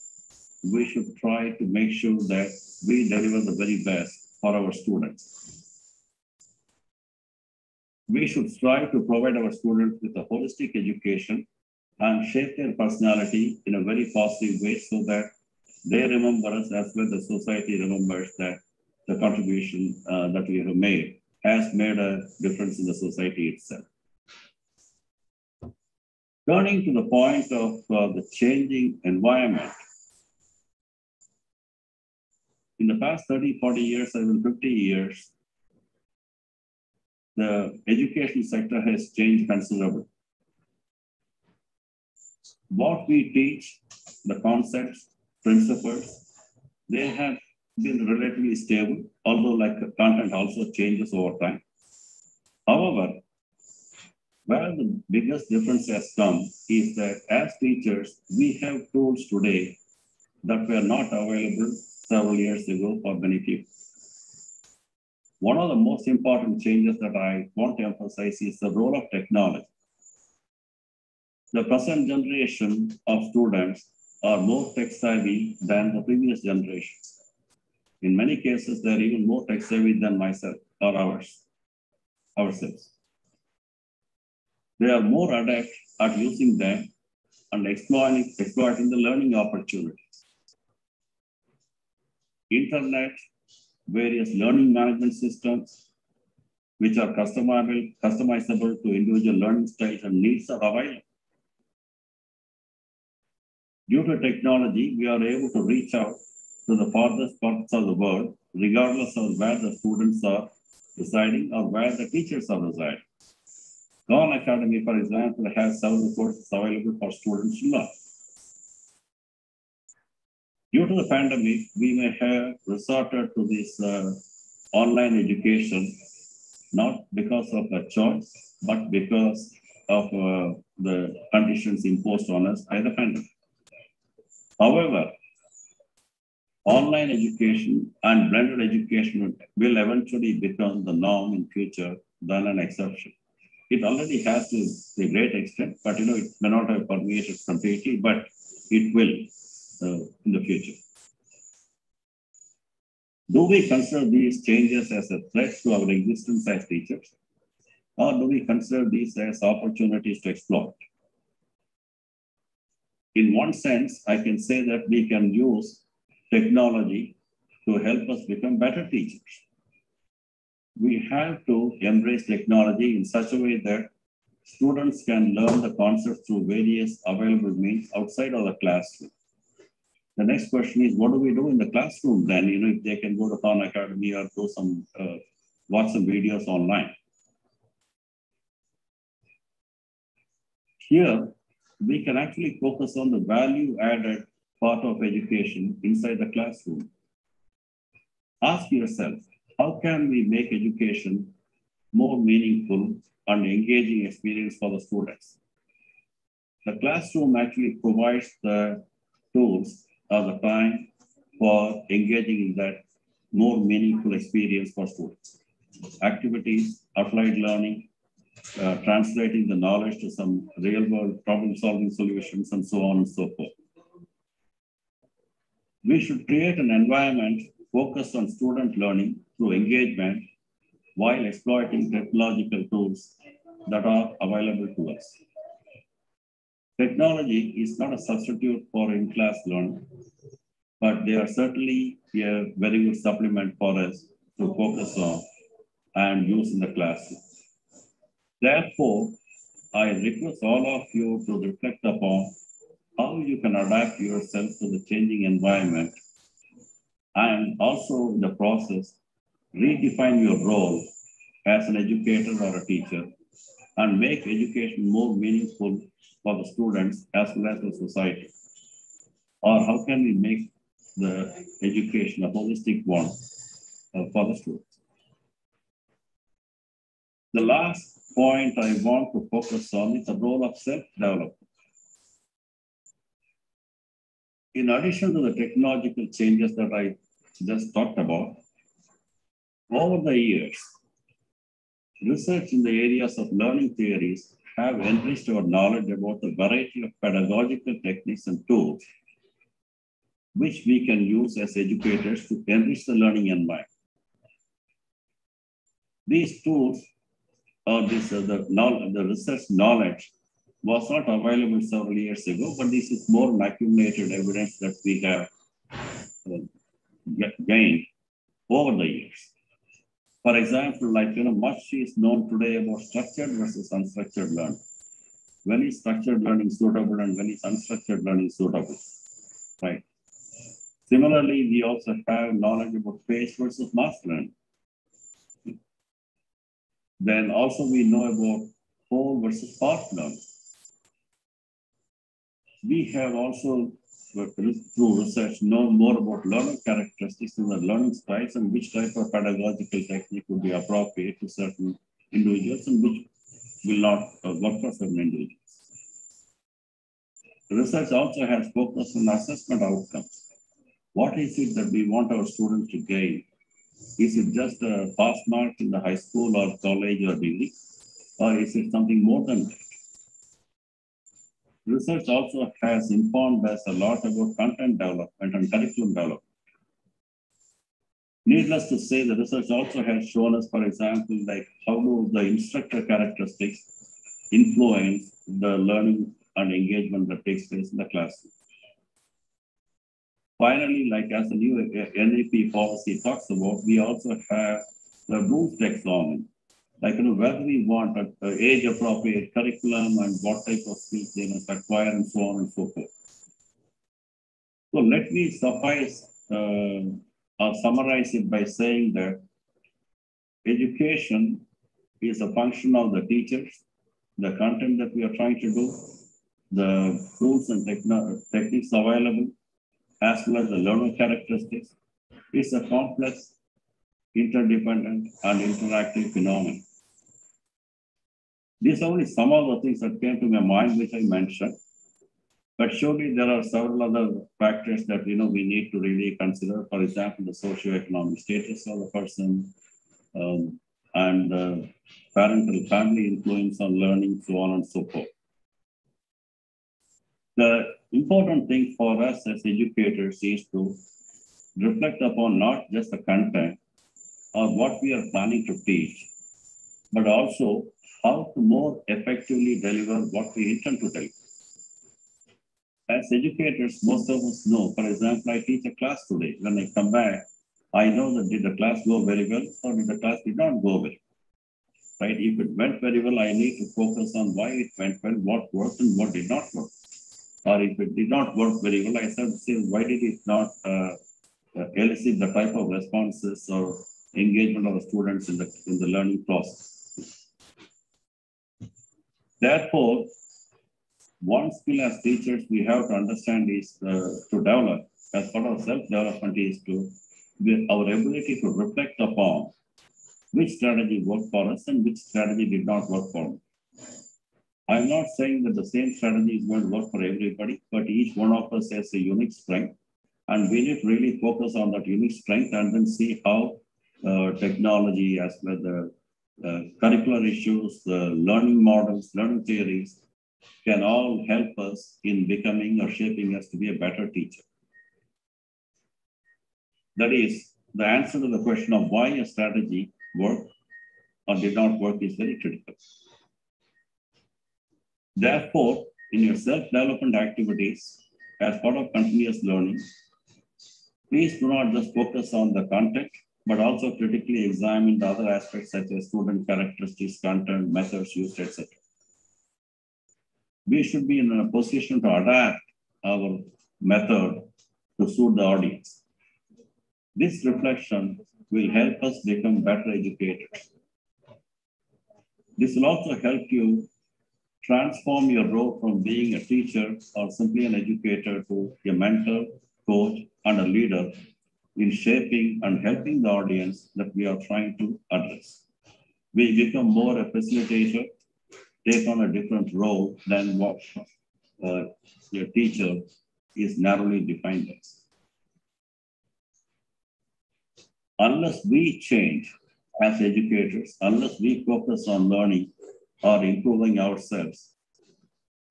We should try to make sure that we deliver the very best for our students. We should strive to provide our students with a holistic education and shape their personality in a very positive way so that they remember us as well the society remembers that the contribution uh, that we have made has made a difference in the society itself. Turning to the point of uh, the changing environment. In the past 30, 40 years, even 50 years, the education sector has changed considerably. What we teach, the concepts, principles, they have been relatively stable, although like content also changes over time. However, where the biggest difference has come is that as teachers, we have tools today that were not available several years ago for many people. One of the most important changes that I want to emphasize is the role of technology. The present generation of students are more tech savvy than the previous generations. In many cases, they're even more tech savvy than myself or ours, ourselves. They are more adept at using them and exploiting, exploiting the learning opportunities. Internet, various learning management systems, which are customizable, to individual learning styles and needs are available. Due to technology, we are able to reach out to the farthest parts of the world, regardless of where the students are residing or where the teachers are residing. Khan Academy, for example, has several courses available for students to learn. Due to the pandemic, we may have resorted to this uh, online education, not because of a choice, but because of uh, the conditions imposed on us by the pandemic. However, online education and blended education will eventually become the norm in future than an exception. It already has to a great extent, but you know, it may not have permeated completely, but it will uh, in the future. Do we consider these changes as a threat to our existence as teachers? Or do we consider these as opportunities to exploit? In one sense, I can say that we can use technology to help us become better teachers. We have to embrace technology in such a way that students can learn the concepts through various available means outside of the classroom. The next question is, what do we do in the classroom then? You know, if they can go to Khan Academy or do some, uh, watch some videos online. Here, we can actually focus on the value added part of education inside the classroom. Ask yourself, how can we make education more meaningful and engaging experience for the students? The classroom actually provides the tools or the time for engaging in that more meaningful experience for students. Activities, applied learning, uh, translating the knowledge to some real world problem solving solutions and so on and so forth. We should create an environment focused on student learning through engagement while exploiting technological tools that are available to us. Technology is not a substitute for in-class learning, but they are certainly a very good supplement for us to focus on and use in the classroom. Therefore, I request all of you to reflect upon how you can adapt yourself to the changing environment and also in the process, redefine your role as an educator or a teacher and make education more meaningful for the students as well as the society. Or how can we make the education a holistic one uh, for the students? The last point I want to focus on is the role of self-development. In addition to the technological changes that I just talked about, over the years, research in the areas of learning theories have enriched our knowledge about the variety of pedagogical techniques and tools which we can use as educators to enrich the learning environment. These tools or this uh, the knowledge, the research knowledge was not available several years ago, but this is more accumulated evidence that we have uh, gained over the years. For example, like, you know, much is known today about structured versus unstructured learning. When is structured learning suitable and when is unstructured learning suitable, right? Similarly, we also have knowledge about phase versus mass learning. Then also we know about whole versus part learning. We have also, through research, know more about learning characteristics and the learning styles and which type of pedagogical technique would be appropriate to certain individuals and which will not uh, work for certain individuals. Research also has focused on assessment outcomes. What is it that we want our students to gain is it just a pass mark in the high school or college or degree? Or is it something more than that? Research also has informed us a lot about content development and curriculum development. Needless to say, the research also has shown us, for example, like how do the instructor characteristics influence the learning and engagement that takes place in the classroom. Finally, like as the new NEP policy talks about, we also have the Bloom's taxonomy. Like, you know, whether we want an age appropriate curriculum and what type of skills they must acquire and so on and so forth. So let me suffice uh, or summarize it by saying that education is a function of the teachers, the content that we are trying to do, the tools and techniques available, as well as the learner characteristics. It's a complex, interdependent, and interactive phenomenon. These are only some of the things that came to my mind, which I mentioned. But surely there are several other factors that you know we need to really consider. For example, the socioeconomic status of the person, um, and uh, parental family influence on learning, so on and so forth. The important thing for us as educators is to reflect upon not just the content or what we are planning to teach, but also how to more effectively deliver what we intend to deliver. As educators, most of us know, for example, I teach a class today. When I come back, I know that did the class go very well or did the class did not go well. Right? If it went very well, I need to focus on why it went well, what worked and what did not work. Or if it did not work very well, I said, say, why did it not uh, uh, elicit the type of responses or engagement of the students in the, in the learning process. Therefore, one skill as teachers we have to understand is uh, to develop as part of self-development is to our ability to reflect upon which strategy worked for us and which strategy did not work for me. I'm not saying that the same strategy is going to work for everybody, but each one of us has a unique strength. And we need to really focus on that unique strength and then see how uh, technology, as well as the curricular issues, the learning models, learning theories, can all help us in becoming or shaping us to be a better teacher. That is, the answer to the question of why a strategy worked or did not work is very critical. Therefore, in your self-development activities, as part of continuous learning, please do not just focus on the content, but also critically examine the other aspects such as student characteristics, content, methods used, etc. We should be in a position to adapt our method to suit the audience. This reflection will help us become better educators. This will also help you transform your role from being a teacher or simply an educator to a mentor, coach, and a leader in shaping and helping the audience that we are trying to address. We become more a facilitator, take on a different role than what uh, your teacher is narrowly defined as. unless we change as educators, unless we focus on learning or improving ourselves,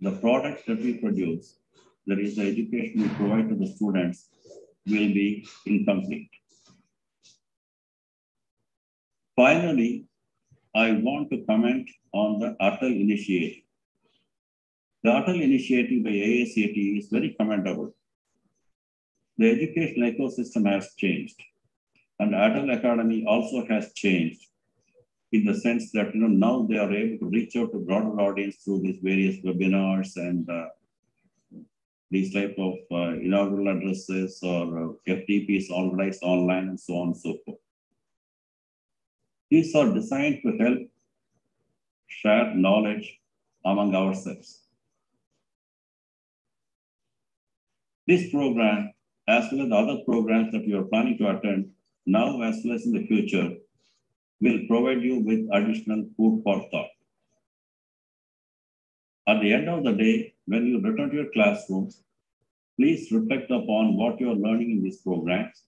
the product that we produce, that is the education we provide to the students, will be incomplete. Finally, I want to comment on the Atal initiative. The Atal initiative by AICTE is very commendable. The educational ecosystem has changed. And Atal Academy also has changed in the sense that you know now they are able to reach out to broader audience through these various webinars and uh, these type of uh, inaugural addresses or uh, FDPs organized online and so on and so forth. These are designed to help share knowledge among ourselves. This program, as well as other programs that you are planning to attend, now as well as in the future, will provide you with additional food for thought. At the end of the day, when you return to your classrooms, please reflect upon what you are learning in these programs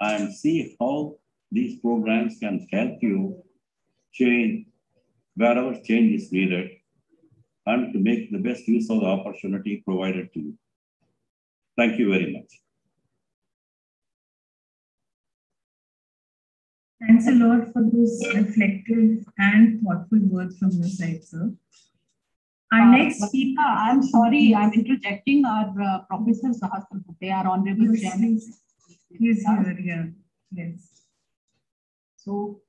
and see how these programs can help you change wherever change is needed and to make the best use of the opportunity provided to you. Thank you very much. Thanks a lot for those reflective and thoughtful words from your side, sir. Our Uh, next Makika, I'm sorry, I'm interjecting our uh, Professor Sahasrabudhe, they are honorable chairman. He's here, yeah, yes. So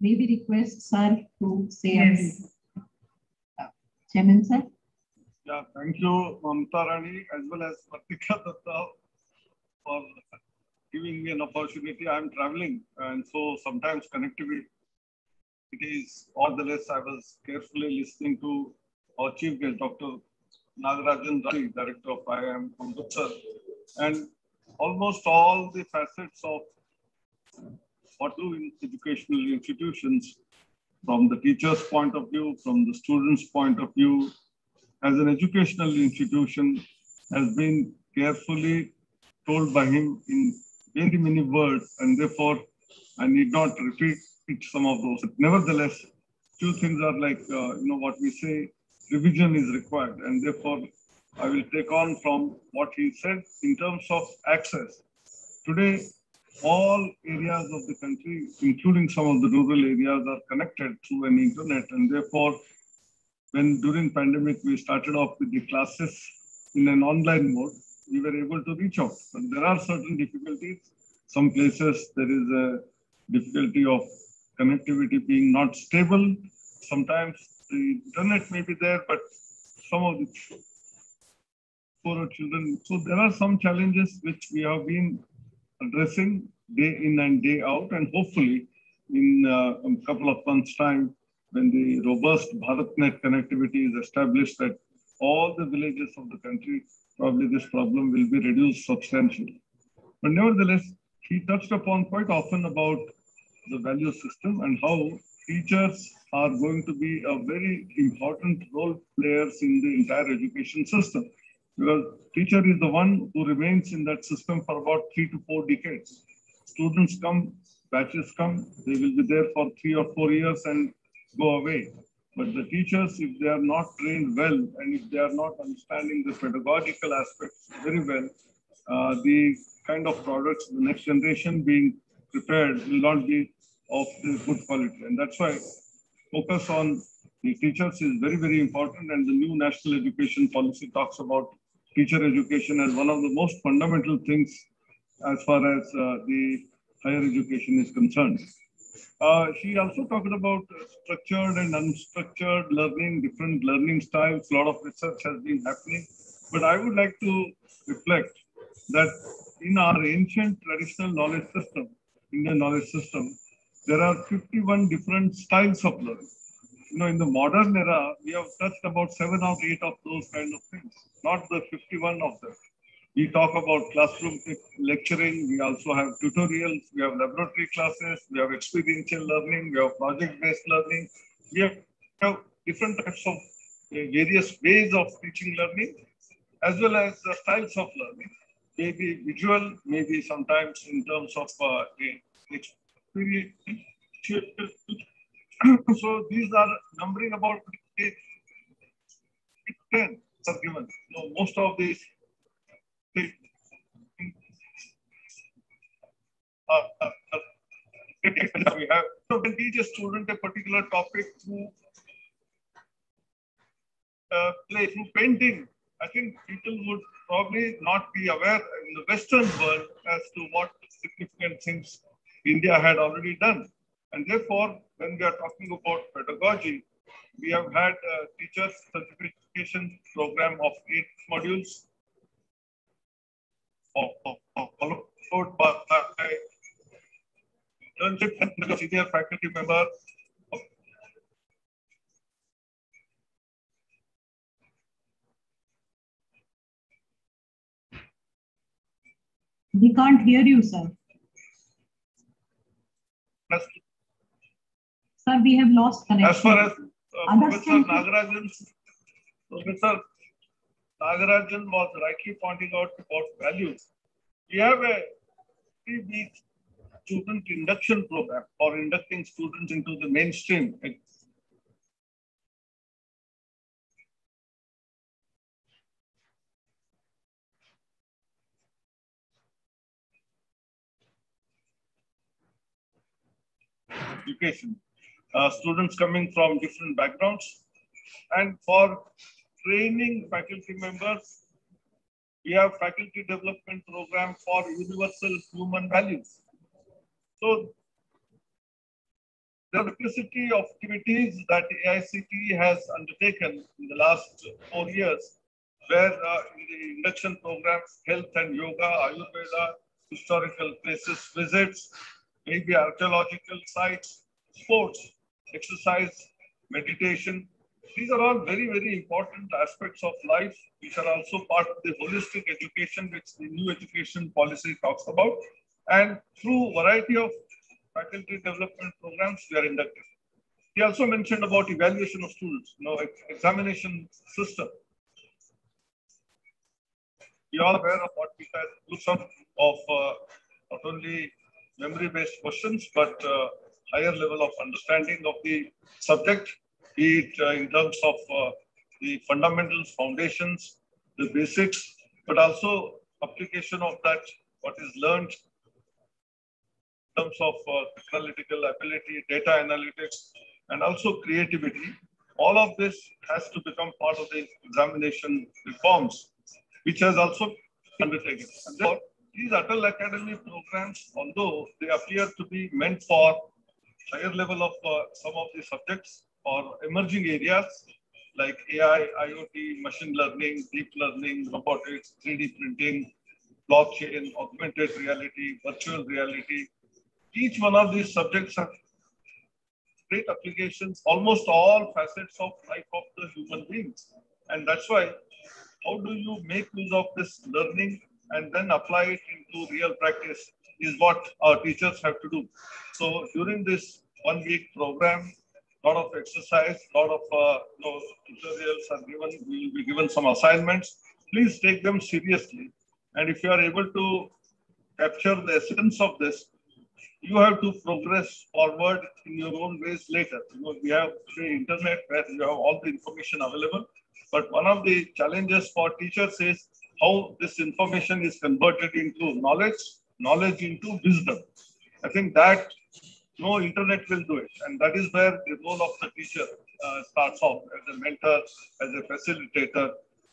may we request sir to say Yes. Uh, Chairman sir? Yeah, thank you, Mamta Rani, as well as Pratika Datta for giving me an opportunity. I'm traveling and so sometimes connectivity it is all the less I was carefully listening to our chief guest, Dr. Nagarajan Rani, Director of IIM Amritsar, and almost all the facets of what do educational institutions from the teacher's point of view, from the student's point of view, as an educational institution has been carefully told by him in very many words, and therefore I need not repeat some of those. Nevertheless, two things are like, uh, you know, what we say, revision is required, and therefore I will take on from what he said in terms of access. Today, all areas of the country, including some of the rural areas, are connected through an internet, and therefore when during pandemic we started off with the classes in an online mode, we were able to reach out. But there are certain difficulties. Some places there is a difficulty of connectivity being not stable. Sometimes the internet may be there, but some of the poorer children. So there are some challenges which we have been addressing day in and day out, and hopefully in uh, a couple of months' time, when the robust BharatNet connectivity is established at all the villages of the country, probably this problem will be reduced substantially. But nevertheless, he touched upon quite often about the value system and how teachers are going to be a very important role players in the entire education system. Because teacher is the one who remains in that system for about three to four decades. Students come, batches come, they will be there for three or four years and go away. But the teachers, if they are not trained well and if they are not understanding the pedagogical aspects very well, uh, the kind of products the next generation being prepared will not be of good quality. And that's why focus on the teachers is very, very important. And the new national education policy talks about teacher education as one of the most fundamental things as far as uh, the higher education is concerned. Uh, she also talked about structured and unstructured learning, different learning styles. A lot of research has been happening. But I would like to reflect that in our ancient traditional knowledge system, Indian knowledge system, there are 51 different styles of learning. You know, in the modern era, we have touched about seven or eight of those kind of things, not the 51 of them. We talk about classroom lecturing. We also have tutorials. We have laboratory classes. We have experiential learning. We have project-based learning. We have, have different types of uh, various ways of teaching learning, as well as uh, styles of learning. Maybe visual, maybe sometimes in terms of uh. So these are numbering about 10 are given. So most of these we have. So when teach a student a particular topic through uh, play, through painting, I think people would probably not be aware in the Western world as to what significant things India had already done. And therefore, when we are talking about pedagogy, we have had uh, a teacher certification program of eight modules followed by internship and senior faculty member. We can't hear you, sir. Sir, we have lost connection. As far as uh, Professor Nagarajan, Professor Nagarajan was rightly pointing out about values. We have a three-week student induction program for inducting students into the mainstream. Education. Uh, students coming from different backgrounds, And for training faculty members, we have faculty development program for universal human values. So the diversity of activities that AICTE has undertaken in the last four years, where uh, in the induction programs, health and yoga, Ayurveda, historical places visits, maybe archaeological sites, sports, exercise, meditation. These are all very, very important aspects of life, which are also part of the holistic education, which the new education policy talks about. And through variety of faculty development programs, we are inducted. He also mentioned about evaluation of students, you know, examination system. We are aware of what we do some of uh, not only memory-based questions, but uh, higher level of understanding of the subject, be it uh, in terms of uh, the fundamentals, foundations, the basics, but also application of that, what is learned in terms of uh, analytical ability, data analytics, and also creativity. All of this has to become part of the examination reforms, which has also undertaken. And therefore, these Atal Academy programs, although they appear to be meant for higher level of uh, some of the subjects or emerging areas like AI, IoT, machine learning, deep learning, robotics, 3D printing, blockchain, augmented reality, virtual reality. Each one of these subjects have great applications, almost all facets of life of the human beings. And that's why, how do you make use of this learning and then apply it into real practice is what our teachers have to do. So during this one week program, lot of exercise, lot of uh, you know, tutorials are given. We will be given some assignments. Please take them seriously. And if you are able to capture the essence of this, you have to progress forward in your own ways later. You know, we have the internet where you have all the information available. But one of the challenges for teachers is how this information is converted into knowledge, knowledge into wisdom. I think that no internet will do it. And that is where the role of the teacher uh, starts off as a mentor, as a facilitator.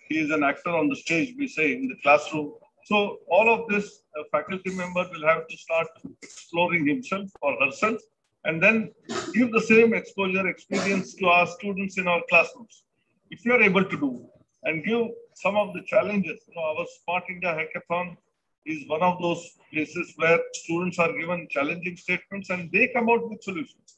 He is an actor on the stage, we say, in the classroom. So all of this uh, faculty member will have to start exploring himself or herself and then give the same exposure experience to our students in our classrooms. If you are able to do and give some of the challenges, you know, our Smart India Hackathon is one of those places where students are given challenging statements and they come out with solutions.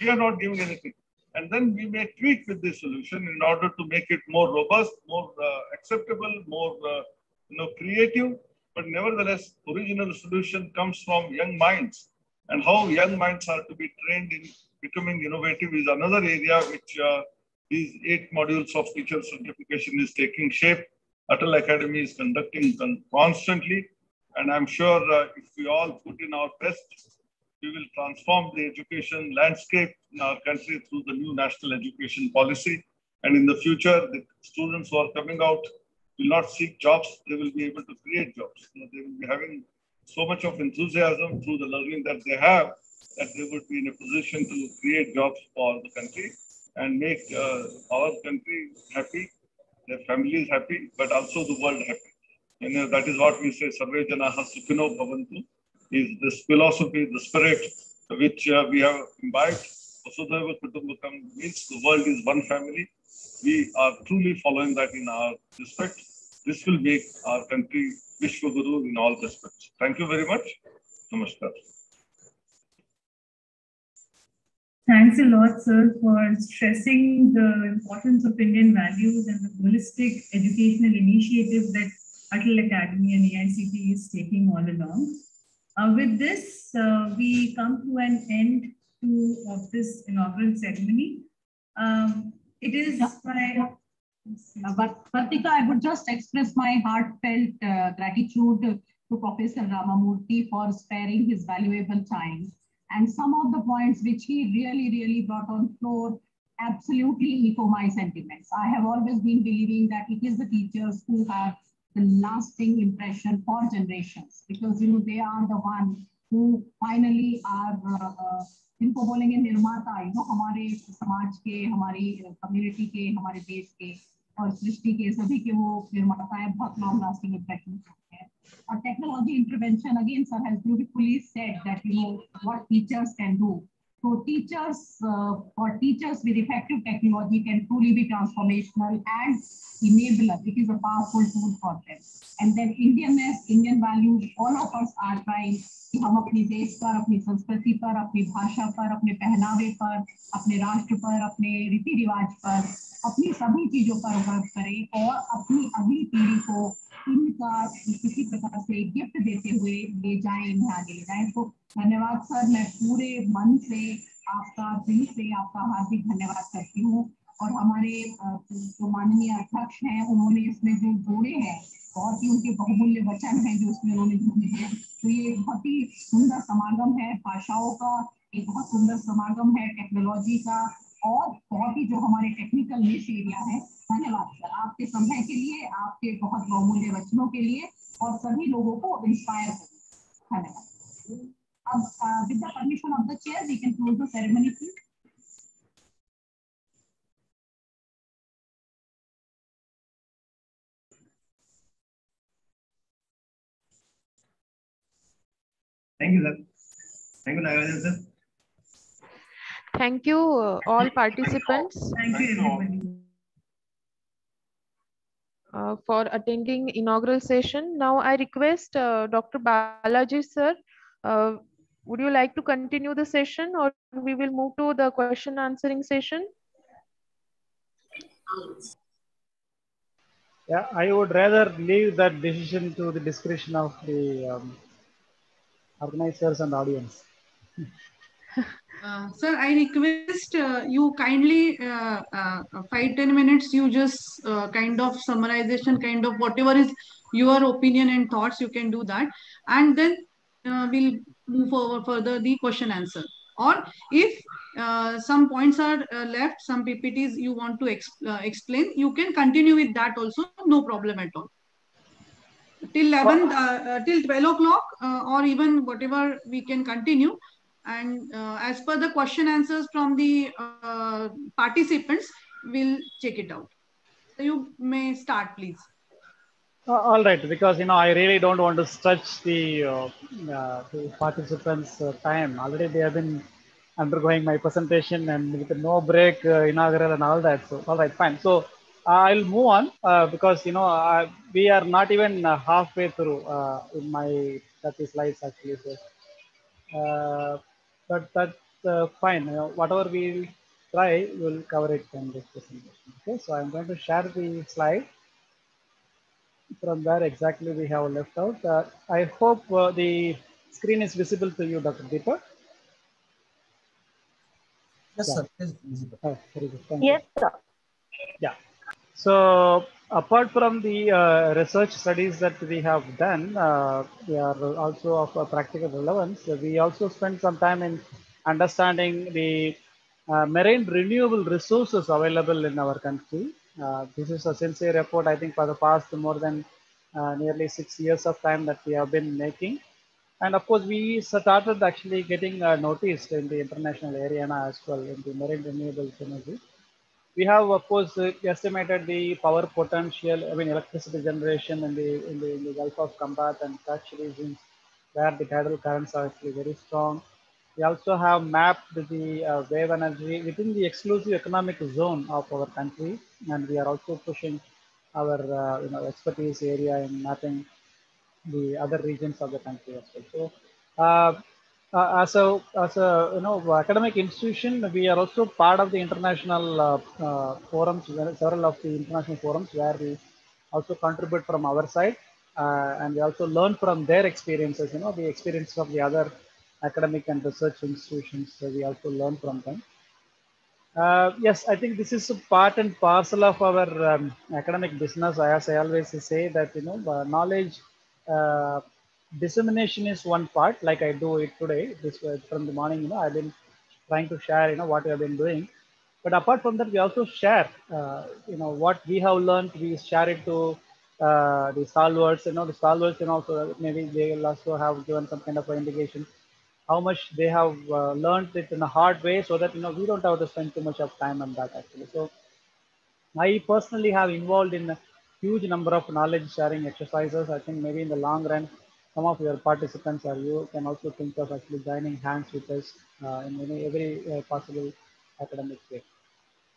We are not giving anything. And then we may tweak with the solution in order to make it more robust, more uh, acceptable, more uh, you know, creative. But nevertheless, original solution comes from young minds. And how young minds are to be trained in becoming innovative is another area which uh, these eight modules of teacher certification is taking shape. Atal Academy is conducting con constantly. And I'm sure uh, if we all put in our best, we will transform the education landscape in our country through the new national education policy. And in the future, the students who are coming out will not seek jobs, they will be able to create jobs. You know, they will be having so much of enthusiasm through the learning that they have that they would be in a position to create jobs for the country and make uh, our country happy, their families happy, but also the world happy. And uh, that is what we say, Sarve Janaha Sukhino Bhavantu, is this philosophy, the spirit which uh, we have imbibed. Vasudhaiva Kutumbakam means the world is one family. We are truly following that in our respect. This will make our country Vishwaguru in all respects. Thank you very much. Namaskar. Thanks a lot, sir, for stressing the importance of Indian values and the holistic educational initiative that Atal Academy and AICTE is taking all along. Uh, with this, uh, we come to an end to, of this inaugural ceremony. Um, it is by... Uh, but Pratika, I would just express my heartfelt uh, gratitude to Professor Ramamurthy for sparing his valuable time and some of the points which he really, really brought on floor absolutely echo my sentiments. I have always been believing that it is the teachers who have the lasting impression for generations because you know they are the one who finally are uh, uh, इनको बोलेंगे निर्माता you know हमारे समाज के हमारी community के हमारे देश के और सृष्टि के सभी के वो निर्माता है बहुत लॉन्ग लास्टिंग इम्प्रेशन है और technology intervention again sir has beautifully said that you know what teachers can do तो teachers for teachers with effective technology can truly be transformational and enabler it is a powerful tool for them and then Indian Indian value all of us are trying कि हम अपने देश पर अपनी संस्कृति पर अपनी भाषा पर अपने पहनावे पर अपने राष्ट्र पर अपने रीति रिवाज पर अपनी सभी चीज़ों पर गर्व करें और अपनी अगली पीढ़ी को किसी प्रकार से गिफ्ट देते हुए ले जाए इन्हें आगे ले जाए। तो धन्यवाद सर मैं पूरे मन से, आपका दिल से, आपका हार्दिक धन्यवाद करती हूँ। और हमारे जो माननीय अध्यक्ष हैं, उन्होंने इसमें जो जोड़े हैं, बहुत ही उनके बहुमूल्य वचन हैं जो इसमें उन्होंने जोड़े हैं। तो ये बहुत ही सुंदर समागम है, भाषाओं का एक बहुत सुंदर समागम है टेक्नोलॉजी का, और बहुत ही जो हमारे टेक्निकल निश एरिया है धन्यवाद सर आपके समय के लिए आपके बहुत बहुमूल्य वचनों के लिए और सभी लोगों को इंस्पायर करें धन्यवाद अब with the permission of the chair we can close the ceremony please Thank you, sir. Thank you, Nagarajan, sir. Thank you, uh, all participants. Thank you, everybody. Uh, for attending inaugural session. Now I request uh, Dr. Balaji sir, uh, would you like to continue the session or we will move to the question answering session? Yeah, I would rather leave that decision to the discretion of the um, organizers and audience. Uh, sir, I request uh, you kindly uh, uh, five ten minutes. You just uh, kind of summarization, kind of whatever is your opinion and thoughts. You can do that, and then uh, we'll move over further the question answer. Or if uh, some points are uh, left, some PPTs you want to ex uh, explain, you can continue with that also. No problem at all. Till eleven, uh, uh, till twelve o'clock, uh, or even whatever we can continue and uh, as per the question answers from the uh, participants we'll check it out so you may start please Uh, all right, because you know I really don't want to stretch the, the participants' time. Already they have been undergoing my presentation and with no break, uh, inaugural and all that. So all right, fine. So I'll move on uh, because you know we are not even halfway through in my 30 slides actually. So, but that's uh, fine. You know, whatever we'll try, we'll cover it in this presentation. Okay, so I'm going to share the slide from where exactly we have left out. Uh, I hope uh, the screen is visible to you, Dr. Deepak. Yes, Yeah. sir. Yes, visible. Oh, very good. Thank you. Yes, sir. Yeah. So apart from the uh, research studies that we have done, uh, they are also of a practical relevance. We also spent some time in understanding the uh, marine renewable resources available in our country. Uh, this is a sincere effort, I think, for the past more than uh, nearly six years of time that we have been making. And of course, we started actually getting noticed in the international arena as well in the marine renewable energy we have of course uh, estimated the power potential i mean electricity generation in the in the, in the gulf of Khambhat and Kutch regions where the tidal currents are actually very strong. We also have mapped the uh, wave energy within the exclusive economic zone of our country and we are also pushing our uh, you know expertise area in mapping the other regions of the country as well. So uh, as a as a you know academic institution, we are also part of the international uh, uh, forums, several of the international forums where we also contribute from our side, uh, and we also learn from their experiences. You know, the experience of the other academic and research institutions. So we also learn from them. Uh, yes, I think this is a part and parcel of our um, academic business. As I always say that you know, uh, knowledge. Uh, dissemination is one part like i do it today this was from the morning you know i've been trying to share you know what we have been doing but apart from that we also share uh, you know what we have learned we share it to uh, the stalwarts, you know, the stalwarts can also maybe they will also have given some kind of indication how much they have uh, learned it in a hard way so that you know we don't have to spend too much of time on that actually. So I personally have involved in a huge number of knowledge sharing exercises. I think maybe in the long run, some of your participants or you can also think of actually joining hands with us uh, in any, every uh, possible academic way.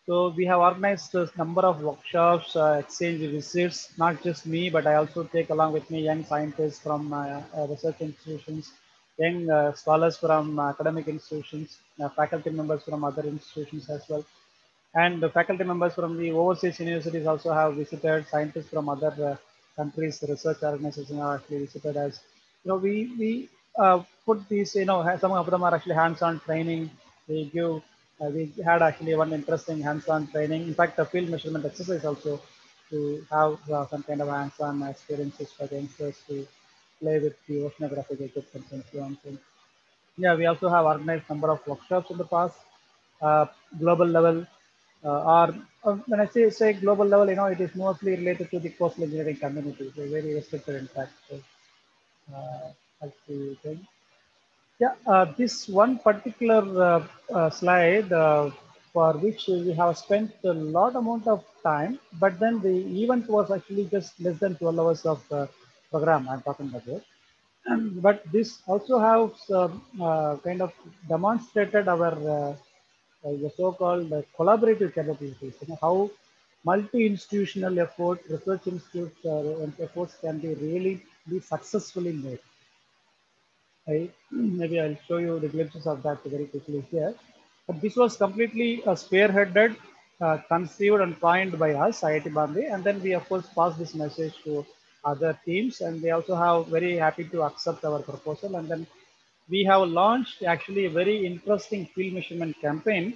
So we have organized a number of workshops, uh, exchange visits, not just me, but I also take along with me young scientists from uh, uh, research institutions, young uh, scholars from academic institutions, faculty members from other institutions as well. And the faculty members from the overseas universities also have visited, scientists from other countries, research organizations are actually visited us. You know, we, we uh, put these, you know, some of them are actually hands-on training. We give, uh, we had actually one interesting hands-on training. In fact, a field measurement exercise also to have uh, some kind of hands-on experiences for the youngsters to play with the oceanographic equipment and so on. So, yeah, we also have organized number of workshops in the past, uh, global level, or uh, when I say say global level, you know, it is mostly related to the coastal engineering community. So very restricted, in fact. So, uh, that's the thing. Yeah, uh, this one particular uh, uh, slide uh, for which we have spent a lot amount of time, but then the event was actually just less than 12 hours of uh, program I'm talking about. It. but this also has uh, kind of demonstrated our uh, the so-called uh, collaborative capabilities, you know, how multi-institutional effort, research institutes uh, efforts can be really be successfully made. I, maybe I'll show you the glimpses of that very quickly here. But this was completely uh, spearheaded, uh, conceived and coined by us, IIT Bombay. And then we of course passed this message to other teams and they also have very happy to accept our proposal. And then we have launched actually a very interesting field measurement campaign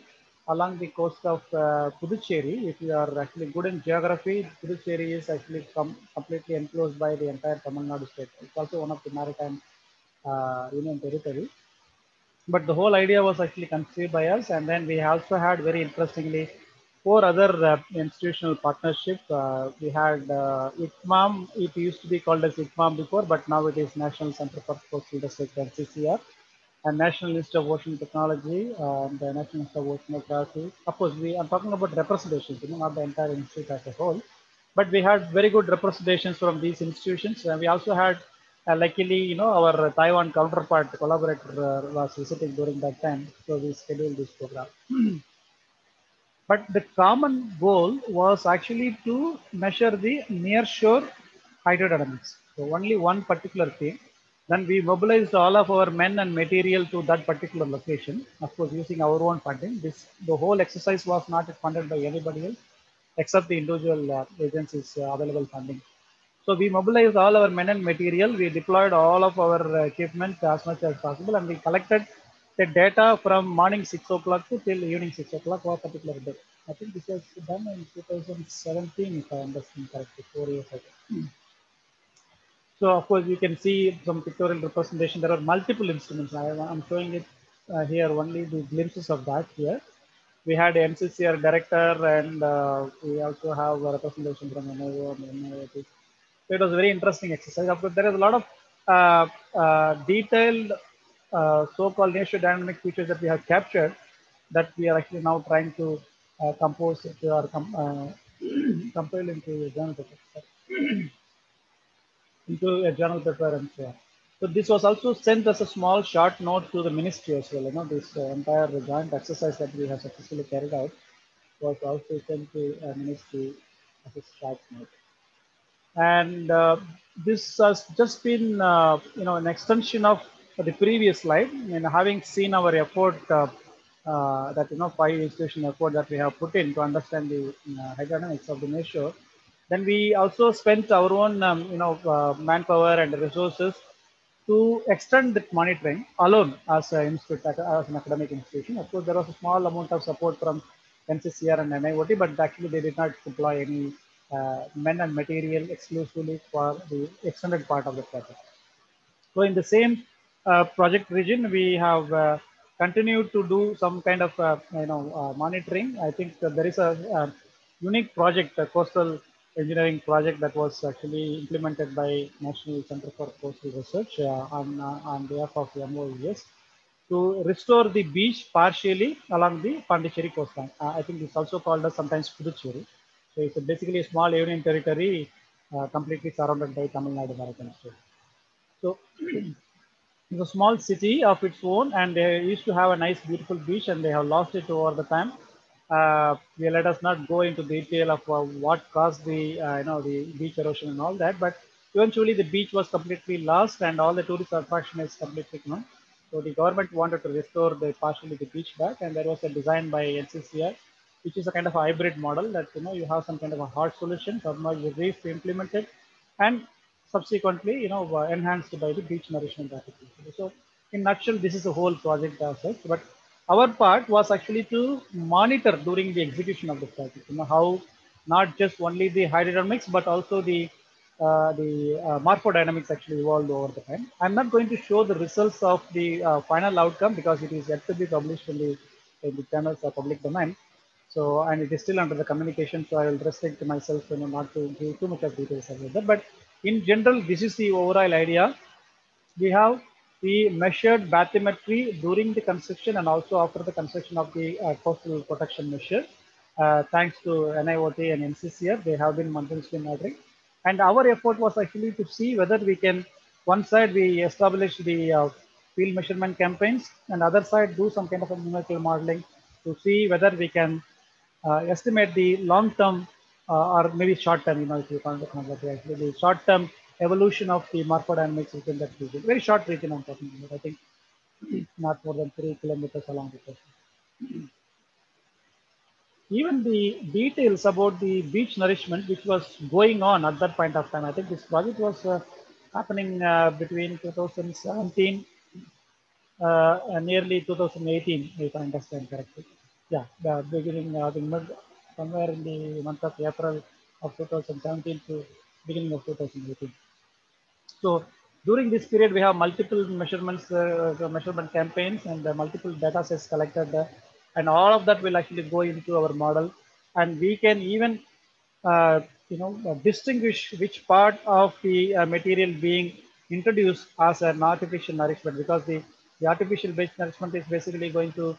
along the coast of uh, Puducherry. If you are actually good in geography, Puducherry is actually com completely enclosed by the entire Tamil Nadu state. It's also one of the maritime uh, union territory. But the whole idea was actually conceived by us. And then we also had very interestingly four other uh, institutional partnership. Uh, we had uh. It used to be called as ICMAM before, but now it is National Center for Coastal Research NCCR and National Institute of Ocean Technology and the National Institute of Oceanography. Of course, we are talking about representations, you know, not the entire institute as a whole. But we had very good representations from these institutions. And we also had, uh, luckily, you know, our Taiwan counterpart collaborator uh, was visiting during that time. So we scheduled this program. but the common goal was actually to measure the near shore hydrodynamics. So only one particular thing. Then we mobilized all of our men and material to that particular location, of course, using our own funding. This The whole exercise was not funded by anybody else except the individual uh, agencies uh, available funding. So we mobilized all our men and material. We deployed all of our uh, equipment as much as possible and we collected the data from morning 6 o'clock to till evening 6 o'clock for a particular day. I think this was done in 2017, if I understand correctly, four years ago. So of course you can see some pictorial representation. There are multiple instruments. I, am showing it uh, here only the glimpses of that here. We had NCCR director and uh, we also have a representation from NIO and. So it was a very interesting exercise. Of course, there is a lot of uh, uh detailed so-called nature dynamic features that we have captured that we are actually now trying to uh, compose com compile into a journal paper. into a journal paper and so on. So this was also sent as a small short note to the ministry as well. You know, this uh, entire joint exercise that we have successfully carried out was also sent to a ministry as a short note. And uh, this has just been, uh, you know, an extension of the previous slide. And having seen our effort, uh, uh, that you know, five institution effort that we have put in to understand the uh, hydrodynamics of the measure, then we also spent our own, um, you know, uh, manpower and resources to extend that monitoring alone as an academic institution. Of course, there was a small amount of support from NCCR and NIOT, but actually they did not deploy any uh, men and material exclusively for the extended part of the project. So in the same project region, we have uh, continued to do some kind of, uh, you know, uh, monitoring. I think there is a, a unique project, a coastal engineering project that was actually implemented by National Center for Coastal Research uh, on, uh, on behalf of MOES to restore the beach partially along the Pondicherry coastline. Uh, I think it's also called as sometimes Puducherry. So it's basically a small union territory uh, completely surrounded by Tamil Nadu Maritime State. So it's a small city of its own and they used to have a nice beautiful beach and they have lost it over the time. Uh, we let us not go into detail of uh, what caused the uh, you know the beach erosion and all that, but eventually the beach was completely lost and all the tourist attraction is completely gone. So the government wanted to restore the partially the beach back, and there was a design by NCCR, which is a kind of a hybrid model that you know you have some kind of a hard solution, submerged reef implemented, and subsequently you know uh, enhanced by the beach nourishment application. So in nutshell, this is a whole project as but our part was actually to monitor during the execution of the project, you know how not just only the hydrodynamics but also the uh, the uh, morphodynamics actually evolved over the time. I'm not going to show the results of the uh, final outcome because it is yet to be published in the, in the channels of public domain. So, and it is still under the communication, so I will restrict myself, you know, not to give too much of details about that. But in general, this is the overall idea. We have the measured bathymetry during the construction and also after the construction of the uh, coastal protection measure. Uh, thanks to NIOT and NCCR, they have been continuously monitoring. And our effort was actually to see whether we can, one side we establish the uh, field measurement campaigns and other side do some kind of a numerical modeling to see whether we can uh, estimate the long-term or maybe short-term, you know, if you can't actually the short-term evolution of the morphodynamics within that region. Very short region I'm talking about, I think not more than three kilometers along the coast even the details about the beach nourishment, which was going on at that point of time. I think this project was uh, happening uh, between 2017 uh, and nearly 2018, if I understand correctly. Yeah, the beginning, I think somewhere in the month of April of 2017 to beginning of 2018. So during this period, we have multiple measurements, measurement campaigns and multiple data sets collected and all of that will actually go into our model and we can even uh, you know uh, distinguish which part of the uh, material being introduced as an artificial nourishment because the, the artificial based nourishment is basically going to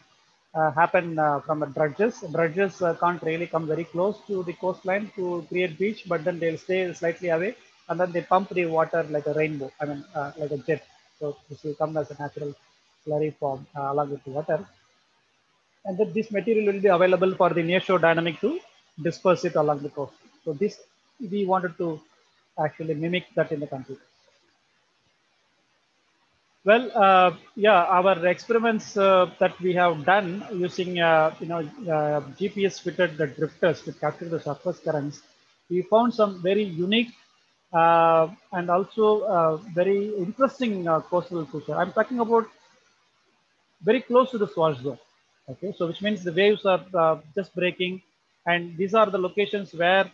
Uh, happen uh, from the dredges. Dredges uh, can't really come very close to the coastline to create beach, but then they'll stay slightly away and then they pump the water like a rainbow, I mean, like a jet. So this will come as a natural slurry form along with the water and then this material will be available for the nearshore dynamic to disperse it along the coast. So this we wanted to actually mimic that in the computer. Well, uh, yeah, our experiments uh, that we have done using, uh, you know, GPS fitted the drifters to capture the surface currents, we found some very unique and also very interesting coastal feature. I'm talking about very close to the swash zone. Okay, so which means the waves are uh, just breaking, and these are the locations where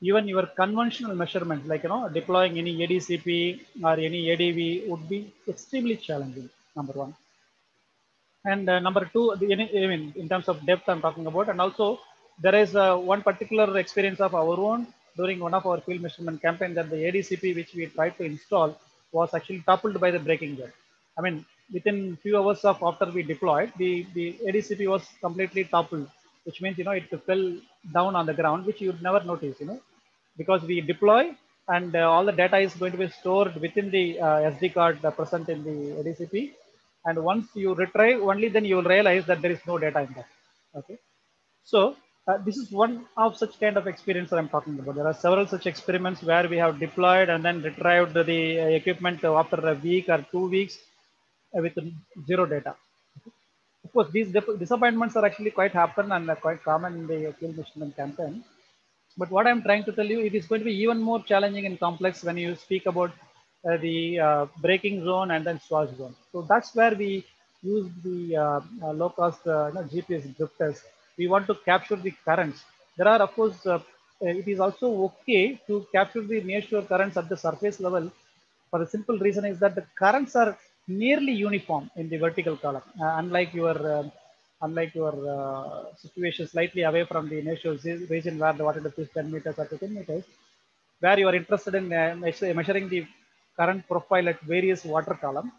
even your conventional measurement, like you know, deploying any ADCP or any ADV would be extremely challenging. Number one, and uh, number two, the, I mean, in terms of depth, I'm talking about, and also there is uh, one particular experience of our own during one of our field measurement campaign that the ADCP which we tried to install was actually toppled by the breaking jet. I mean, within few hours of after we deployed, the, the ADCP was completely toppled, which means, you know, it fell down on the ground, which you'd never notice, you know, because we deploy and uh, all the data is going to be stored within the uh, SD card uh, present in the ADCP. And once you retrieve, only then you will realize that there is no data in that. Okay. So uh, this is one of such kind of experience that I'm talking about. There are several such experiments where we have deployed and then retrieved the equipment after a week or two weeks with zero data. Of course, these disappointments are actually quite happen and quite common in the field measurement campaign. But what I'm trying to tell you, it is going to be even more challenging and complex when you speak about uh, the uh, breaking zone and then swash zone. So that's where we use the uh, low cost you know, GPS drifters. We want to capture the currents. There are, of course, it is also okay to capture the nearshore currents at the surface level for the simple reason is that the currents are nearly uniform in the vertical column, uh, unlike your uh, unlike your uh, situation slightly away from the initial region where the water depth is 10 meters or 15 meters, where you are interested in uh, measuring the current profile at various water column.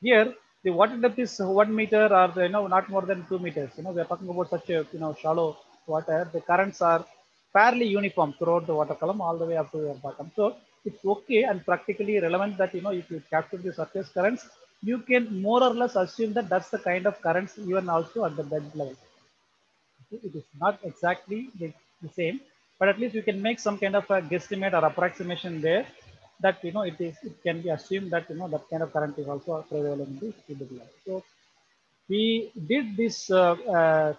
Here, the water depth is one meter or you know not more than two meters. You know, we are talking about such a you know shallow water. The currents are fairly uniform throughout the water column all the way up to the bottom. So it's okay and practically relevant that you know if you capture the surface currents, you can more or less assume that that's the kind of currents even also at the bed level. It is not exactly the, the same, but at least you can make some kind of a guesstimate or approximation there that you know it is it can be assumed that you know that kind of current is also prevalent in the level. So we did this uh, uh,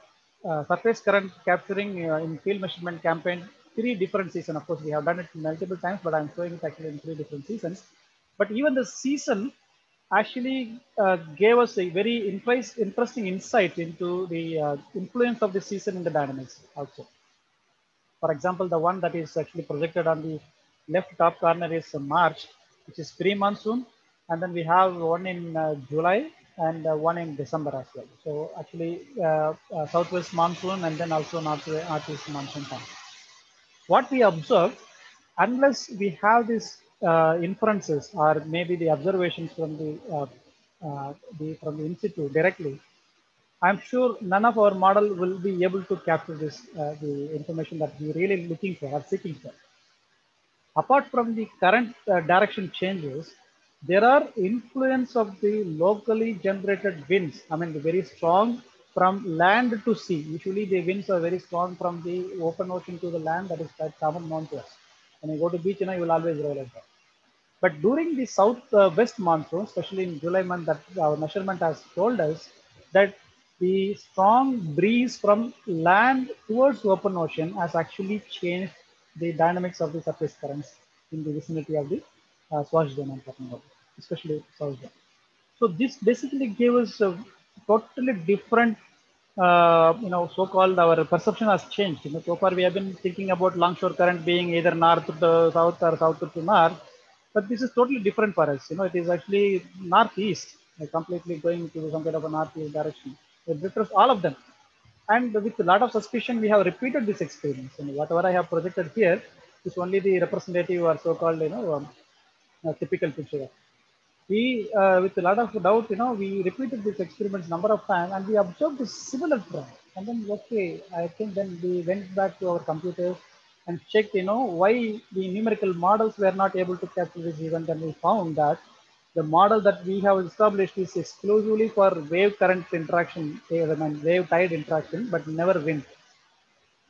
uh, surface current capturing uh, in field measurement campaign three different seasons. Of course, we have done it multiple times, but I'm showing it actually in three different seasons. But even the season actually uh, gave us a very interest, interesting insight into the uh, influence of the season in the dynamics also. For example, the one that is actually projected on the left top corner is March, which is pre-monsoon. And then we have one in uh, July and uh, one in December as well. So actually uh, uh, southwest monsoon and then also north northeast monsoon time. What we observe, unless we have these uh, inferences or maybe the observations from the, uh, uh, the from the institute directly, I'm sure none of our model will be able to capture this the information that we're really looking for or seeking for. Apart from the current direction changes, there are influence of the locally generated winds. I mean, the very strong from land to sea. Usually the winds are very strong from the open ocean to the land. That is quite common known to us. When you go to beach, you know, you will always realize that. But during the southwest monsoon, especially in July month, that our measurement has told us that the strong breeze from land towards open ocean has actually changed the dynamics of the surface currents in the vicinity of the uh, Swash zone I'm talking about, especially South zone. So this basically gave us a totally different, uh, you know, so-called our perception has changed. You know, so far we have been thinking about longshore current being either north to south or south to north, but this is totally different for us. You know, it is actually northeast, like completely going to some kind of a northeast direction. It differs all of them. And with a lot of suspicion, we have repeated this experience. And whatever I have projected here is only the representative or so-called, you know, um, uh, typical picture. We, uh, with a lot of doubt, you know, we repeated this experiment number of times and we observed this similar trend. And then, okay, I think then we went back to our computers and checked, you know, why the numerical models were not able to capture this event. And we found that the model that we have established is exclusively for wave current interaction, mean, wave tide interaction, but never wind.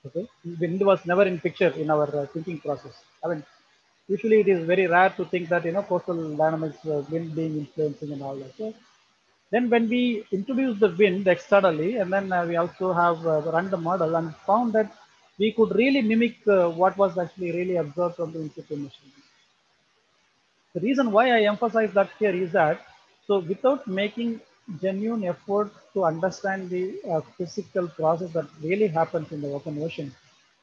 Okay, wind was never in picture in our uh, thinking process. I mean, usually it is very rare to think that you know coastal dynamics, uh, wind being influencing and all that. So then when we introduce the wind externally, and then uh, we also have uh, run the model and found that we could really mimic uh, what was actually really observed from the in situ measurement. The reason why I emphasize that here is that, so without making genuine effort to understand the uh, physical process that really happens in the open ocean,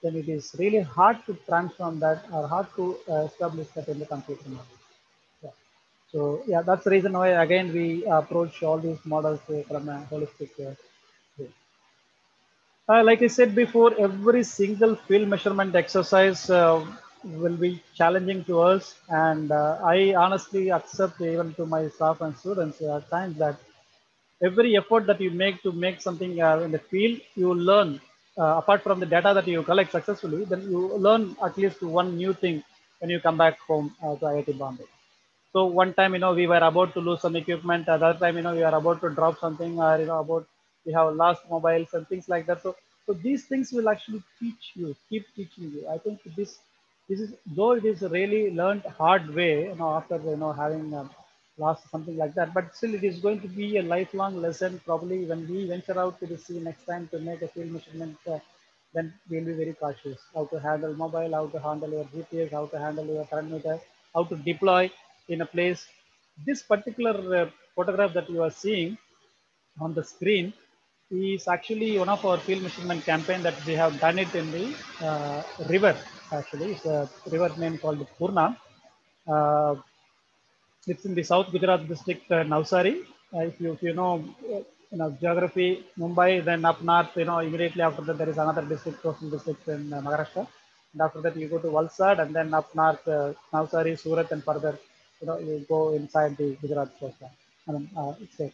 then it is really hard to transform that or hard to uh, establish that in the computer model. Yeah. So yeah, that's the reason why again we approach all these models uh, from a holistic uh. Uh, like I said before, every single field measurement exercise uh, will be challenging to us. And uh, I honestly accept even to my staff and students at times that every effort that you make to make something uh, in the field, you learn uh, apart from the data that you collect successfully, then you learn at least one new thing when you come back home uh, to IIT Bombay. So one time, you know, we were about to lose some equipment. Other time, you know, we are about to drop something or, you know, about we have lost mobiles and things like that. So, so these things will actually teach you, keep teaching you. I think this this is though it is really learned hard way you know after you know having um, lost something like that but still it is going to be a lifelong lesson probably when we venture out to the sea next time to make a field measurement uh, then we'll be very cautious how to handle mobile how to handle your gps how to handle your current meter how to deploy in a place this particular uh, photograph that you are seeing on the screen is actually one of our field measurement campaign that we have done it in the uh, river actually. It's a river name called Purna. Uh, it's in the South Gujarat district, uh, Navsari. Uh, if, you, if you know, you know, geography, Mumbai, then up north, you know, immediately after that, there is another district, coastal district in uh, Maharashtra. And after that, you go to Valsad, and then up north, uh, Navsari, Surat, and further, you know, you go inside the Gujarat coastline. I uh, state.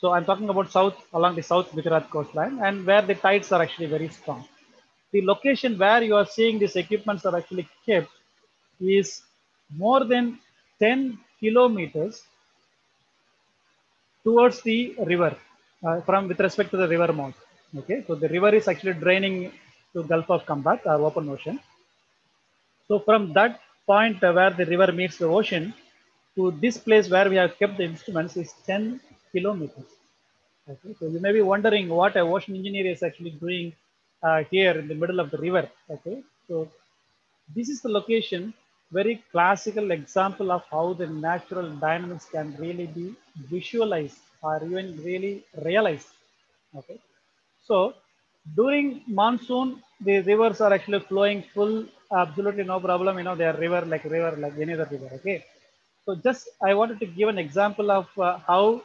So I'm talking about south, along the south Gujarat coastline, and where the tides are actually very strong. The location where you are seeing these equipments are actually kept is more than 10 kilometers towards the river uh, from with respect to the river mouth. Okay, so the river is actually draining to Gulf of Khambhat or open ocean. So from that point where the river meets the ocean to this place where we have kept the instruments is 10 kilometers. Okay, so you may be wondering what a ocean engineer is actually doing uh, here in the middle of the river. Okay, so this is the location, very classical example of how the natural dynamics can really be visualized or even really realized. Okay, so during monsoon, the rivers are actually flowing full, absolutely no problem. You know, they are river like river like any other river. Okay, so just I wanted to give an example of uh, how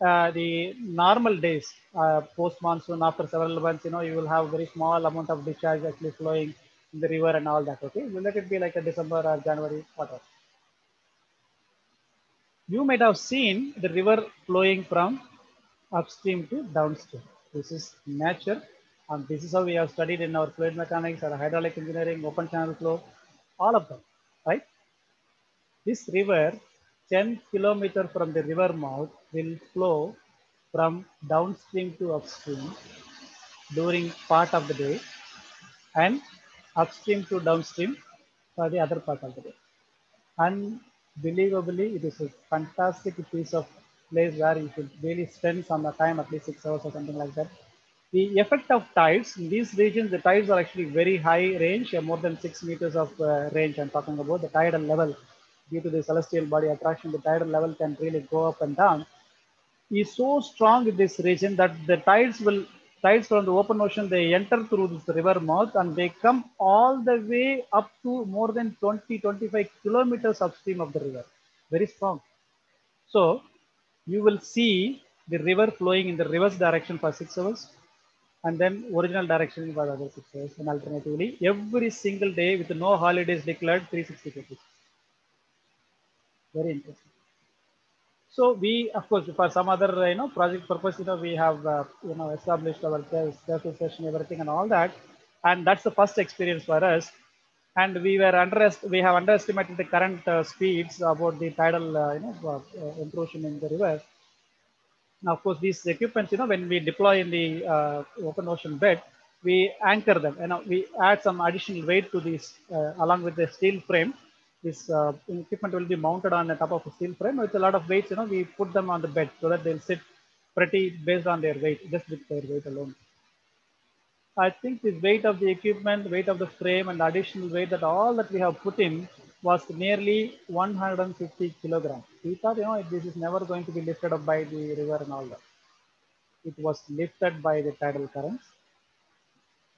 uh, the normal days uh, post monsoon after several months, you know, you will have very small amount of discharge actually flowing in the river and all that. Okay, you let it be like a December or January, whatever. You might have seen the river flowing from upstream to downstream. This is nature, and this is how we have studied in our fluid mechanics or hydraulic engineering, open channel flow, all of them, right? This river 10 kilometer from the river mouth will flow from downstream to upstream during part of the day and upstream to downstream for the other part of the day. Unbelievably, it is a fantastic piece of place where you should really spend some time, at least six hours or something like that. The effect of tides in these regions, the tides are actually very high range, more than six meters of uh, range. I'm talking about the tidal level due to the celestial body attraction, the tidal level can really go up and down. Is so strong in this region that the tides will tides from the open ocean they enter through this river mouth and they come all the way up to more than 20 25 kilometers upstream of the river. Very strong. So you will see the river flowing in the reverse direction for six hours and then original direction for the other six hours and alternatively every single day with no holidays declared 365 days very interesting. So we, of course, for some other, you know, project purpose, you know, we have, uh, you know, established our surface session, everything and all that. And that's the first experience for us. And we were under, we have underestimated the current uh, speeds about the tidal, uh, you know, uh, intrusion in the river. Now, of course, these equipments, you know, when we deploy in the uh, open ocean bed, we anchor them, you know, we add some additional weight to these uh, along with the steel frame this uh, equipment will be mounted on the top of a steel frame with a lot of weights. You know, we put them on the bed so that they'll sit pretty based on their weight, just with their weight alone. I think the weight of the equipment, weight of the frame, and additional weight that all that we have put in was nearly 150 kilograms. We thought, you know, this is never going to be lifted up by the river and all that. It was lifted by the tidal currents.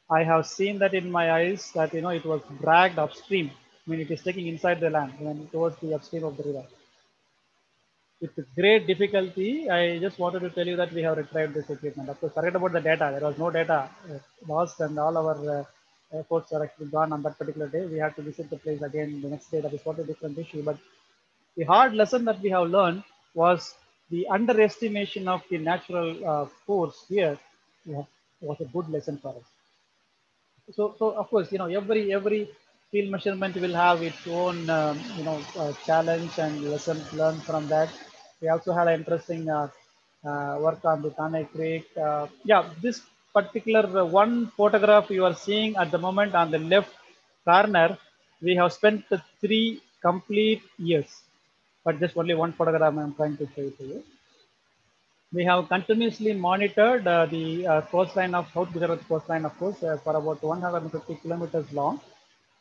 I have seen that in my eyes that, you know, it was dragged upstream I mean, it is taking inside the land and towards the upstream of the river. With great difficulty, I just wanted to tell you that we have retrieved this equipment. Of course, forget about the data. There was no data uh, lost and all our uh, efforts are actually gone on that particular day. We had to visit the place again the next day. That is what a different issue. But the hard lesson that we have learned was the underestimation of the natural uh, force here yeah, was a good lesson for us. So, so of course, you know, every every field measurement will have its own, um, you know, uh, challenge and lessons learned from that. We also had an interesting uh, uh, work on the Thane Creek. Uh, yeah, this particular uh, one photograph you are seeing at the moment on the left corner, we have spent three complete years, but just only one photograph I'm trying to show to you. We have continuously monitored uh, the coastline of South Gujarat coastline, of course, for about 150 kilometers long.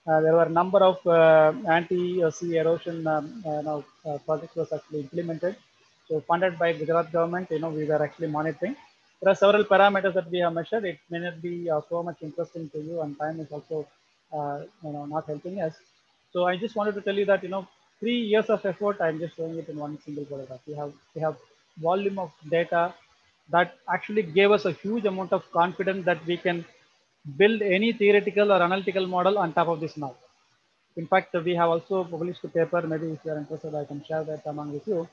Uh, there were a number of uh, anti-sea erosion um, uh, now, projects was actually implemented. So funded by Gujarat government, you know, we were actually monitoring. There are several parameters that we have measured. It may not be so much interesting to you and time is also, you know, not helping us. So I just wanted to tell you that, you know, three years of effort, I'm just showing it in one single photograph. We have, we have volume of data that actually gave us a huge amount of confidence that we can build any theoretical or analytical model on top of this now. In fact, we have also published a paper, maybe if you are interested, I can share that among with you,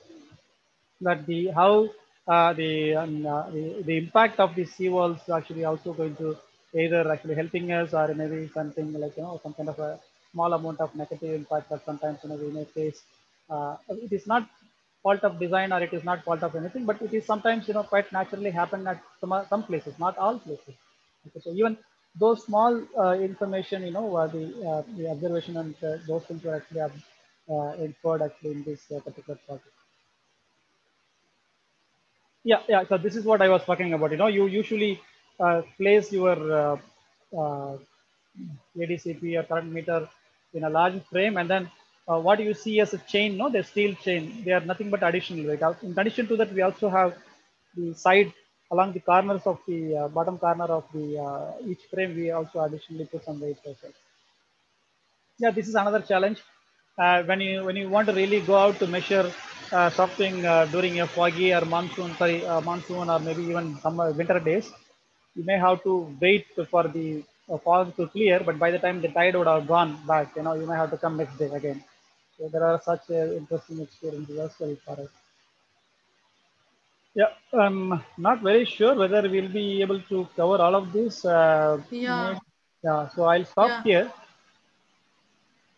that the how uh, the, um, uh, the, the impact of the seawalls actually also going to either actually helping us or maybe something like, you know, some kind of a small amount of negative impact that sometimes, you know, we may face. Uh, it is not fault of design or it is not fault of anything, but it is sometimes, you know, quite naturally happen at some, some places, not all places. Okay, so even those small uh, information, you know, uh, the, uh, the observation and uh, those things were actually uh, inferred actually in this particular project. Yeah, yeah. So this is what I was talking about. You know, you usually place your ADCP or current meter in a large frame, and then uh, what you see as a chain, no, the steel chain. They are nothing but additional. Like in addition to that, we also have the side along the corners of the uh, bottom corner of the uh, each frame. We also additionally put some weights as well. Yeah, this is another challenge. Uh, when you when you want to really go out to measure uh, something uh, during a foggy or monsoon, sorry, uh, monsoon or maybe even summer winter days, you may have to wait for the fog to clear. But by the time the tide would have gone back, you know, you may have to come next day again. So there are such interesting experiences as well for us. Yeah, I'm not very sure whether we'll be able to cover all of this. Uh, yeah. Yeah. So I'll stop Yeah. here.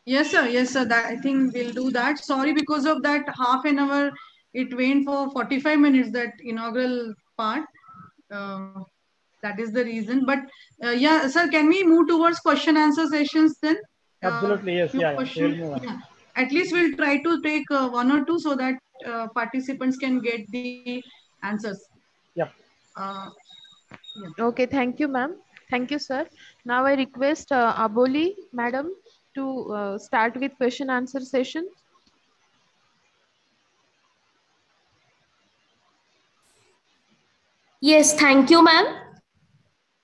Yes, sir. Yes, sir. That I think we'll do that. Sorry, because of that half an hour, it went for 45 minutes, that inaugural part. Uh, that is the reason. But uh, yeah, sir, can we move towards question answer sessions then? Uh, Absolutely, yes. Yeah, yeah. questions- We'll move on. yeah. At least we'll try to take uh, one or two so that uh, participants can get the answers. Yep. Uh, Okay, thank you, ma'am. Thank you, sir. Now I request uh, Aboli, madam, to uh, start with question answer session. Yes, thank you, ma'am.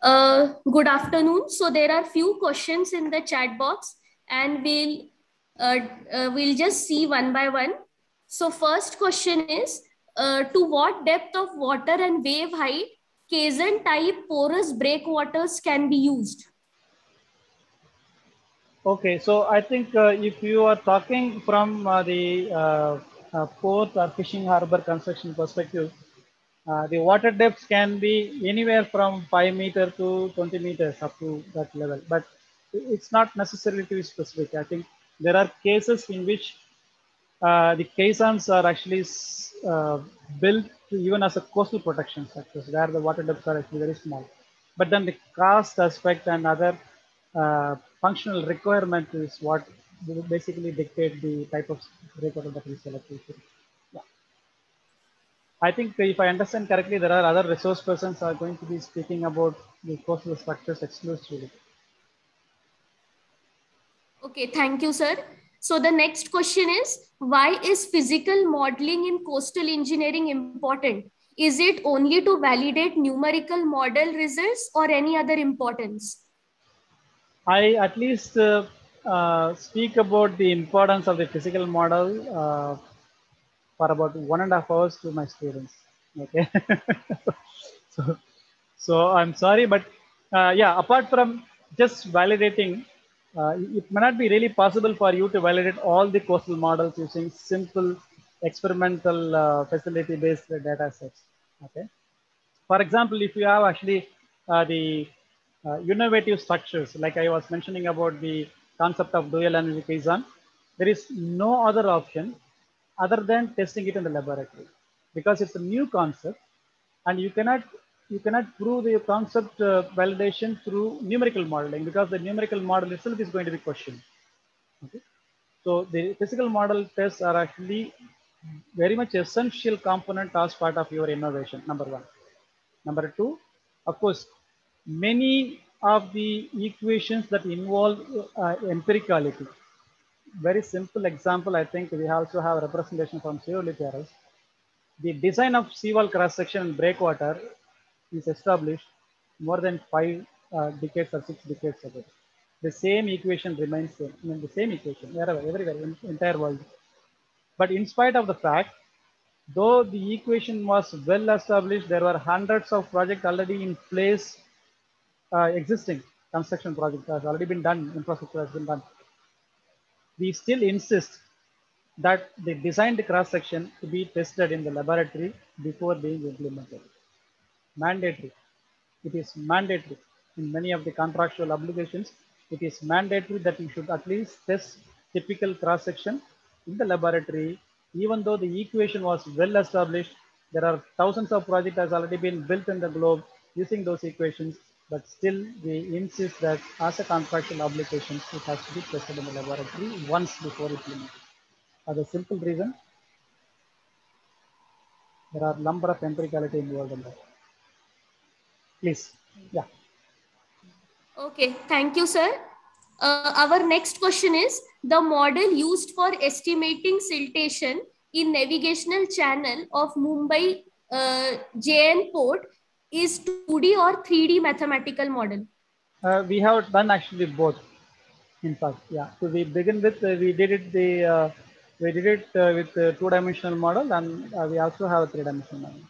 Uh, good afternoon. So there are few questions in the chat box, and we'll uh, uh, we'll just see one by one. So first question is, uh, to what depth of water and wave height caisson type porous breakwaters can be used? Okay, so I think uh, if you are talking from uh, the uh, uh, port or fishing harbor construction perspective, the water depths can be anywhere from 5 meter to 20 meters up to that level, but it's not necessarily to be specific. I think there are cases in which uh, the caissons are actually uh, built even as a coastal protection structures where the water depths are actually very small. But then the cost aspect and other uh, functional requirement is what will basically dictate the type of breakwater that we select. Yeah. I think if I understand correctly, there are other resource persons are going to be speaking about the coastal structures exclusively. Okay, thank you, sir. So the next question is, why is physical modeling in coastal engineering important? Is it only to validate numerical model results or any other importance? I at least uh, uh, speak about the importance of the physical model uh, for about one and a half hours to my students. Okay. so, so I'm sorry, but uh, yeah, apart from just validating, uh, it may not be really possible for you to validate all the coastal models using simple experimental uh, facility based data sets. Okay. For example, if you have actually uh, the uh, innovative structures, like I was mentioning about the concept of dual energy caisson, there is no other option other than testing it in the laboratory because it's a new concept and you cannot you cannot prove the concept uh, validation through numerical modeling because the numerical model itself is going to be questioned. Okay? So the physical model tests are actually very much essential component as part of your innovation, number one. Number two, of course, many of the equations that involve uh, empiricality. Very simple example, I think we also have representation from Seolith errors. The design of seawall cross-section and breakwater is established more than five uh, decades or six decades ago. The same equation remains same, I mean, the same equation wherever, everywhere, in entire world. But in spite of the fact, though the equation was well established, there were hundreds of projects already in place, uh, existing construction project has already been done, infrastructure has been done. We still insist that the designed cross section to be tested in the laboratory before being implemented. Mandatory. It is mandatory in many of the contractual obligations. It is mandatory that you should at least test typical cross section in the laboratory, even though the equation was well established. There are thousands of projects has already been built in the globe using those equations, but still we insist that as a contractual obligation, it has to be tested in the laboratory once before implementation. For the simple reason, there are number of empiricality involved in that. Please, yeah. Okay, thank you, sir. Uh, our next question is the model used for estimating siltation in navigational channel of Mumbai uh, JN port is 2D or 3D mathematical model? Uh, we have done actually both. In fact, yeah. So we begin with uh, we did it the uh, we did it uh, with a two-dimensional model, and uh, we also have a three-dimensional model.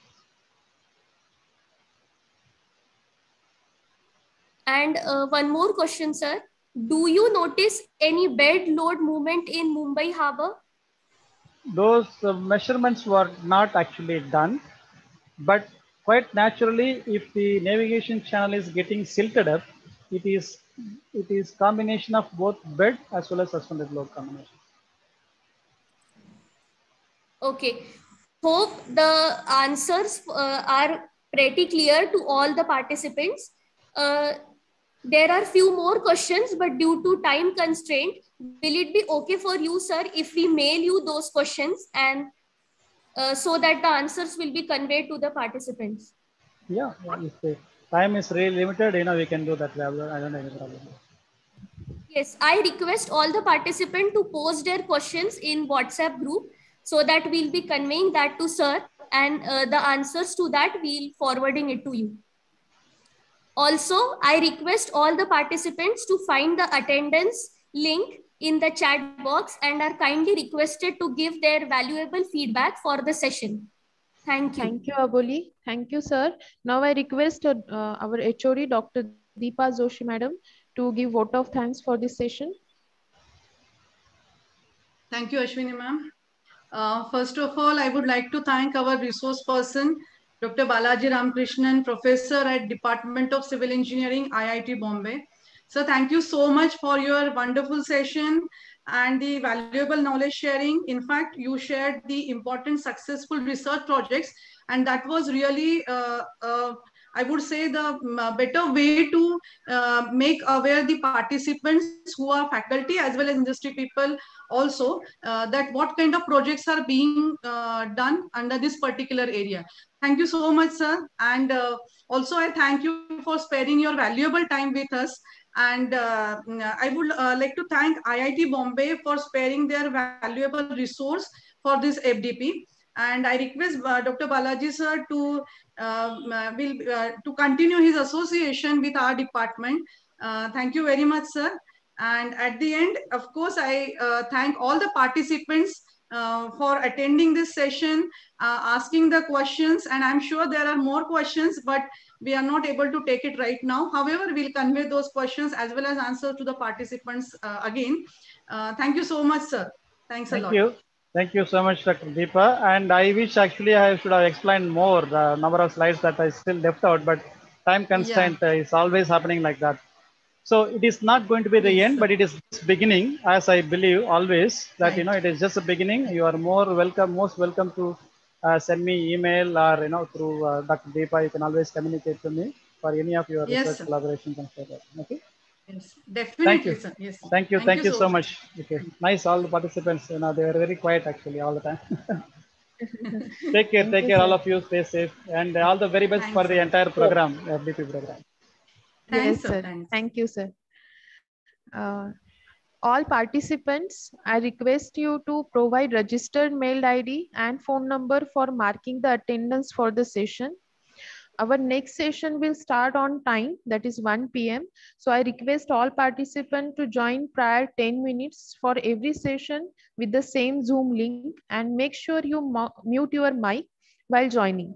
And uh, one more question, sir. Do you notice any bed load movement in Mumbai harbor? Those uh, measurements were not actually done, but quite naturally, if the navigation channel is getting silted up, it is it is combination of both bed as well as suspended load combination. Okay. Hope the answers uh, are pretty clear to all the participants. Uh, there are few more questions, but due to time constraint, will it be okay for you, sir, if we mail you those questions and uh, so that the answers will be conveyed to the participants? Yeah, if time is really limited, you know, we can do that. I don't have any problem. Yes, I request all the participants to post their questions in WhatsApp group so that we'll be conveying that to sir and uh, the answers to that we'll forwarding it to you. Also, I request all the participants to find the attendance link in the chat box and are kindly requested to give their valuable feedback for the session. Thank you. Thank you, Aboli. Thank you, sir. Now I request uh, our HOD, Dr. Deepa Joshi, madam, to give vote of thanks for this session. Thank you, Ashwini ma'am. Uh, first of all, I would like to thank our resource person, Dr. Balaji Ramakrishnan, professor at Department of Civil Engineering, IIT Bombay. So thank you so much for your wonderful session and the valuable knowledge sharing. In fact, you shared the important successful research projects and that was really, uh, uh, I would say the better way to uh, make aware the participants who are faculty as well as industry people also uh, that what kind of projects are being uh, done under this particular area. Thank you so much, sir. And uh, also I thank you for sparing your valuable time with us. And uh, I would uh, like to thank IIT Bombay for sparing their valuable resource for this FDP. And I request uh, Dr. Balaji sir to will to continue his association with our department. thank you very much, sir. And at the end, of course, I uh, thank all the participants uh, for attending this session, uh, asking the questions. And I'm sure there are more questions, but we are not able to take it right now. However, we'll convey those questions as well as answer to the participants uh, again. Uh, thank you so much, sir. Thanks thank a lot. Thank you. Thank you so much, Dr. Deepa. And I wish actually I should have explained more the number of slides that I still left out, but time constraint yeah. is always happening like that. So it is not going to be the end, but it is beginning, as I believe always that you know it is just a beginning. You are more welcome, most welcome to uh, send me email or you know through uh, Dr. Deepa. You can always communicate to me for any of your yes, research sir. collaborations and so on. Okay. Yes, definitely. Thank you. Sir. Yes. Thank you. Thank, thank you, so much. much. Okay. Nice. All the participants. You know they were very quiet actually all the time. take care. Thank take you, care. sir. All of you. Stay safe and all the very best Thanks, for the entire program, FDP program. Thanks, yes, sir. Thanks. Thank you, sir. Uh, all participants, I request you to provide registered mail ID and phone number for marking the attendance for the session. our next session will start on time, that is 1 p.m. So I request all participants to join prior 10 minutes for every session with the same Zoom link and make sure you mute your mic while joining.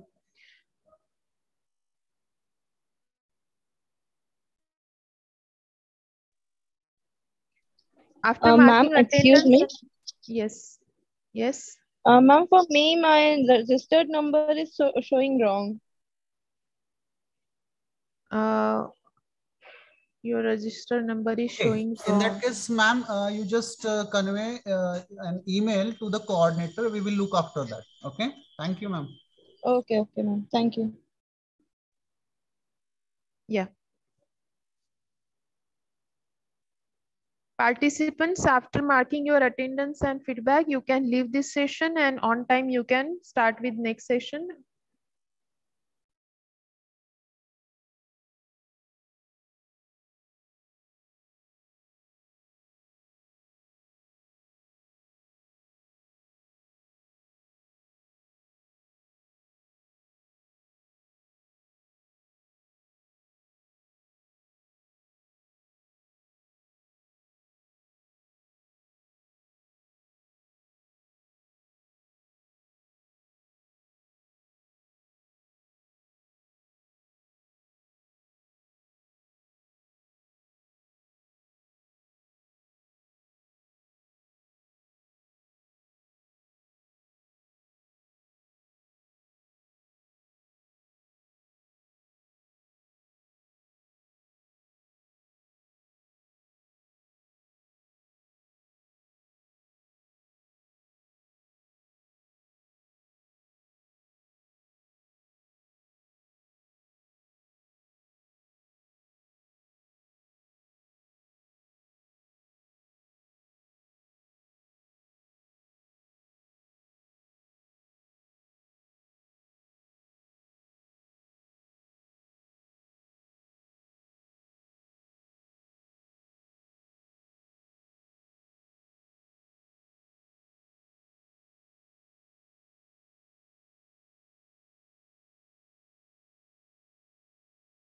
After Uh, ma'am, excuse me. Yes, yes. Uh, ma'am, for me, my registered number is so, showing wrong. Uh, your register number is Okay. showing In that case, ma'am, uh, you just uh, convey uh, an email to the coordinator. We will look after that. Okay. Thank you, ma'am. Okay, okay, ma'am. Thank you. Yeah. Participants, after marking your attendance and feedback, you can leave this session and on time you can start with next session